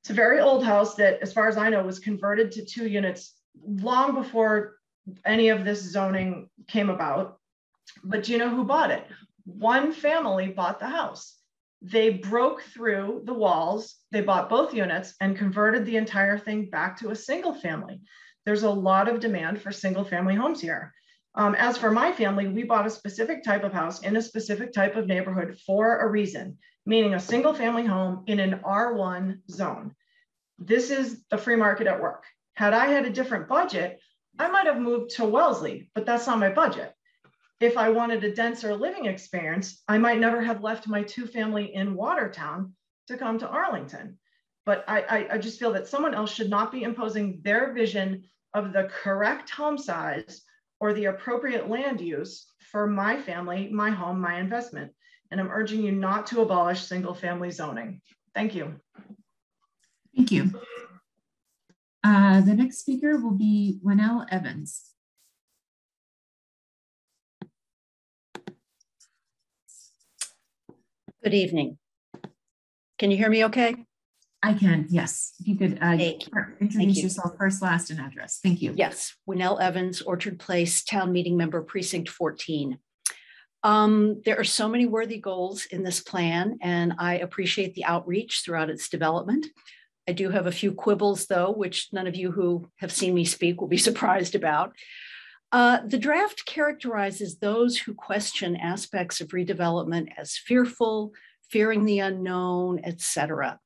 It's a very old house that, as far as I know, was converted to two units long before any of this zoning came about. But do you know who bought it? One family bought the house they broke through the walls, they bought both units and converted the entire thing back to a single family. There's a lot of demand for single family homes here. Um, as for my family, we bought a specific type of house in a specific type of neighborhood for a reason, meaning a single family home in an R1 zone. This is the free market at work. Had I had a different budget, I might have moved to Wellesley, but that's not my budget if I wanted a denser living experience, I might never have left my two family in Watertown to come to Arlington. But I, I, I, just feel that someone else should not be imposing their vision of the correct home size or the appropriate land use for my family, my home, my investment. and I'm urging you not to abolish single family zoning. Thank you. Thank you. Uh, the next speaker will be Wynelle Evans. Good evening. Can you hear me okay? I can, yes. If you could uh, Thank you. introduce you. yourself first, last, and address. Thank you. Yes, Wynelle Evans, Orchard Place, Town Meeting Member, Precinct 14. Um, there are so many worthy goals in this plan, and I appreciate the outreach throughout its development. I do have a few quibbles, though, which none of you who have seen me speak will be surprised about. Uh, the draft characterizes those who question aspects of redevelopment as fearful, fearing the unknown, etc.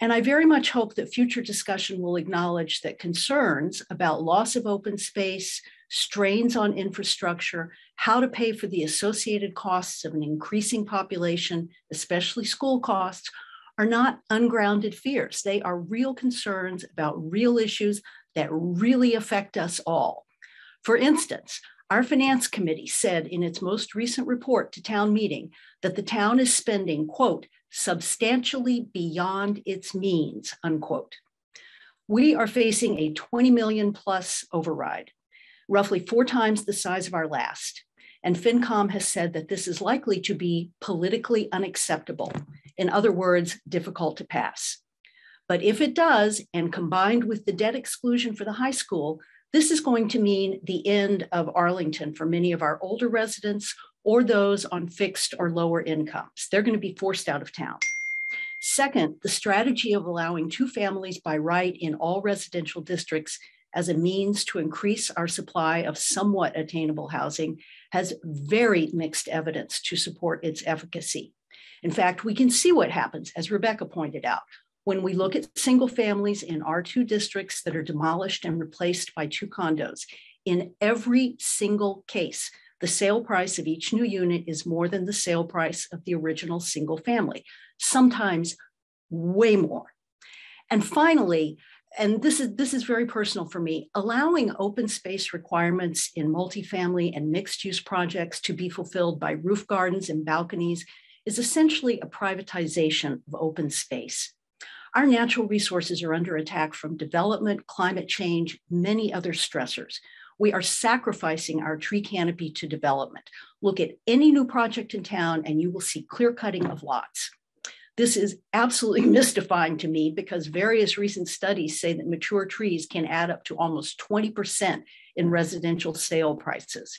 And I very much hope that future discussion will acknowledge that concerns about loss of open space, strains on infrastructure, how to pay for the associated costs of an increasing population, especially school costs, are not ungrounded fears. They are real concerns about real issues that really affect us all. For instance, our finance committee said in its most recent report to town meeting that the town is spending, quote, substantially beyond its means, unquote. We are facing a 20 million plus override, roughly four times the size of our last. And FinCom has said that this is likely to be politically unacceptable. In other words, difficult to pass. But if it does, and combined with the debt exclusion for the high school, this is going to mean the end of Arlington for many of our older residents or those on fixed or lower incomes. They're going to be forced out of town. Second, the strategy of allowing two families by right in all residential districts as a means to increase our supply of somewhat attainable housing has very mixed evidence to support its efficacy. In fact, we can see what happens, as Rebecca pointed out, when we look at single families in R2 districts that are demolished and replaced by two condos. In every single case, the sale price of each new unit is more than the sale price of the original single family, sometimes way more. And finally, and this is this is very personal for me allowing open space requirements in multifamily and mixed use projects to be fulfilled by roof gardens and balconies is essentially a privatization of open space our natural resources are under attack from development climate change many other stressors we are sacrificing our tree canopy to development look at any new project in town and you will see clear cutting of lots this is absolutely mystifying to me because various recent studies say that mature trees can add up to almost 20% in residential sale prices.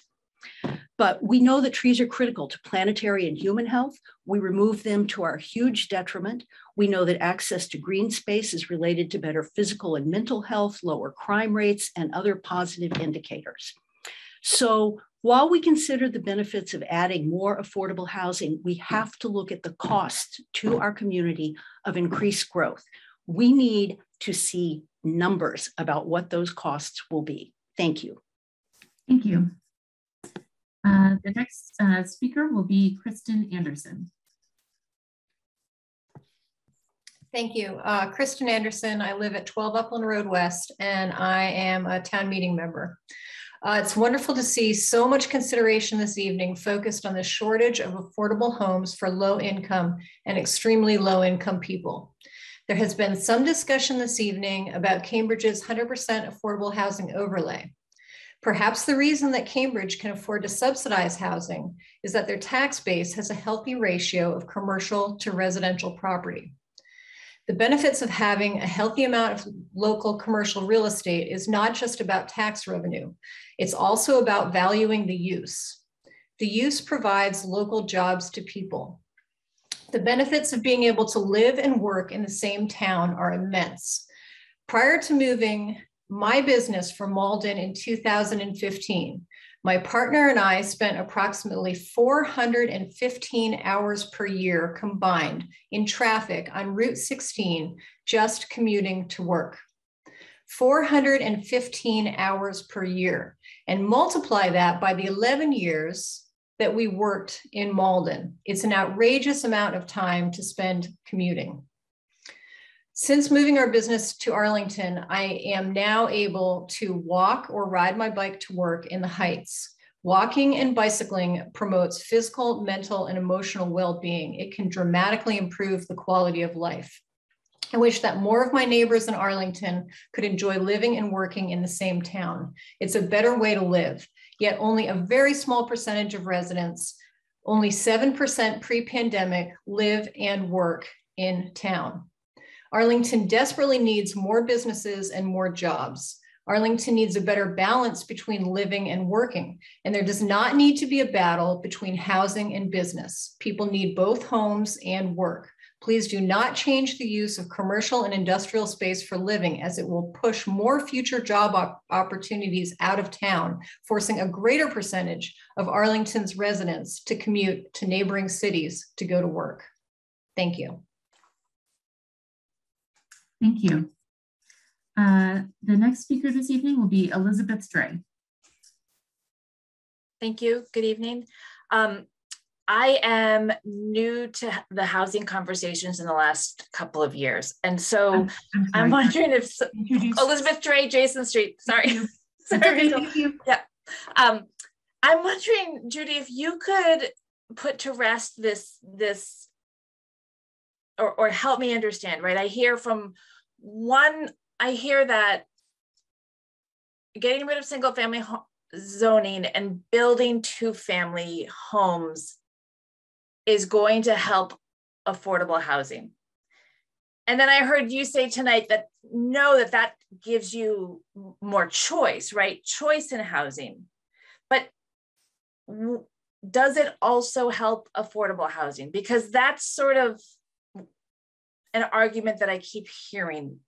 But we know that trees are critical to planetary and human health. We remove them to our huge detriment. We know that access to green space is related to better physical and mental health, lower crime rates, and other positive indicators. So while we consider the benefits of adding more affordable housing, we have to look at the cost to our community of increased growth. We need to see numbers about what those costs will be. Thank you. Thank you. Uh, the next uh, speaker will be Kristen Anderson. Thank you. Uh, Kristen Anderson. I live at 12 Upland Road West, and I am a town meeting member. Uh, it's wonderful to see so much consideration this evening focused on the shortage of affordable homes for low income and extremely low income people. There has been some discussion this evening about Cambridge's 100% affordable housing overlay. Perhaps the reason that Cambridge can afford to subsidize housing is that their tax base has a healthy ratio of commercial to residential property. The benefits of having a healthy amount of local commercial real estate is not just about tax revenue, it's also about valuing the use. The use provides local jobs to people. The benefits of being able to live and work in the same town are immense. Prior to moving my business from Malden in 2015, my partner and I spent approximately 415 hours per year combined in traffic on Route 16 just commuting to work. 415 hours per year and multiply that by the 11 years that we worked in Malden. It's an outrageous amount of time to spend commuting. Since moving our business to Arlington, I am now able to walk or ride my bike to work in the Heights, Walking and bicycling promotes physical, mental, and emotional well-being. It can dramatically improve the quality of life. I wish that more of my neighbors in Arlington could enjoy living and working in the same town. It's a better way to live, yet only a very small percentage of residents, only 7% pre-pandemic, live and work in town. Arlington desperately needs more businesses and more jobs. Arlington needs a better balance between living and working, and there does not need to be a battle between housing and business. People need both homes and work. Please do not change the use of commercial and industrial space for living as it will push more future job op opportunities out of town, forcing a greater percentage of Arlington's residents to commute to neighboring cities to go to work. Thank you. Thank you. Uh, the next speaker this evening will be Elizabeth Stray. Thank you. Good evening. Um, I am new to the housing conversations in the last couple of years. And so I'm, I'm, I'm wondering if Elizabeth Dre, Jason Street, sorry. sorry. Thank you. Yeah. Um, I'm wondering, Judy, if you could put to rest this, this or, or help me understand, right? I hear from one I hear that getting rid of single family zoning and building two family homes is going to help affordable housing. And then I heard you say tonight that no, that that gives you more choice, right? Choice in housing. But does it also help affordable housing? Because that's sort of an argument that I keep hearing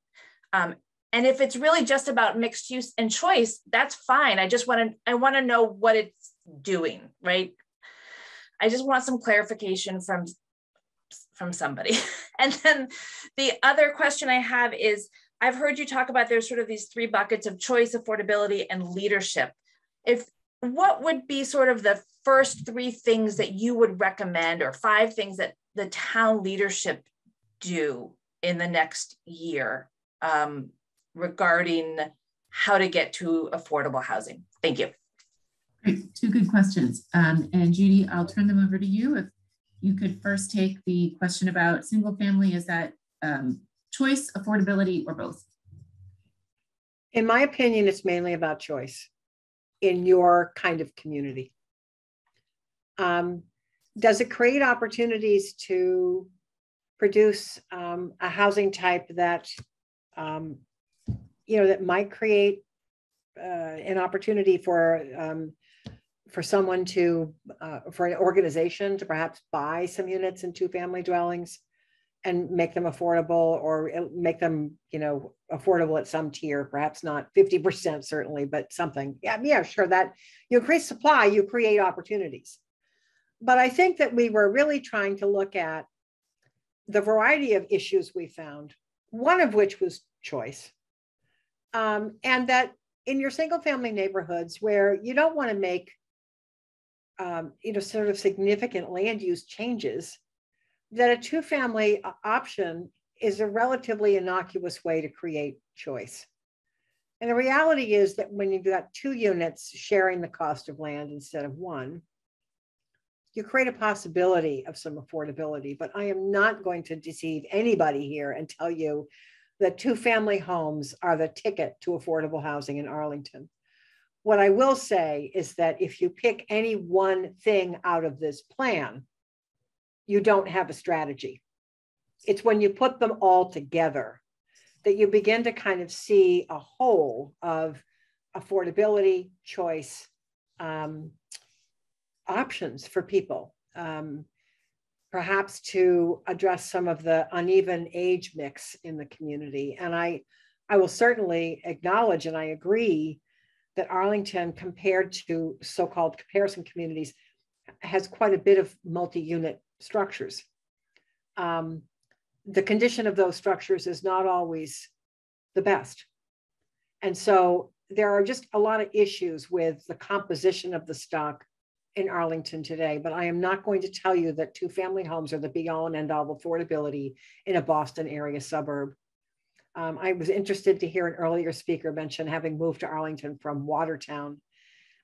um, and if it's really just about mixed use and choice, that's fine. I just want to I want to know what it's doing, right? I just want some clarification from from somebody. and then the other question I have is I've heard you talk about there's sort of these three buckets of choice, affordability, and leadership. If what would be sort of the first three things that you would recommend or five things that the town leadership do in the next year um, regarding how to get to affordable housing? Thank you. Great, two good questions. Um, and Judy, I'll turn them over to you. If you could first take the question about single family, is that um, choice, affordability, or both? In my opinion, it's mainly about choice in your kind of community. Um, does it create opportunities to produce um, a housing type that um, you know, that might create uh, an opportunity for um, for someone to uh, for an organization to perhaps buy some units in two family dwellings and make them affordable or make them you know affordable at some tier perhaps not 50% certainly but something. Yeah yeah sure that you increase supply you create opportunities. But i think that we were really trying to look at the variety of issues we found one of which was choice. Um, and that in your single family neighborhoods where you don't want to make um, you know sort of significant land use changes that a two family option is a relatively innocuous way to create choice and the reality is that when you've got two units sharing the cost of land instead of one you create a possibility of some affordability but i am not going to deceive anybody here and tell you that two family homes are the ticket to affordable housing in Arlington. What I will say is that if you pick any one thing out of this plan, you don't have a strategy. It's when you put them all together that you begin to kind of see a whole of affordability, choice, um, options for people. Um, perhaps to address some of the uneven age mix in the community. And I, I will certainly acknowledge and I agree that Arlington, compared to so called comparison communities, has quite a bit of multi unit structures. Um, the condition of those structures is not always the best. And so there are just a lot of issues with the composition of the stock in Arlington today, but I am not going to tell you that two family homes are the be all and end all of affordability in a Boston area suburb. Um, I was interested to hear an earlier speaker mention having moved to Arlington from Watertown.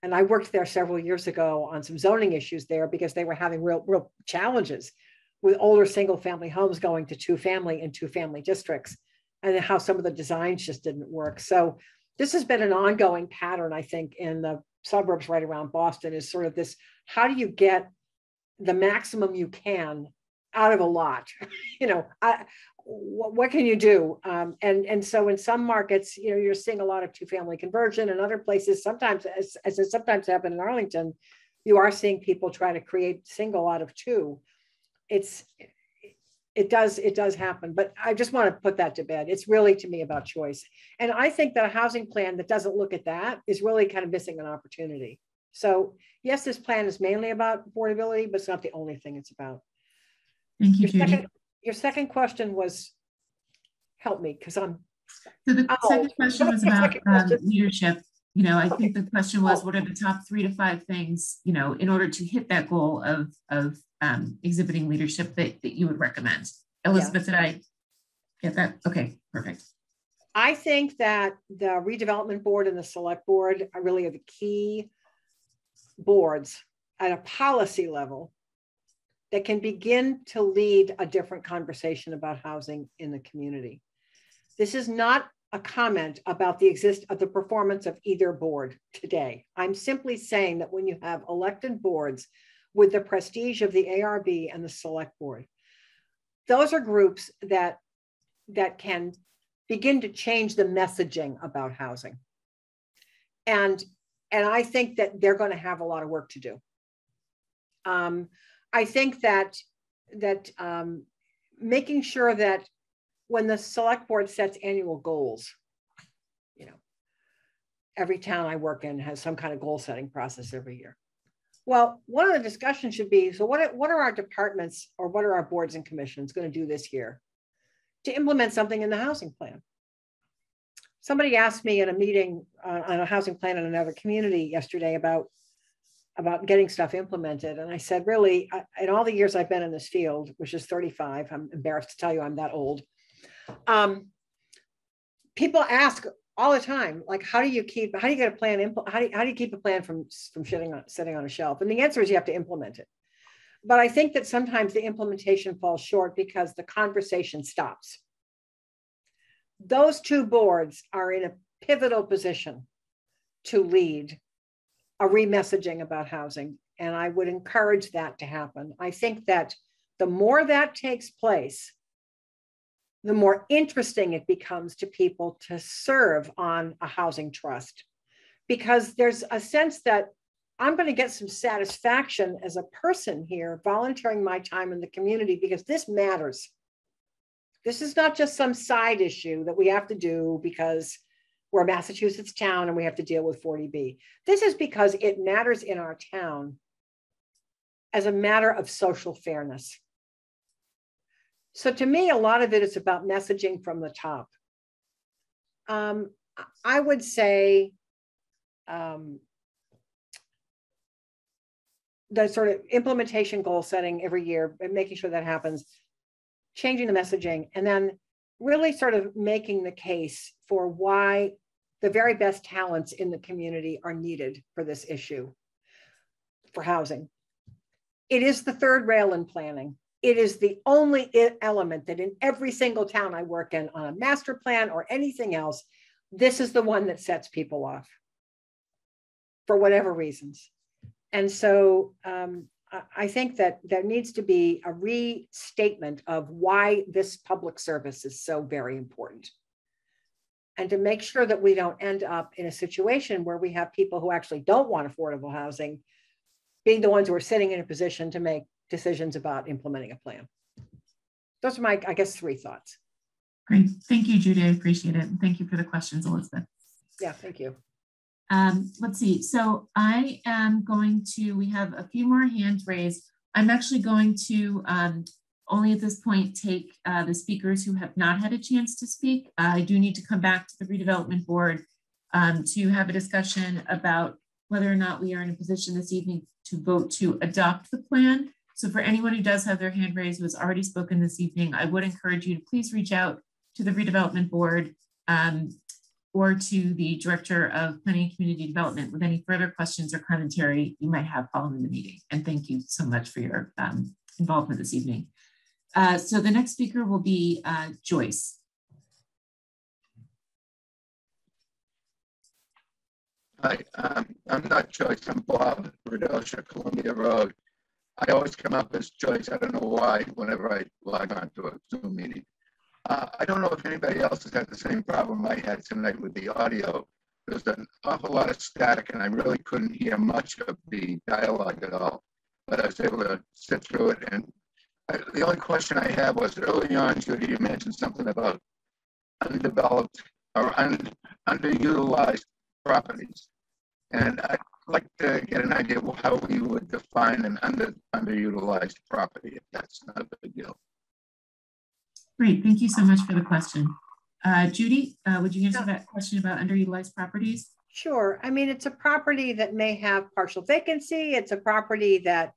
And I worked there several years ago on some zoning issues there because they were having real, real challenges with older single family homes going to two family and two family districts and how some of the designs just didn't work. So this has been an ongoing pattern, I think, in the suburbs right around Boston is sort of this, how do you get the maximum you can out of a lot? you know, I, what, what, can you do? Um, and, and so in some markets, you know, you're seeing a lot of two family conversion and other places, sometimes, as, as it sometimes happened in Arlington, you are seeing people try to create single out of two. It's, it does it does happen but i just want to put that to bed. It's really to me about choice. And i think that a housing plan that doesn't look at that is really kind of missing an opportunity. So yes this plan is mainly about affordability but it's not the only thing it's about. Thank you your Judy. second, your second question was help me because i'm so the I'm second question was about um, leadership. You know i okay. think the question was what are the top three to five things you know in order to hit that goal of of um, exhibiting leadership that, that you would recommend. Elizabeth, yeah. did I get that? Okay, perfect. I think that the redevelopment board and the select board are really are the key boards at a policy level that can begin to lead a different conversation about housing in the community. This is not a comment about the exist of the performance of either board today. I'm simply saying that when you have elected boards with the prestige of the ARB and the select board. Those are groups that, that can begin to change the messaging about housing. And, and I think that they're going to have a lot of work to do. Um, I think that, that um, making sure that when the select board sets annual goals, you know, every town I work in has some kind of goal setting process every year. Well, one of the discussions should be, so what, what are our departments or what are our boards and commissions going to do this year to implement something in the housing plan? Somebody asked me in a meeting uh, on a housing plan in another community yesterday about, about getting stuff implemented. And I said, really, I, in all the years I've been in this field, which is 35, I'm embarrassed to tell you I'm that old. Um, people ask all the time like how do you keep how do you get a plan how do you, how do you keep a plan from from sitting on sitting on a shelf? And the answer is you have to implement it. But i think that sometimes the implementation falls short because the conversation stops. Those two boards are in a pivotal position to lead a remessaging about housing and i would encourage that to happen. I think that the more that takes place the more interesting it becomes to people to serve on a housing trust because there's a sense that I'm going to get some satisfaction as a person here, volunteering my time in the community because this matters. This is not just some side issue that we have to do because we're a Massachusetts town and we have to deal with 40B. This is because it matters in our town as a matter of social fairness. So to me, a lot of it is about messaging from the top. Um, I would say um, the sort of implementation goal setting every year and making sure that happens, changing the messaging, and then really sort of making the case for why the very best talents in the community are needed for this issue for housing. It is the third rail in planning it is the only element that in every single town I work in on a master plan or anything else, this is the one that sets people off for whatever reasons. And so um, I think that there needs to be a restatement of why this public service is so very important. And to make sure that we don't end up in a situation where we have people who actually don't want affordable housing being the ones who are sitting in a position to make decisions about implementing a plan. Those are my, I guess, three thoughts. Great. Thank you, Judy. I appreciate it. And thank you for the questions, Elizabeth. Yeah, thank you. Um, let's see. So I am going to, we have a few more hands raised. I'm actually going to um, only at this point take uh, the speakers who have not had a chance to speak. Uh, I do need to come back to the redevelopment board um, to have a discussion about whether or not we are in a position this evening to vote to adopt the plan. So for anyone who does have their hand raised who has already spoken this evening, I would encourage you to please reach out to the redevelopment board um, or to the Director of Planning and Community Development with any further questions or commentary you might have following the meeting. And thank you so much for your um, involvement this evening. Uh, so the next speaker will be uh, Joyce. Hi, um, I'm not Joyce, I'm Bob, Rodelcia, Columbia Road. I always come up as Joyce, I don't know why, whenever I log on to a Zoom meeting. Uh, I don't know if anybody else has had the same problem I had tonight with the audio. There's an awful lot of static and I really couldn't hear much of the dialogue at all, but I was able to sit through it. And I, the only question I had was early on, Judy, you mentioned something about undeveloped or un, underutilized properties. And I'd like to get an idea of how we would define an under, underutilized property, if that's not a big deal. Great, thank you so much for the question. Uh, Judy, uh, would you answer that question about underutilized properties? Sure. I mean, it's a property that may have partial vacancy. It's a property that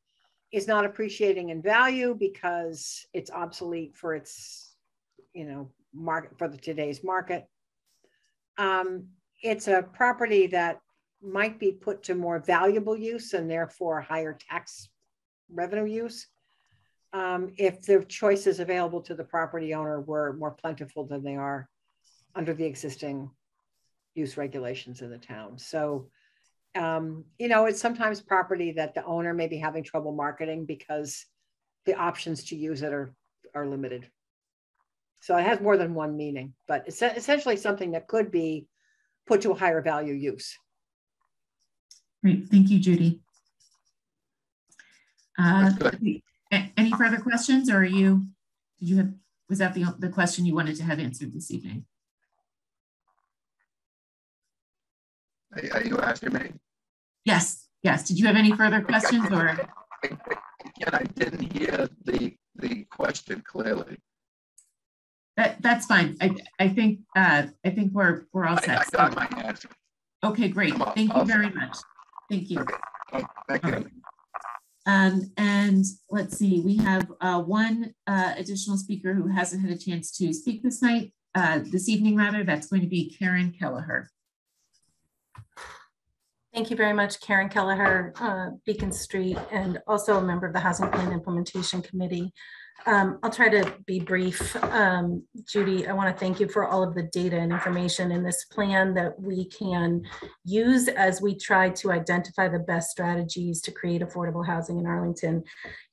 is not appreciating in value because it's obsolete for its, you know, market for the today's market. Um, it's a property that might be put to more valuable use and therefore higher tax revenue use um, if the choices available to the property owner were more plentiful than they are under the existing use regulations in the town. So, um, you know, it's sometimes property that the owner may be having trouble marketing because the options to use it are, are limited. So it has more than one meaning, but it's essentially something that could be put to a higher value use. Great, thank you, Judy. Uh, any further questions or are you, did you have, was that the, the question you wanted to have answered this evening? Are you asking me? Yes, yes. Did you have any further questions or? Again, I didn't hear the, the question clearly. That, that's fine. I, I think uh, I think we're we're all set. I, I got my answer. Okay, great. Thank you very much. Thank you. Okay. Thank you. Um, and let's see, we have uh, one uh, additional speaker who hasn't had a chance to speak this night, uh, this evening rather, that's going to be Karen Kelleher. Thank you very much, Karen Kelleher, uh, Beacon Street, and also a member of the Housing Plan Implementation Committee. Um, I'll try to be brief. Um, Judy, I want to thank you for all of the data and information in this plan that we can use as we try to identify the best strategies to create affordable housing in Arlington.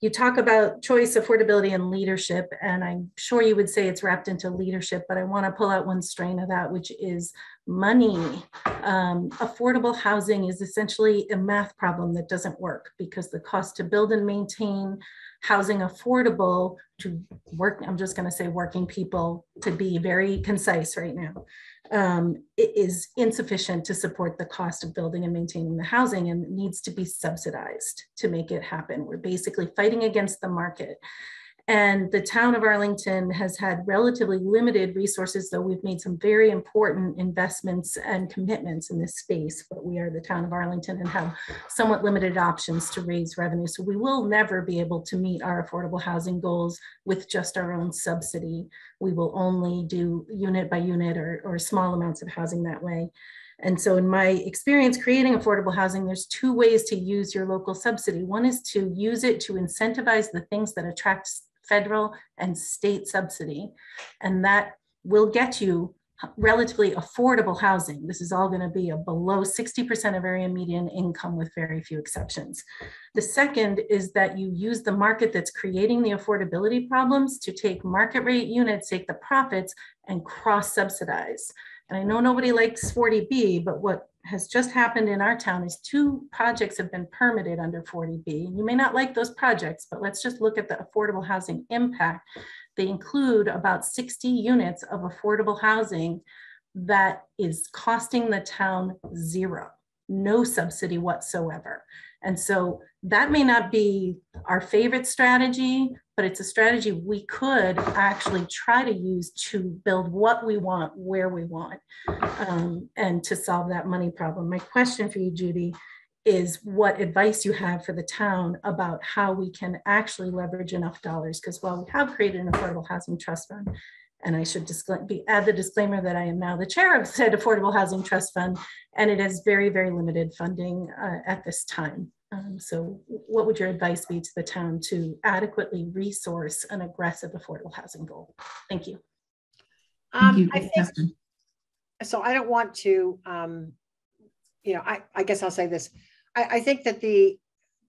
You talk about choice, affordability, and leadership, and I'm sure you would say it's wrapped into leadership, but I want to pull out one strain of that, which is money. Um, affordable housing is essentially a math problem that doesn't work because the cost to build and maintain housing affordable to work, I'm just gonna say working people to be very concise right now, um, insufficient to support the cost of building and maintaining the housing and needs to be subsidized to make it happen. We're basically fighting against the market. And the town of Arlington has had relatively limited resources, though we've made some very important investments and commitments in this space. But we are the town of Arlington and have somewhat limited options to raise revenue. So we will never be able to meet our affordable housing goals with just our own subsidy. We will only do unit by unit or, or small amounts of housing that way. And so in my experience creating affordable housing, there's two ways to use your local subsidy. One is to use it to incentivize the things that attract federal and state subsidy. And that will get you relatively affordable housing. This is all going to be a below 60% of area median income with very few exceptions. The second is that you use the market that's creating the affordability problems to take market rate units, take the profits and cross subsidize. And I know nobody likes 40B, but what has just happened in our town is two projects have been permitted under 40B. You may not like those projects, but let's just look at the affordable housing impact. They include about 60 units of affordable housing that is costing the town zero, no subsidy whatsoever. And so that may not be our favorite strategy, but it's a strategy we could actually try to use to build what we want, where we want, um, and to solve that money problem. My question for you, Judy, is what advice you have for the town about how we can actually leverage enough dollars. Because while we have created an affordable housing trust fund, And I should be, add the disclaimer that I am now the chair of said Affordable Housing Trust Fund, and it has very, very limited funding uh, at this time. Um, so what would your advice be to the town to adequately resource an aggressive affordable housing goal? Thank you. Um, Thank you. I think, so I don't want to, um, you know, I, I guess I'll say this. I, I think that the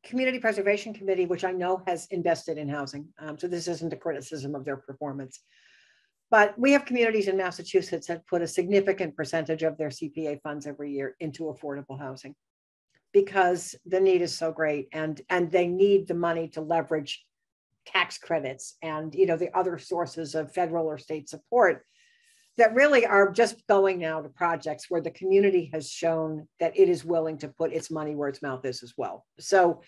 Community Preservation Committee, which I know has invested in housing, um, so this isn't a criticism of their performance, but we have communities in Massachusetts that put a significant percentage of their CPA funds every year into affordable housing because the need is so great and and they need the money to leverage tax credits and you know the other sources of federal or state support that really are just going now to projects where the community has shown that it is willing to put its money where its mouth is as well. So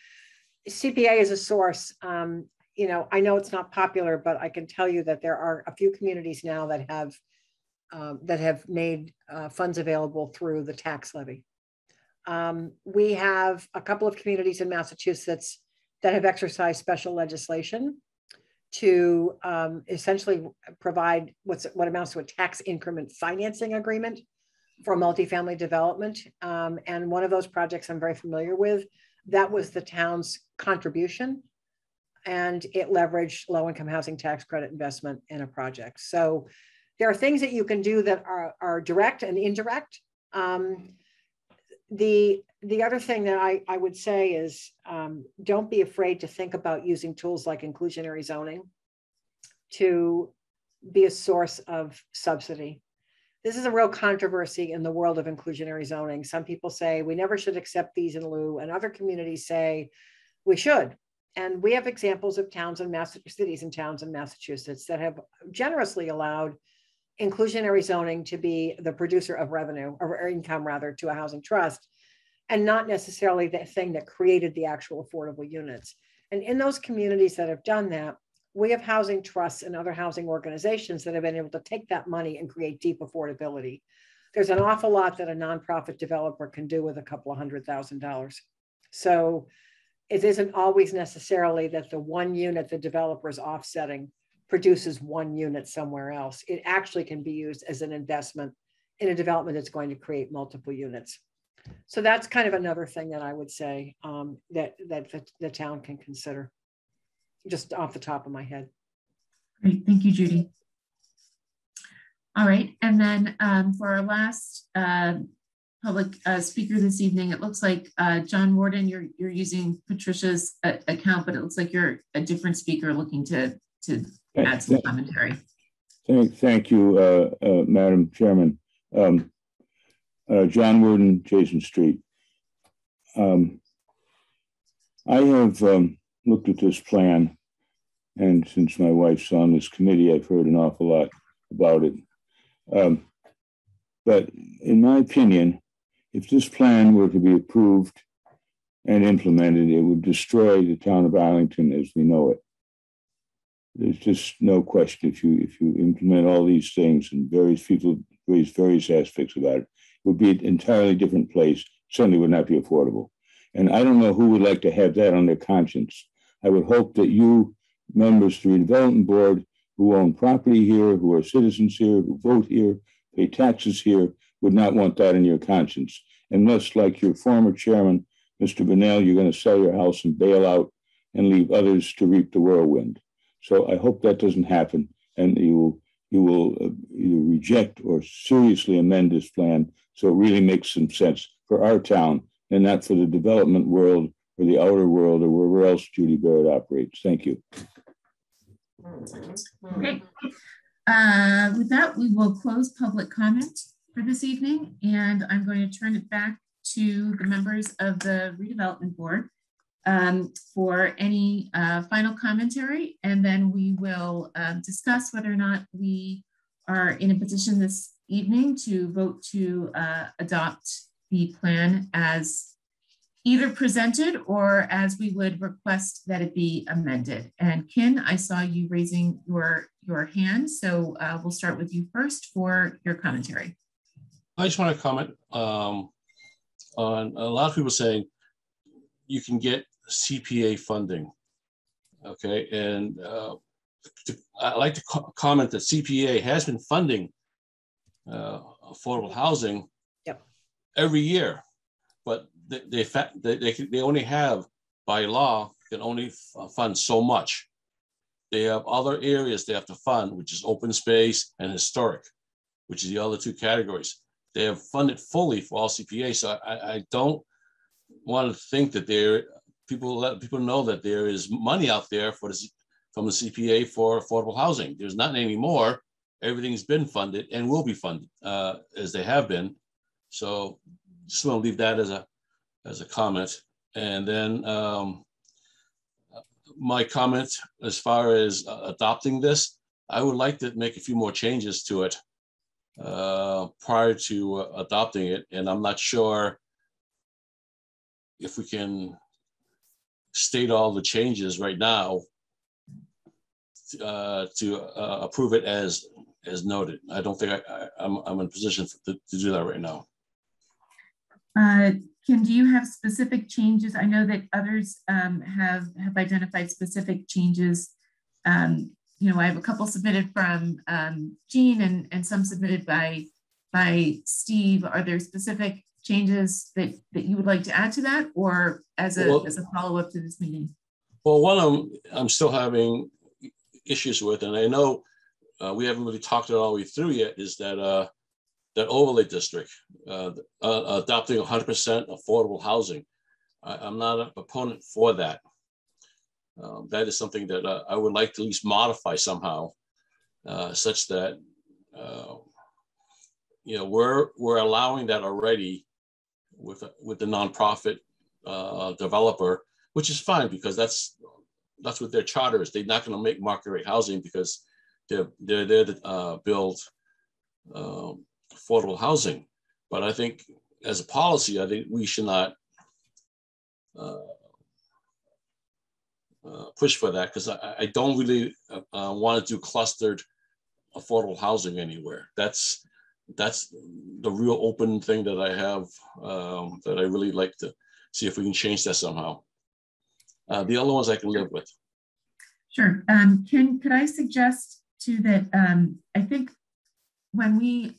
CPA is a source. Um, you know, I know it's not popular, but I can tell you that there are a few communities now that have um, that have made uh, funds available through the tax levy. Um, we have a couple of communities in Massachusetts that have exercised special legislation to um, essentially provide what's what amounts to a tax increment financing agreement for multifamily development. Um, and one of those projects I'm very familiar with, that was the town's contribution and it leveraged low income housing tax credit investment in a project. So there are things that you can do that are, are direct and indirect. Um, the the other thing that I, I would say is um, don't be afraid to think about using tools like inclusionary zoning to be a source of subsidy. This is a real controversy in the world of inclusionary zoning. Some people say we never should accept these in lieu, and other communities say we should. And we have examples of towns and cities and towns in Massachusetts that have generously allowed inclusionary zoning to be the producer of revenue or income rather to a housing trust and not necessarily the thing that created the actual affordable units. And in those communities that have done that, we have housing trusts and other housing organizations that have been able to take that money and create deep affordability. There's an awful lot that a nonprofit developer can do with a couple of hundred thousand dollars. So it isn't always necessarily that the one unit the developer is offsetting produces one unit somewhere else. It actually can be used as an investment in a development that's going to create multiple units. So that's kind of another thing that I would say um, that, that the, the town can consider, just off the top of my head. Great, thank you, Judy. All right, and then um, for our last uh, public uh, speaker this evening, it looks like uh, John Worden, you're you're using Patricia's uh, account, but it looks like you're a different speaker looking to to add some commentary. Thank, thank you, uh, uh, Madam Chairman. Um, uh, John Worden, Jason Street. Um, I have um, looked at this plan, and since my wife's on this committee, I've heard an awful lot about it. Um, but in my opinion, if this plan were to be approved and implemented, it would destroy the town of Arlington as we know it. There's just no question if you if you implement all these things and various people raise various aspects about it, it would be an entirely different place, certainly would not be affordable. And I don't know who would like to have that on their conscience. I would hope that you, members of the redevelopment board, who own property here, who are citizens here, who vote here, pay taxes here, would not want that in your conscience. Unless, like your former chairman, Mr. Bunnell, you're going to sell your house and bail out and leave others to reap the whirlwind. So I hope that doesn't happen and you will you will uh, either reject or seriously amend this plan so it really makes some sense for our town and not for the development world or the outer world or wherever else Judy Barrett operates. Thank you. Okay. Uh, with that, we will close public comment for this evening, and I'm going to turn it back to the members of the redevelopment board um, for any uh, final commentary, and then we will uh, discuss whether or not we are in a position this evening to vote to uh, adopt the plan as either presented or as we would request that it be amended. And Ken, I saw you raising your, your hand, so uh, we'll start with you first for your commentary. I just want to comment um, on a lot of people saying you can get CPA funding. Okay, and uh, I'd like to co comment that CPA has been funding uh, affordable housing yep. every year, but they, they, they, they, they only have by law can only fund so much. They have other areas they have to fund, which is open space and historic, which is the other two categories. They have funded fully for all CPA. So I, I don't want to think that there people let people know that there is money out there for the from the CPA for affordable housing. There's not anymore. Everything's been funded and will be funded uh, as they have been. So just want to leave that as a as a comment. And then um, my comment as far as uh, adopting this, I would like to make a few more changes to it uh, prior to uh, adopting it. And I'm not sure if we can state all the changes right now uh, to uh, approve it as as noted. I don't think I, am I'm, I'm in a position to, to do that right now. Uh, Kim, do you have specific changes? I know that others um, have have identified specific changes. Um, you know, I have a couple submitted from um, Gene and, and some submitted by by Steve. Are there specific changes that, that you would like to add to that or as a, well, as a follow-up to this meeting? Well, one of them I'm still having issues with, and I know uh, we haven't really talked it all the way through yet, is that uh, that overlay district, uh, uh, adopting 100% affordable housing. I, am not a proponent for that. Um, that is something that uh, I would like to at least modify somehow, uh, such that uh, you know we're we're allowing that already with with the nonprofit uh, developer, which is fine because that's that's what their charter is. They're not going to make market rate housing because they're they're there to build um, affordable housing. But I think as a policy, I think we should not uh, push for that because I, I, don't really uh, uh want to do clustered affordable housing anywhere. That's that's the real open thing that I have um, that I really like to see if we can change that somehow. Uh, the other ones I can live with. Sure. Um, can could I suggest too that um, I think when we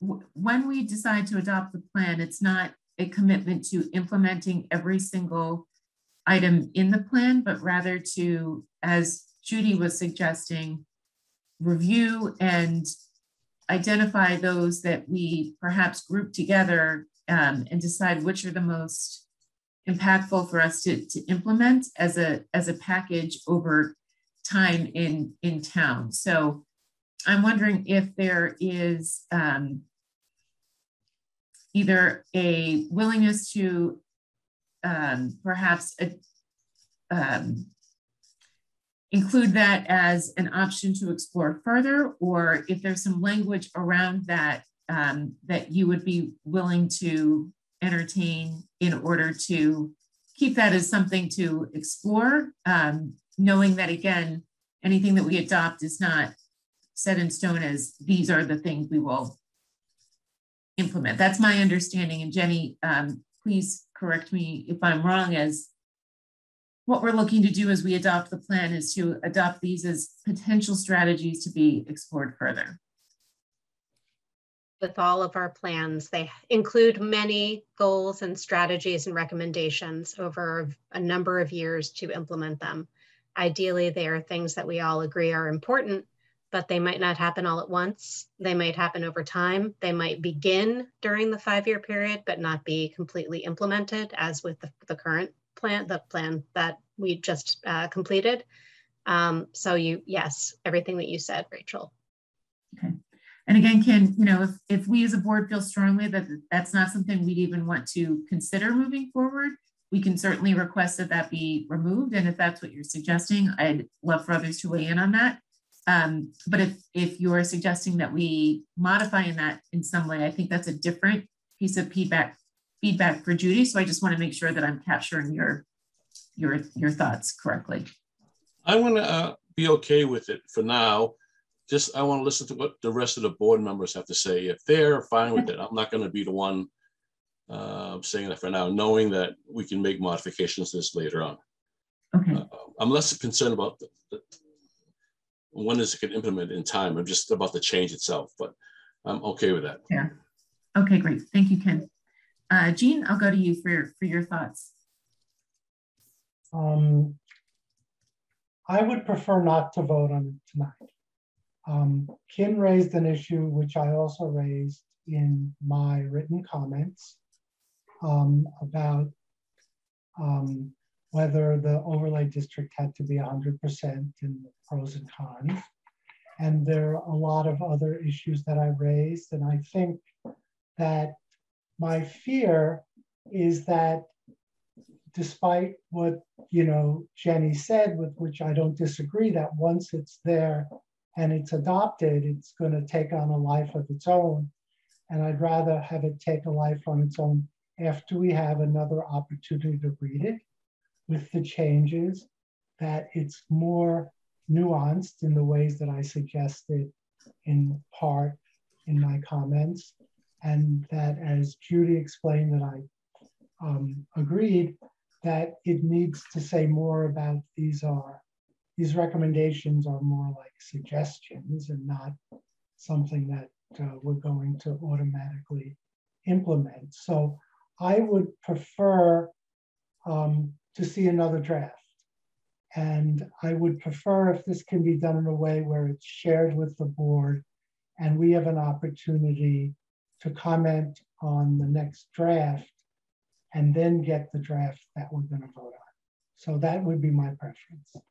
when we decide to adopt the plan, it's not a commitment to implementing every single item in the plan, but rather to, as Judy was suggesting, review and identify those that we perhaps group together um, and decide which are the most impactful for us to, to implement as a as a package over time in in town. So I'm wondering if there is um, either a willingness to um, perhaps a, um, include that as an option to explore further, or if there's some language around that um, that you would be willing to entertain in order to keep that as something to explore, um, knowing that again, anything that we adopt is not set in stone as these are the things we will implement. That's my understanding. And Jenny, um, please correct me if I'm wrong as what we're looking to do as we adopt the plan is to adopt these as potential strategies to be explored further. With all of our plans, they include many goals and strategies and recommendations over a number of years to implement them. Ideally, they are things that we all agree are important but they might not happen all at once. They might happen over time. They might begin during the five-year period, but not be completely implemented as with the, the current plan, the plan that we just uh, completed. Um, so you, yes, everything that you said, Rachel. Okay. And again, Kin, you know, if, if we as a board feel strongly that that's not something we'd even want to consider moving forward, we can certainly request that that be removed. And if that's what you're suggesting, I'd love for others to weigh in on that. Um, but if, if you're suggesting that we modify in that in some way, I think that's a different piece of feedback feedback for Judy. So I just want to make sure that I'm capturing your your your thoughts correctly. I want to uh, be okay with it for now. Just I want to listen to what the rest of the board members have to say. If they're fine with it, I'm not going to be the one uh, saying that for now, knowing that we can make modifications to this later on. Okay. Uh, I'm less concerned about the, the when is it can implement in time. I'm just about the change itself, but I'm okay with that. Yeah. Okay, great. Thank you, Kin. Uh, Gene, I'll go to you for, for your thoughts. Um, I would prefer not to vote on it tonight. Um, Kim raised an issue which I also raised in my written comments um, about um, whether the overlay district had to be 100% in the pros and cons. And there are a lot of other issues that I raised. And I think that my fear is that despite what you know Jenny said, with which I don't disagree, that once it's there and it's adopted, it's going to take on a life of its own. And I'd rather have it take a life on its own after we have another opportunity to read it with the changes, that it's more nuanced in the ways that I suggested in part in my comments. And that as Judy explained that I um, agreed, that it needs to say more about these are, these recommendations are more like suggestions and not something that uh, we're going to automatically implement. So I would prefer um, to see another draft. And I would prefer if this can be done in a way where it's shared with the board and we have an opportunity to comment on the next draft and then get the draft that we're going to vote on. So that would be my preference. Thank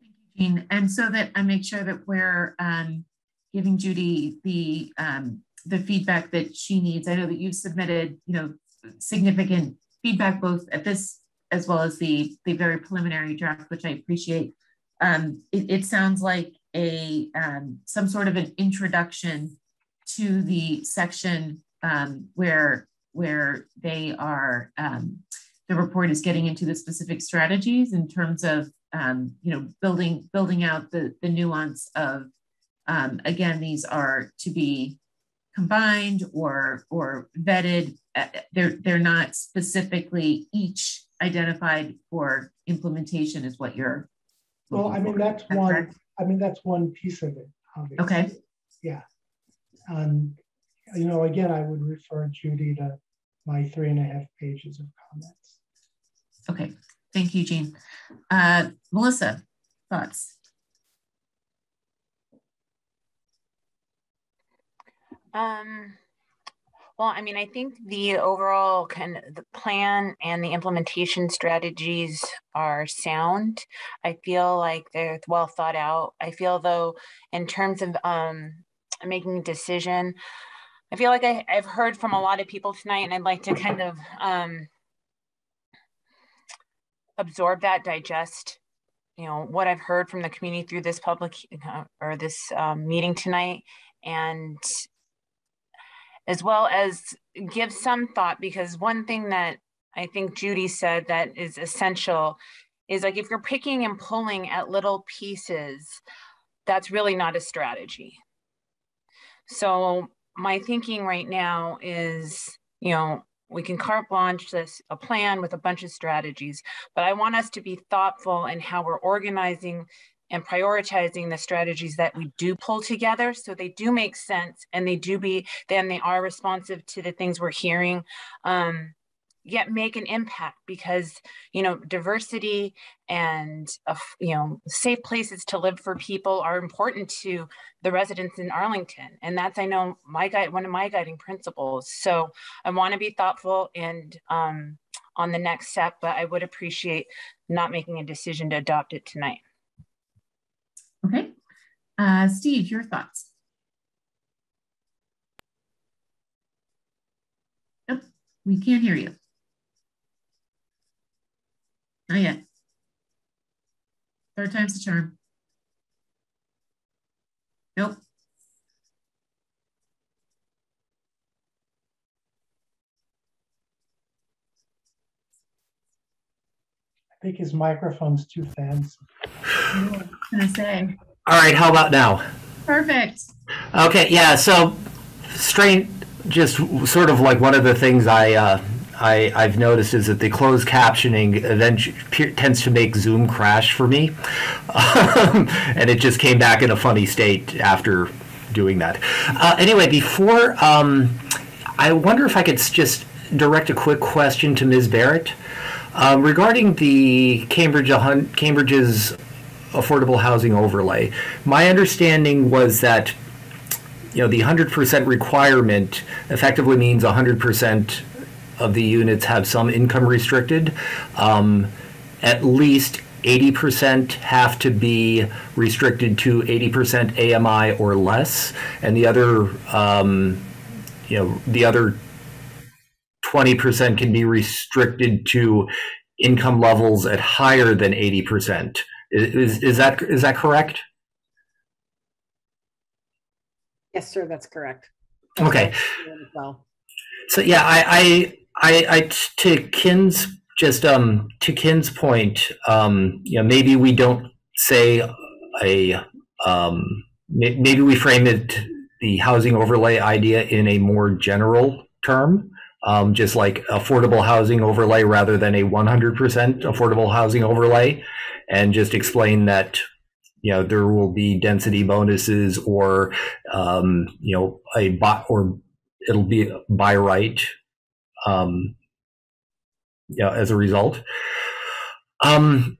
you, Gene. And so that I make sure that we're um, giving Judy the um, the feedback that she needs. I know that you've submitted, you know, significant feedback both at this as well as the the very preliminary draft, which I appreciate. Um, it, it, sounds like a um, some sort of an introduction to the section um, where where they are um, the report is getting into the specific strategies in terms of um, you know building building out the the nuance of um, again these are to be combined or or vetted they're they're not specifically each identified for implementation is what you're well i mean that's one i mean that's one piece of it obviously. okay. Yeah. Um you know again i would refer judy to my three and a half pages of comments. Okay. Thank you gene. Uh melisa thoughts? Um, well, I mean, I think the overall kind of the plan and the implementation strategies are sound. I feel like they're well thought out. I feel though, in terms of um, making a decision, I feel like I, have heard from a lot of people tonight, and I'd like to kind of um, absorb that, digest, you know, what I've heard from the community through this public uh, or this um, meeting tonight, and as well as give some thought because one thing that I think Judy said that is essential is like if you're picking and pulling at little pieces, that's really not a strategy. So my thinking right now is, you know, we can carte blanche this a plan with a bunch of strategies, but I want us to be thoughtful in how we're organizing and prioritizing the strategies that we do pull together. So they do make sense and they do be then they are responsive to the things we're hearing um, yet make an impact because you know diversity and uh, you know safe places to live for people are important to the residents in arlington. And that's i know my guide one of my guiding principles. So i want to be thoughtful and um, on the next step but i would appreciate not making a decision to adopt it tonight Okay. Uh, Steve, your thoughts? Nope, we can't hear you. Not yet. Third time's the charm. Nope. Think his microphone's too fancy. I gonna say. All right, how about now? Perfect. Okay, yeah. So, strain just sort of like one of the things I uh, I, I've noticed is that the closed captioning eventually tends to make Zoom crash for me. Um, and it just came back in a funny state after doing that. Uh, anyway, before, um, I wonder if I could just direct a quick question to Ms. Barrett. Um, regarding the Cambridge, Cambridge's affordable housing overlay, my understanding was that you know, the 100% requirement effectively means 100% of the units have some income restricted. Um, at least 80% have to be restricted to 80% AMI or less, and the other, um, you know, the other 20% can be restricted to income levels at higher than 80%. Is, is that is that correct? Yes, sir, that's correct. Okay. Well. So yeah, I, I, I, I, to Kin's just um to Kin's point, um, you know, maybe we don't say a um, maybe we frame it the housing overlay idea in a more general term, um, just like affordable housing overlay rather than a 100% affordable housing overlay, and just explain that you know there will be density bonuses or um, you know a buy or it'll be by right um, yeah as a result. Um,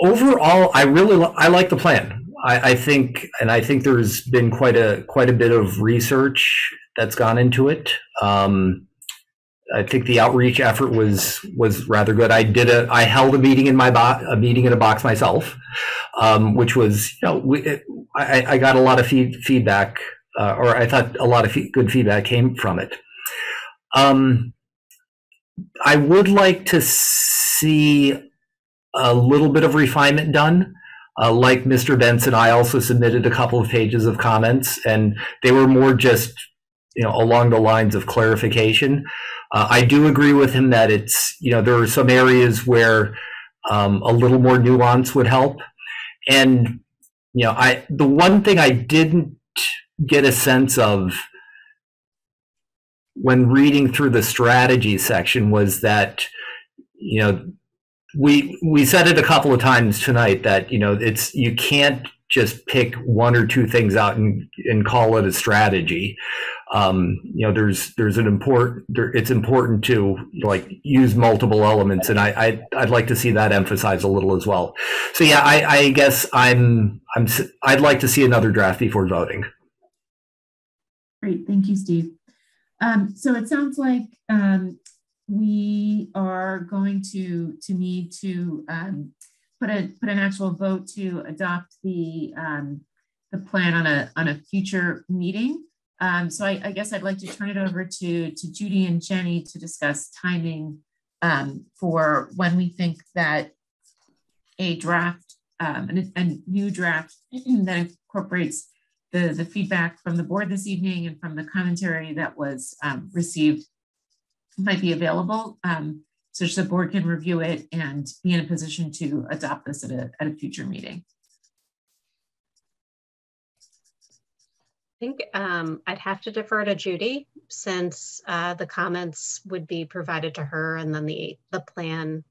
overall i really i like the plan. I, I, think and i think there's been quite a quite a bit of research that's gone into it. Um, I think the outreach effort was was rather good. I did a I held a meeting in my box a meeting in a box myself, um, which was you know we, it, I, I got a lot of feed, feedback uh, or I thought a lot of good feedback came from it. Um, I would like to see a little bit of refinement done. Uh, like Mr. Benson, I also submitted a couple of pages of comments, and they were more just you know along the lines of clarification. Uh, I do agree with him that it's, you know, there are some areas where um, a little more nuance would help. And, you know, I, the one thing I didn't get a sense of when reading through the strategy section was that, you know, we we said it a couple of times tonight that you know it's you can't just pick one or two things out and and call it a strategy um, you know, there's there's an important. There, it's important to like use multiple elements, and I, I I'd like to see that emphasized a little as well. So yeah, I, I guess I'm I'm I'd like to see another draft before voting. Great, thank you, Steve. Um, so it sounds like um, we are going to to need to um, put a put an actual vote to adopt the um, the plan on a on a future meeting. Um, so I, I, guess I'd like to turn it over to, to Judy and Jenny to discuss timing um, for when we think that a draft, um, a, a new draft that incorporates the, the feedback from the board this evening and from the commentary that was um, received might be available um, so the board can review it and be in a position to adopt this at a, at a future meeting. Think um, I'd have to defer to Judy since uh, the comments would be provided to her and then the, the plan,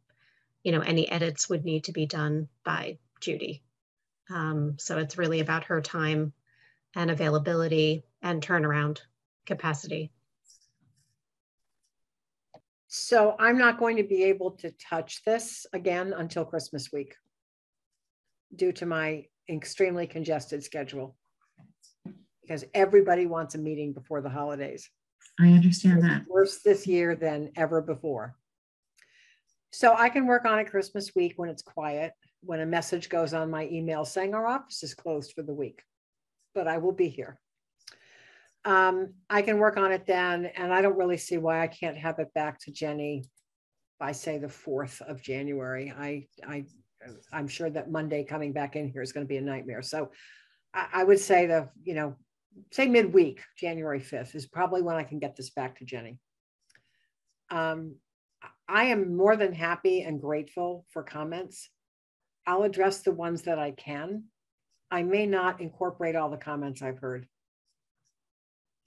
you know, any edits would need to be done by Judy. Um, so it's really about her time and availability and turnaround capacity. So I'm not going to be able to touch this again until Christmas week due to my extremely congested schedule because everybody wants a meeting before the holidays. I understand that. Worse this year than ever before. So I can work on it Christmas week when it's quiet, when a message goes on my email saying our office is closed for the week, but I will be here. Um, I can work on it then, and I don't really see why I can't have it back to Jenny by say the 4th of January. I, I, I'm sure that Monday coming back in here is going to be a nightmare. So I, I would say the, you know, say midweek, January 5th is probably when I can get this back to Jenny. Um, I am more than happy and grateful for comments. I'll address the ones that I can. I may not incorporate all the comments I've heard.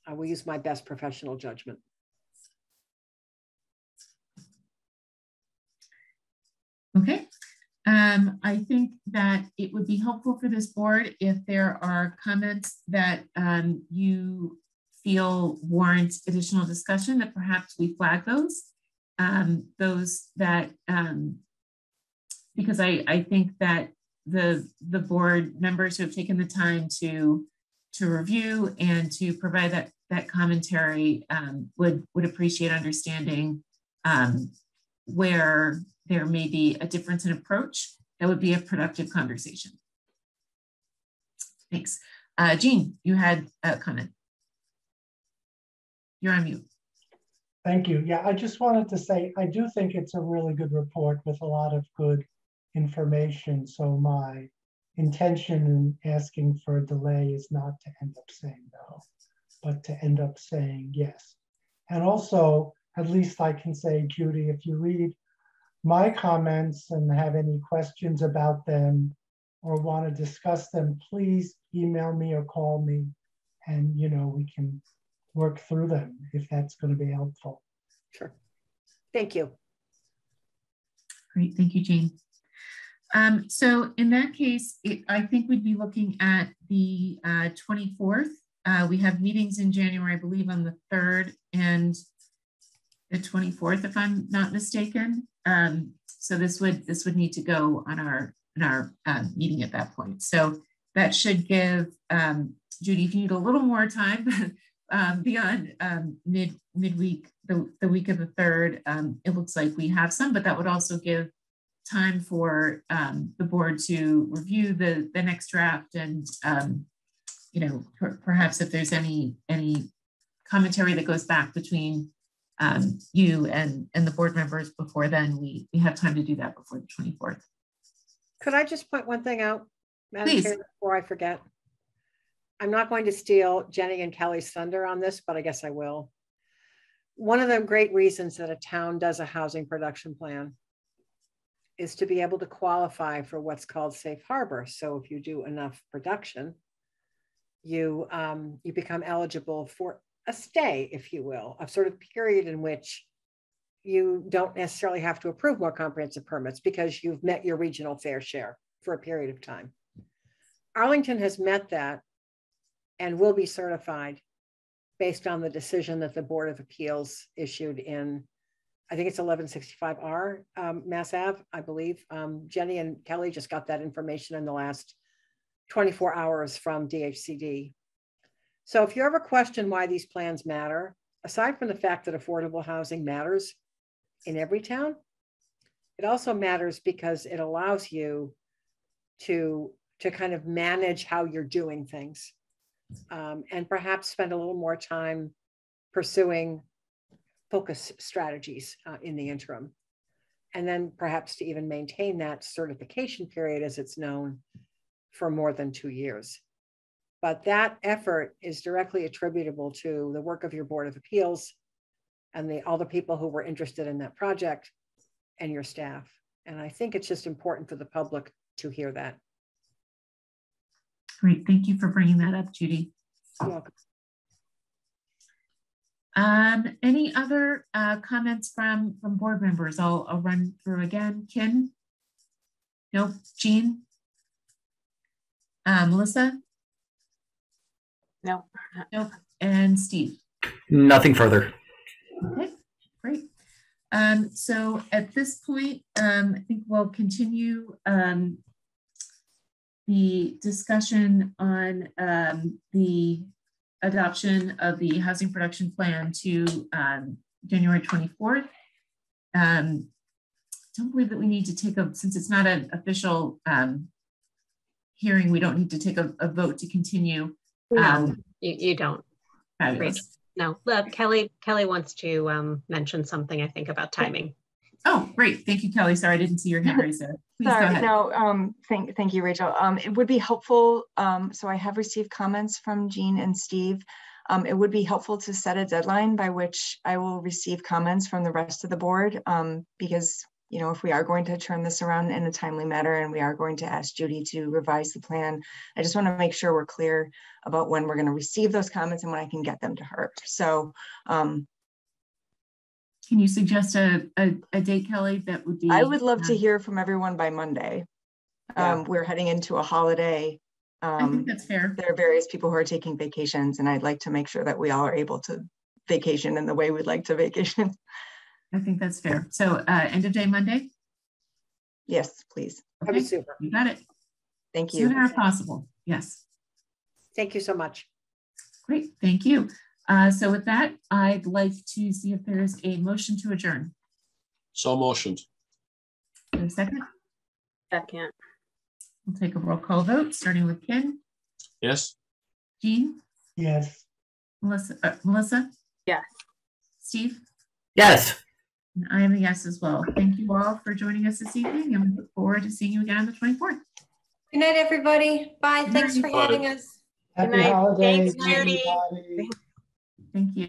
I will use my best professional judgment. Okay, um, I think that it would be helpful for this board if there are comments that um, you feel warrant additional discussion, that perhaps we flag those. Um, those that, um, because I, I think that the, the board members who have taken the time to, to review and to provide that, that commentary um, would, would appreciate understanding um, where there may be a difference in approach that would be a productive conversation. Thanks. Uh, Gene, you had a comment. You're on mute. Thank you. Yeah, I just wanted to say, I do think it's a really good report with a lot of good information. So my intention in asking for a delay is not to end up saying no, but to end up saying yes. And also, at least I can say, Judy, if you read my comments and have any questions about them or want to discuss them, please email me or call me and you know we can work through them if that's going to be helpful. Sure. Thank you. Great, thank you, Jane. Um, so in that case, it, I think we'd be looking at the uh, 24th. Uh, we have meetings in January, I believe on the 3rd and the 24th, if I'm not mistaken. Um, so this would this would need to go on our in our uh, meeting at that point. So that should give um, Judy, if you need a little more time um, beyond um, mid midweek, the, the week of the third, um, it looks like we have some, but that would also give time for um, the board to review the the next draft and um, you know per perhaps if there's any any commentary that goes back between um, you and, and the board members before then, we, we have time to do that before the 24th. Could I just point one thing out, Madam Please. Chair, before I forget? I'm not going to steal Jenny and Kelly's thunder on this, but I guess I will. One of the great reasons that a town does a housing production plan is to be able to qualify for what's called safe harbor. So if you do enough production, you um, you become eligible for a stay, if you will, a sort of period in which you don't necessarily have to approve more comprehensive permits because you've met your regional fair share for a period of time. Arlington has met that and will be certified based on the decision that the Board of Appeals issued in, I think it's 1165R um, Mass Ave, I believe. Um, Jenny and Kelly just got that information in the last 24 hours from DHCD. So if you ever question why these plans matter, aside from the fact that affordable housing matters in every town, it also matters because it allows you to, to kind of manage how you're doing things um, and perhaps spend a little more time pursuing focus strategies uh, in the interim. And then perhaps to even maintain that certification period as it's known for more than two years. But that effort is directly attributable to the work of your Board of Appeals and the, all the people who were interested in that project and your staff. And I think it's just important for the public to hear that. Great, thank you for bringing that up, Judy. You're welcome. Um, any other uh, comments from, from board members? I'll, I'll run through again. Kin? Nope. Gene? Uh, Melisa? No. Nope. And Steve? Nothing further. Okay, great. Um, so at this point, um, I think we'll continue um, the discussion on um, the adoption of the housing production plan to um, January 24th. Um, don't believe that we need to take a, since it's not an official um, hearing, we don't need to take a, a vote to continue. No, Um, you, you don't. fabulous. No, uh, Kelly, Kelly wants to um, mention something, I think, about timing. Oh, great. Thank you, Kelly. Sorry, I didn't see your hand raised there. Please go Sorry, ahead. no, um, thank, thank you, Rachel. Um, it would be helpful, um, so I have received comments from Gene and Steve. Um, it would be helpful to set a deadline by which I will receive comments from the rest of the board, um, because, you know, if we are going to turn this around in a timely manner and we are going to ask Judy to revise the plan, I just want to make sure we're clear about when we're going to receive those comments and when I can get them to her. So, um, can you suggest a, a, a date, Kelly, that would be? I would love uh, to hear from everyone by Monday. Um, we're heading into a holiday. I Um, think that's fair. there are various people who are taking vacations and I'd like to make sure that we all are able to vacation in the way we'd like to vacation. I think that's fair. So uh, end of day Monday? Yes, please. Okay, super. You got it. Thank you. Sooner if possible. Yes. Thank you so much. Great. Thank you. Uh, so with that, I'd like to see if there's a motion to adjourn. So motioned. Is there a second? Second. We'll take a roll call vote, starting with Kin, Yes? Gene, Yes. Melisa, uh, Melisa, Yes. Steve, Yes. And I am a yes as well. Thank you all for joining us this evening and we look forward to seeing you again on the 24th. Good night, everybody. Bye. Good Thanks night. for having us. Happy night. holidays. Thanks, Judy. everybody. Thank you.